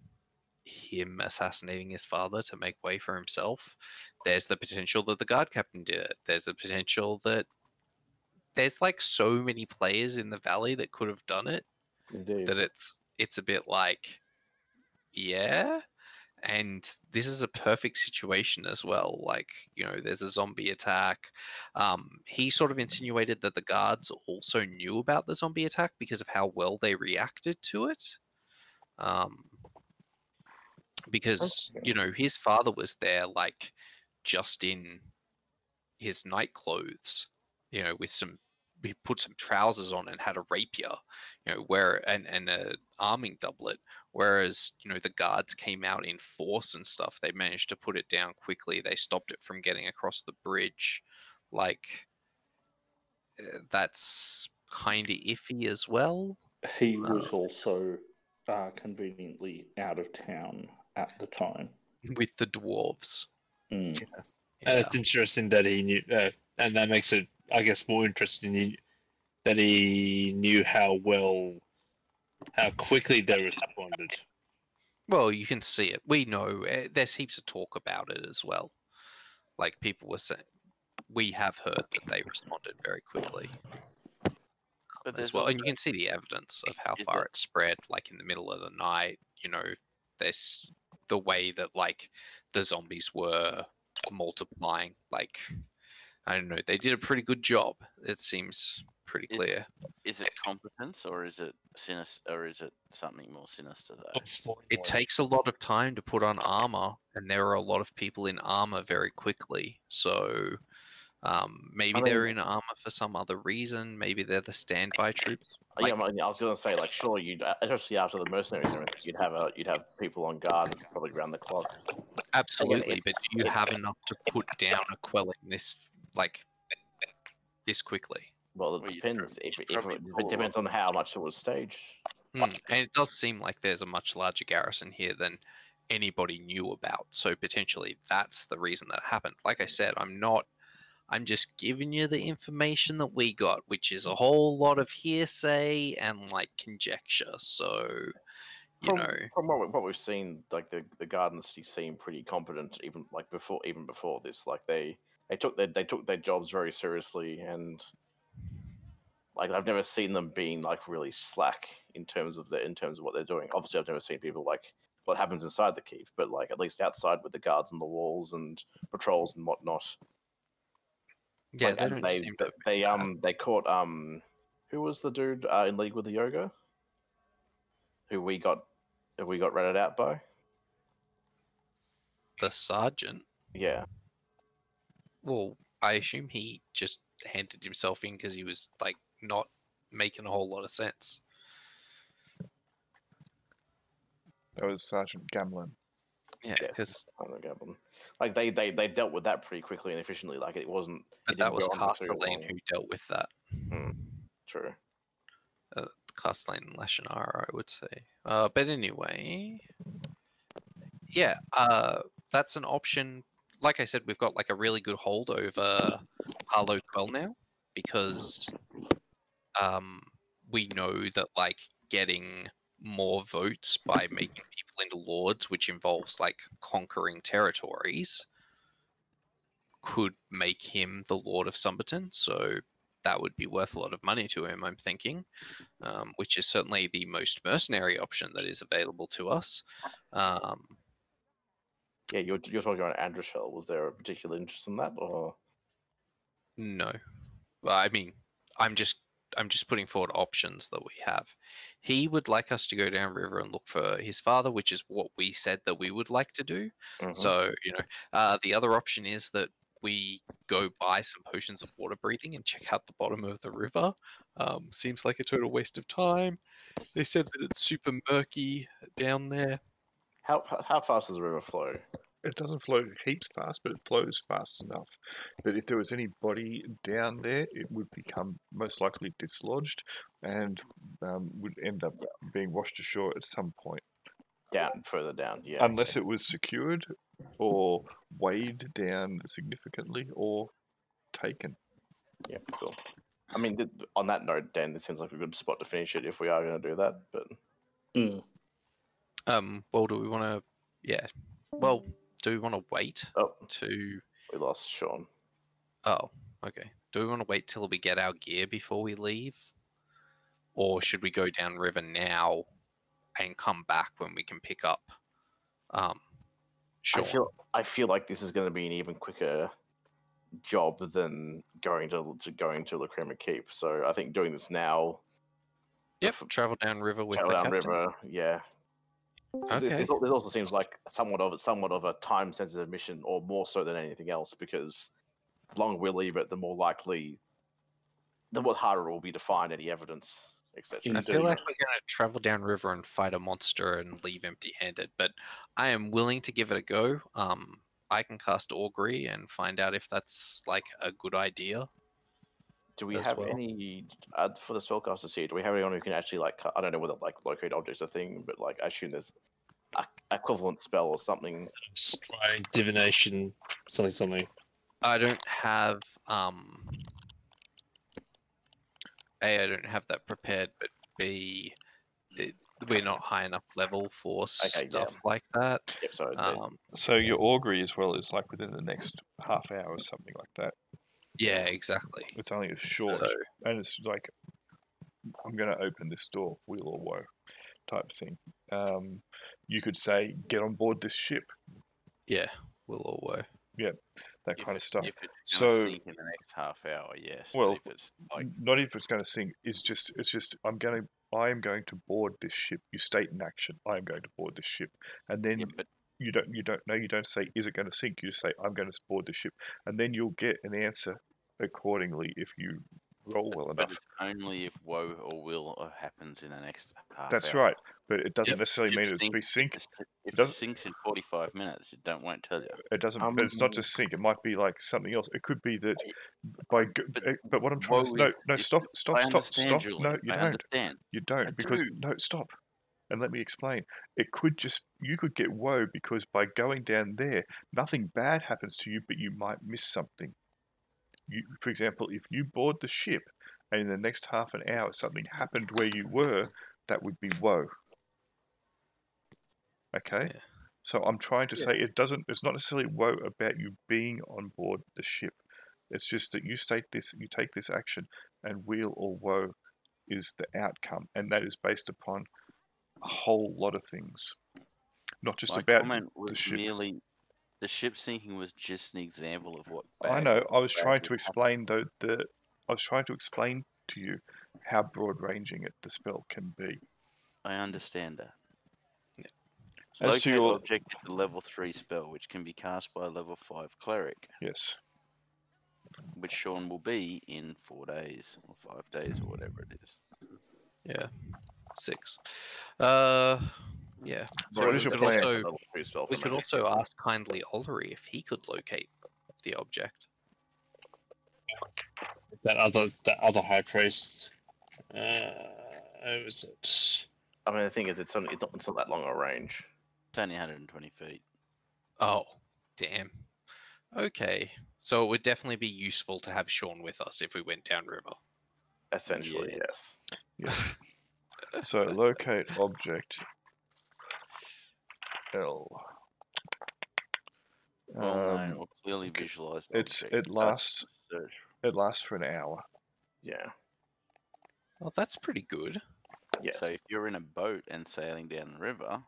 him assassinating his father to make way for himself. There's the potential that the guard captain did it. There's the potential that there's like so many players in the valley that could have done it Indeed. that it's it's a bit like yeah and this is a perfect situation as well like you know there's a zombie attack um he sort of insinuated that the guards also knew about the zombie attack because of how well they reacted to it um because you know his father was there like just in his night clothes you know with some he put some trousers on and had a rapier you know where and and a arming doublet whereas you know the guards came out in force and stuff they managed to put it down quickly they stopped it from getting across the bridge like uh, that's kind of iffy as well He was also uh, conveniently out of town at the time. with the dwarves. Mm. And Yeah. it's interesting that he knew, uh, and that makes it, I guess, more interesting he- that he knew how well, how quickly they responded. Well, you can see it. We know eh, there's heaps of talk about it as well. Like people were saying, we have heard that they responded very quickly But as well, and you can see the evidence of how far it- it spread. Like in the middle of the night, you know, there's the way that like the zombies were multiplying. Like I don't know, they did a pretty good job. It seems pretty clear. Is it competence or is it sinister or is it something more sinister though? It takes a lot of time to put on armor, and there are a lot of people in armor very quickly. So um, maybe I they're in armor for some other reason. Maybe they're the standby troops. Uh, yeah, I mean, I was gonna say like, sure, you'd uh, especially after the mercenaries, you'd have a you'd have people on guard probably around the clock. Absolutely, but do you have enough to put down a quelling this like this quickly? Well, it Well, depends. prob- If, if it, depends on how much it was staged. Hmm, And it does seem like there's a much larger garrison here than anybody knew about. So potentially that's the reason that happened. Like I said, I'm not. I'm just giving you the information that we got, which is a whole lot of hearsay and like conjecture. So, you from, know, from what, we, what we've seen, like the the Garden City seem pretty competent, even like before even before this. Like they they took their they took their jobs very seriously, and like I've never seen them being like really slack in terms of the in terms of what they're doing. Obviously, I've never seen people like what happens inside the keep, but like at least outside with the guards on the walls and patrols and whatnot. yeah, like, they don't they, they, they um they caught um who was the dude uh, in league with the yoga who we got who we got ratted out by the sergeant. yeah Well, I assume he just handed himself in because he was like not making a whole lot of sense. That was Sergeant Gamlin. Yeah, Yeah. because I don't like they, they they dealt with that pretty quickly and efficiently like it wasn't but it that was go on Castellan who dealt with that. true Castellan and Lashonara, I would say. Uh, but anyway, yeah, uh, that's an option. Like I said, we've got like a really good hold over Harlow Quell now because um, we know that like getting more votes by making people into lords, which involves like conquering territories, could make him the Lord of Sumberton. So that would be worth a lot of money to him, I'm thinking, um, which is certainly the most mercenary option that is available to us. Um, yeah you're, you're talking about Androshell was there a particular interest in that or no, well, I mean, I'm just I'm just putting forward options that we have. He would like us to go downriver and look for his father, which is what we said that we would like to do. Mhm. So, you know, uh, the other option is that we go buy some potions of water breathing and check out the bottom of the river. Um, seems like a total waste of time. They said that it's super murky down there. How how fast does the river flow It doesn't flow heaps fast, but it flows fast enough that if there was any body down there, it would become most likely dislodged and um, would end up being washed ashore at some point, down further down yeah unless it was secured or weighed down significantly or taken. yeah cool I mean on that note Dan this seems like a good spot to finish it if we are going to do that but Mm. Um, well, do we want to? Yeah. Well, do we want to wait oh to? we lost Sean Oh, okay. Do we want to wait till we get our gear before we leave, or should we go down river now and come back when we can pick up? Um, Sean. I feel I feel like this is going to be an even quicker job than going to, to going to Lacrima Keep. So I think doing this now, Yep. Travel down river with travel the down captain. river, yeah. This, Okay. this al- this also seems like somewhat of a somewhat of a time sensitive mission, or more so than anything else, because the longer we leave it, the more likely, the more harder it will be to find any evidence, etc. I Indeed. feel like we're going to travel downriver and fight a monster and leave empty-handed, but I am willing to give it a go. Um, I can cast augury and find out if that's like a good idea. Do we have well. any uh, for the spellcasters here? Do we have anyone who can actually like? I don't know whether like locate objects a thing, but like I assume there's a- equivalent spell or something. Scrying, divination, something, something. I don't have um A, I don't have that prepared, but B it, we're not high enough level for Okay, yeah. stuff like that. Yep, sorry. Um So your augury as well is like within the next half hour or something like that. Yeah, exactly. It's only a short, So and it's like I'm going to open this door, weal or woe, type thing. Um, you could say, "Get on board this ship," yeah, will or woe. Yeah, that If kind of stuff. If it's So- sink in the next half hour, yes. Well, if it's like not if it's going to sink. It's just, it's just. I'm going to, I am going to board this ship. You state in action, I am going to board this ship, and then yeah, but you don't, you don't know. You don't say, "Is it going to sink?" You just say, "I'm going to board the ship," and then you'll get an answer accordingly if you roll well but enough. it's only if woe or will uh, happens in the next half That's hour. right, but it doesn't If necessarily mean it's be sinks- sink. If it- it doesn't- sinks in 45 minutes, it don't won't tell you. It doesn't. but it's not Um, just sink. It might be like something else. It could be that by. But eh, but what I'm trying to woe say, no, no, is- stop, stop, I stop, understand, stop. Julian. No, you I don't. understand. You don't I because do. no, stop, and let me explain. It could just you could get woe because by going down there, nothing bad happens to you, but you might miss something. You, for example, if you board the ship and in the next half an hour something happened where you were, that would be woe. Okay. Yeah. So I'm trying to Yeah. say it doesn't. It's not necessarily woe about you being on board the ship. It's just that you state this, you take this action, and weal or woe is the outcome, and that is based upon a whole lot of things, not just My about comment the ship. merely the ship sinking was just an example of what. I know. I was trying to explain though the. I was trying to explain to you how broad ranging it the spell can be. I understand that. As to your object is a level three spell, which can be cast by a level five cleric, yes, which Sean will be in four days or five days or whatever it is. Yeah. Six. Uh yeah. So we could also Level three spell we could also ask kindly Ollery if he could locate the object. That other, that other high priest. Uh, who was it? I mean, the thing is, it's, only, it's, not, it's not that long a range. It's only 120 feet. Oh, damn. Okay. So it would definitely be useful to have Sean with us if we went downriver. Essentially, Yeah. yes. yes. so locate object. L. Well known Um, or clearly okay, visualized. it's- object it lasts- as a search. it lasts for an hour. Yeah. Well, that's pretty good. Yes. So if you're in a boat and sailing down the river,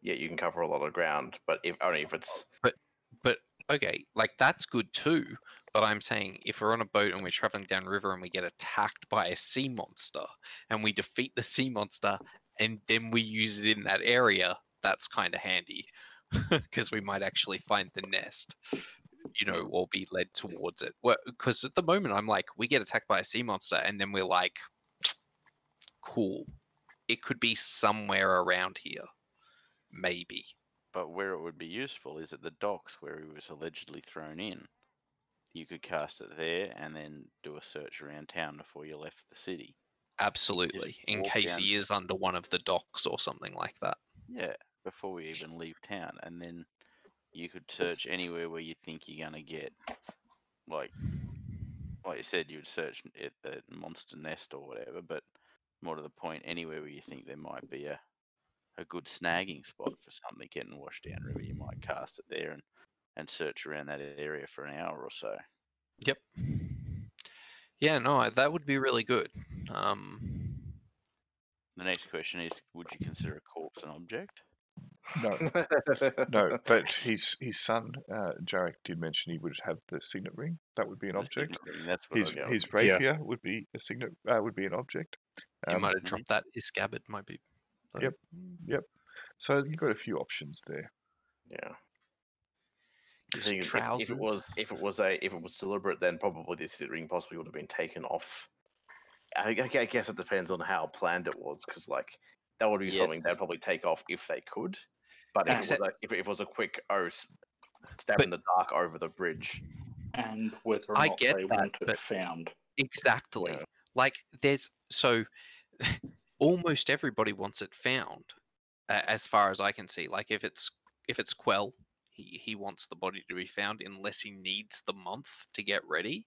yeah, you can cover a lot of ground, but if only if it's but But okay, like that's good too. But I'm saying if we're on a boat and we're traveling downriver and we get attacked by a sea monster and we defeat the sea monster and then we use it in that area, that's kind of handy because we might actually find the nest, you know, or be led towards it. Because at the moment I'm like, we get attacked by a sea monster and then we're like, cool. It could be somewhere around here, maybe. but where it would be useful is at the docks where he was allegedly thrown in. You could cast it there and then do a search around town before you left the city. Absolutely. In case down- he is under one of the docks or something like that. Yeah, before we even leave town, and then you could search anywhere where you think you're gonna get, like, like you said, you would search at the monster nest or whatever. But more to the point, anywhere where you think there might be a a good snagging spot for something getting washed down river, you might cast it there and and search around that area for an hour or so. Yep. Yeah, no, that would be really good. Um, The next question is, would you consider a corpse an object? No, no, but his his son uh, Jarek did mention he would have the signet ring. That would be an The object. ring, That's what His I was- his Yeah. rapier would be a signet. Uh, would be an object. you Um, might have dropped that. His scabbard might be. so- Yep. Yep. So you've got a few options there. yeah. The His thing if- trousers. if it was if it was a if it was deliberate, then probably this ring possibly would have been taken off. I, I guess it depends on how planned it was, because like that would be Yeah, something they'd probably take off if they could. But if, Except- it, was a, if it was a quick oh, stab But- in the dark over the bridge, and whether or I not get they that, but- found. Exactly. Yeah. Like there's so almost everybody wants it found. a- as far as I can see. Like if it's if it's Quell, he he wants the body to be found unless he needs the month to get ready.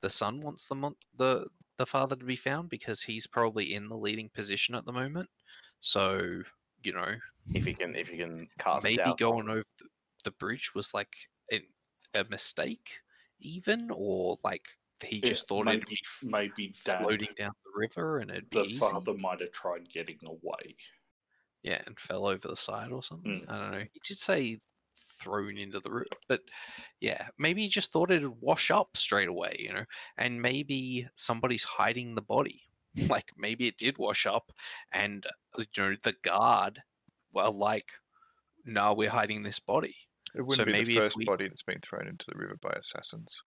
The son wants the month the the father to be found because he's probably in the leading position at the moment. So you know If you can, if you can cast maybe going over the, the bridge was like a, a mistake, even or like he just thought it'd be f- Maybe floating down the river and it'd be the easy. father might have tried getting away. Yeah, and fell over the side or something. Mm. I don't know. He did say thrown into the river, but yeah, maybe he just thought it'd wash up straight away, you know. And maybe somebody's hiding the body. Like maybe it did wash up, and uh, you know the guard, well, like, no, we're hiding this body. It wouldn't be maybe the if first we- body that's been thrown into the river by assassins.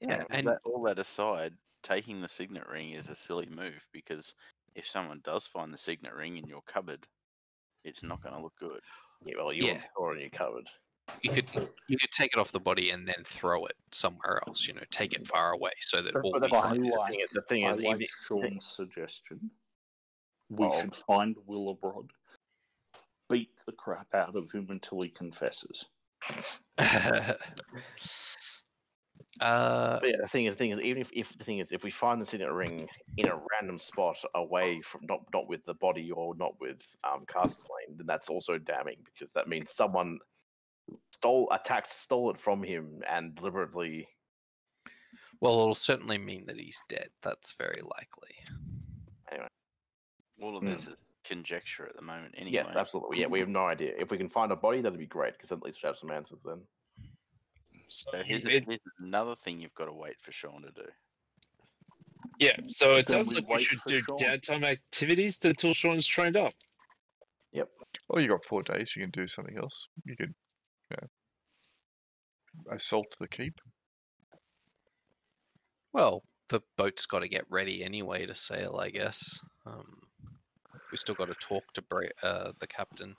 Yeah, all and that, all that aside, taking the signet ring is a silly move because if someone does find the signet ring in your cupboard, it's not going to look good. Yeah, well, you Yeah. yeah. store it in your cupboard. You could you could take it off the body and then throw it somewhere else. You know, take it far away so that But- all but we the find thing is is- the thing I is, even like if- Sean's suggestion. We Oh. should find Willabrod, beat the crap out of him until he confesses. uh, But yeah, the thing is, the thing is, even if, if the thing is, if we find the signet ring in a random spot away from not not with the body or not with um Castellan, then that's also damning because that means someone stole, attacked, stole it from him and deliberately. well, it'll certainly mean that he's dead. That's very likely. Anyway. All of Hmm. this is conjecture at the moment, anyway. Yes, absolutely. Yeah, we have no idea. If we can find a body, that'd be great because at least we have some answers then. So So here's, it- here's another thing you've got to wait for Sean to do. yeah, so it Then sounds we like we should do Sean. downtime activities until Sean's trained up. Yep. Oh, you got four days. You can do something else. You could, you know, assault the keep. Well, the boat's got to get ready anyway to sail, I guess. Um, we still got to talk to Bra- uh, the captain.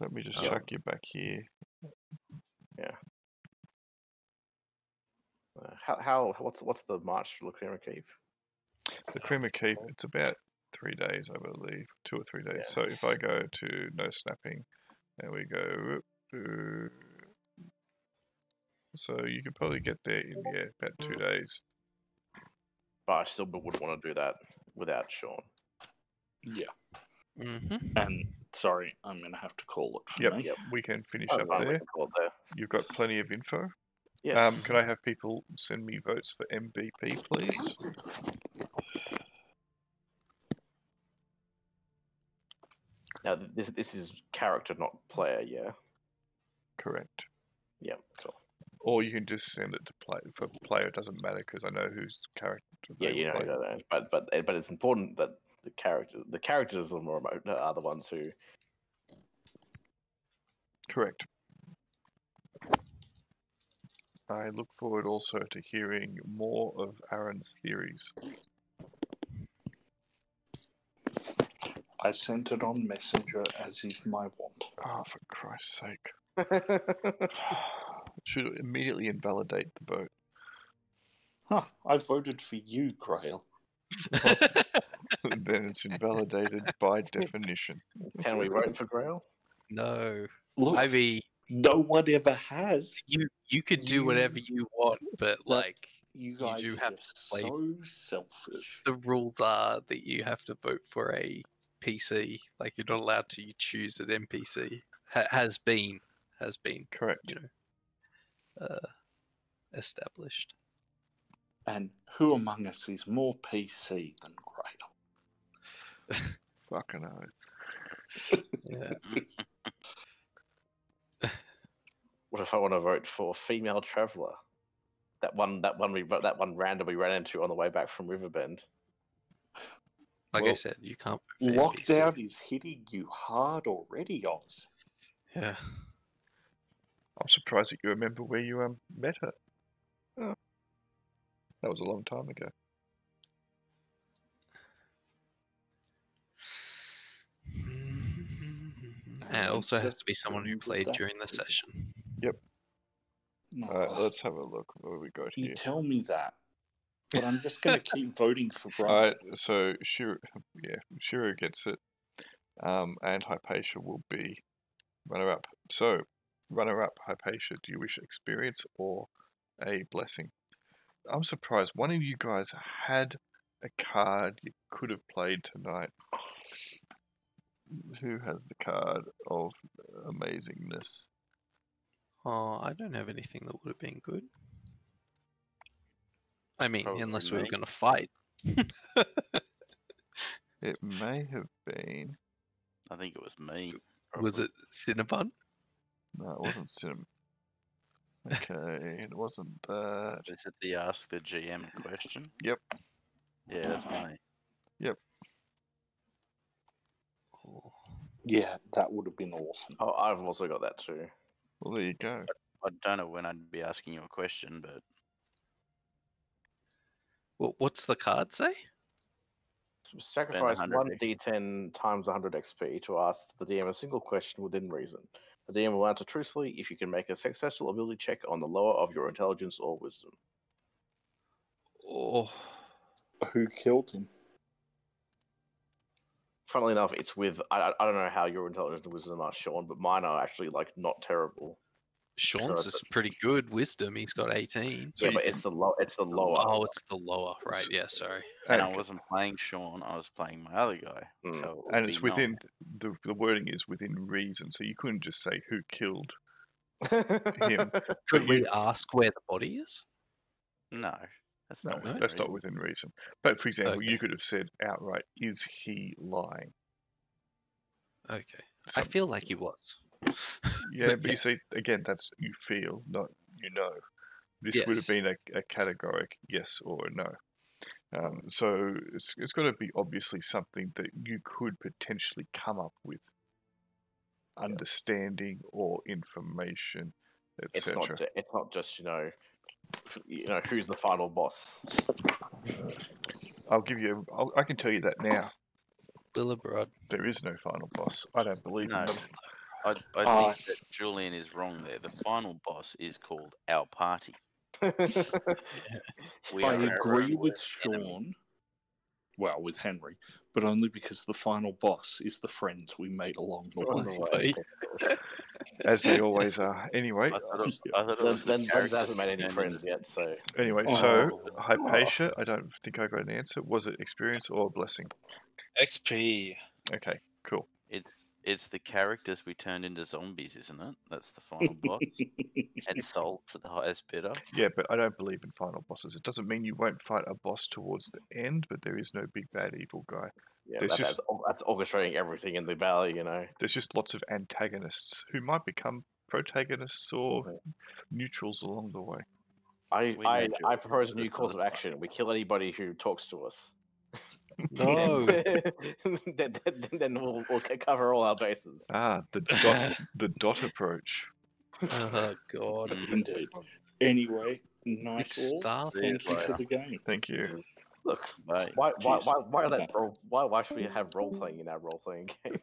Let me just Oh. chuck you back here. Uh, how how what's what's the march to Lacrema Keep? The Crema Keep, it's about three days, I believe, two or three days. Yeah. So if I go to no snapping, and we go, whoop, doo. So you could probably get there in yeah about two days. But I still wouldn't want to do that without Sean. Yeah. hmm And sorry, I'm going to have to call it for Yep. Yep. we can finish Oh, up fine, there. can call it there. You've got plenty of info. Yes. Um, can I have people send me votes for MVP, please? Now this this is character, not player. Yeah. Correct. Yeah. Cool. Or you can just send it to play for player. It doesn't matter because I know whose character. Yeah, you know, you know that. But but eh, but it's important that the character the characters on the remote are the ones who Correct. I look forward also to hearing more of Aaron's theories. I sent it on Messenger as is my wont. Oh, for Christ's sake. Should immediately invalidate the vote. Huh, I voted for you, Grail. then it's invalidated by definition. can we vote for Grail? no, Look, I mean, no one ever has. you you could do whatever you want, but like You You guys do are have just to play- so selfish. the rules are that you have to vote for a PC. Like you're not allowed to choose an NPC. Ha- has been has been Correct. you know uh, established. And who among us is more PC than Grail? Fucking hell. Yeah. What if I want to vote for female traveler? That one, that one we, that one random we ran into on the way back from Riverbend. Like I said, you can't. Lockdown NPCs. is hitting you hard already, Oz. Yeah. I'm surprised that you remember where you um met her. Oh. That was a long time ago. And it also has to be someone who played during the session. No, Alright, let's have a look. What do we got you here? tell me that, but I'm just going to keep voting for Brian. Alright, so Shiro, yeah, Shiro gets it. Um, and Hypatia will be runner up. So, runner up, Hypatia, do you wish experience or a blessing? I'm surprised one of you guys had a card you could have played tonight. Who has the card of amazingness? Oh, I don't have anything that would have been good. I mean, Probably unless we were going to fight. It may have been. I think it was me. Was it Cinnabon? No, it wasn't Sim. Okay, it wasn't that. Is it the ask the GM question? Yep. Yeah, that's me. Oh, Yeah, that would have been awesome. Oh, I've also got that too. Well, there you go. I don't know when I'd be asking you a question, but Well, what's the card say? Sacrifice 1d10 times 100 XP to ask the DM a single question within reason. The DM will answer truthfully if you can make a successful ability check on the lower of your intelligence or wisdom. Oh, Who killed him? Funnily enough, it's with I, I- I don't know how your intelligence and wisdom are, Sean, but mine are actually like not terrible. Sean's it's is pretty good. Wisdom, he's got 18. Yeah, you but it's the low, it's the lower. Oh, it's the lower. Right, yeah, sorry. and I wasn't playing Sean. I was playing my other guy. Mm. So it And it's nine. within the the wording is within reason, so you couldn't just say who killed. him. Could you- we ask where the body is? No, that's No, not. within that's not within reason. But for example, Okay. you could have said outright, "Is he lying?" Okay. I feel like he was. Yeah, But but you see, again, that's you feel, not you know. This would have been a, a categoric yes or a no. Um, so it's, it's got to be obviously something that you could potentially come up with understanding or information, it's not. etc. ju- It's not just you know, you know who's the final boss. I'll give you. I'll, I can tell you that now. Billabroad. There is no final boss. I don't believe No. in them. I, I Uh, think that Julian is wrong there. The final boss is called our party. We I agree with worst enemy. Sean. Well, with Henry, but only because the final boss is the friends we made along the On way. way. As they always are. Anyway, I thought it, I thought it Then, was the then hasn't made any friends yet, so anyway. Oh. So Hypatia, I don't think I got an answer. Was it experience or blessing? XP. Okay, cool. It's it's the characters we turned into zombies, isn't it? That's the final boss. and sold to the highest bidder. Yeah, but I don't believe in final bosses. It doesn't mean you won't fight a boss towards the end, but there is no big bad evil guy. yeah, There's that, just- that's, that's orchestrating everything in the valley. You know. There's just lots of antagonists who might become protagonists or neutrals along the way. I We I, I propose a new course of action. We kill anybody who talks to us. No. then, then, then we'll, we'll cover all our bases. Ah, the dot, the dot approach. oh, God. Indeed. Anyway, nice It's all. Thank you for the game. Thank you. Look, Mate, why why Jeez. why why, are that role, why why should we have role playing in our role playing game?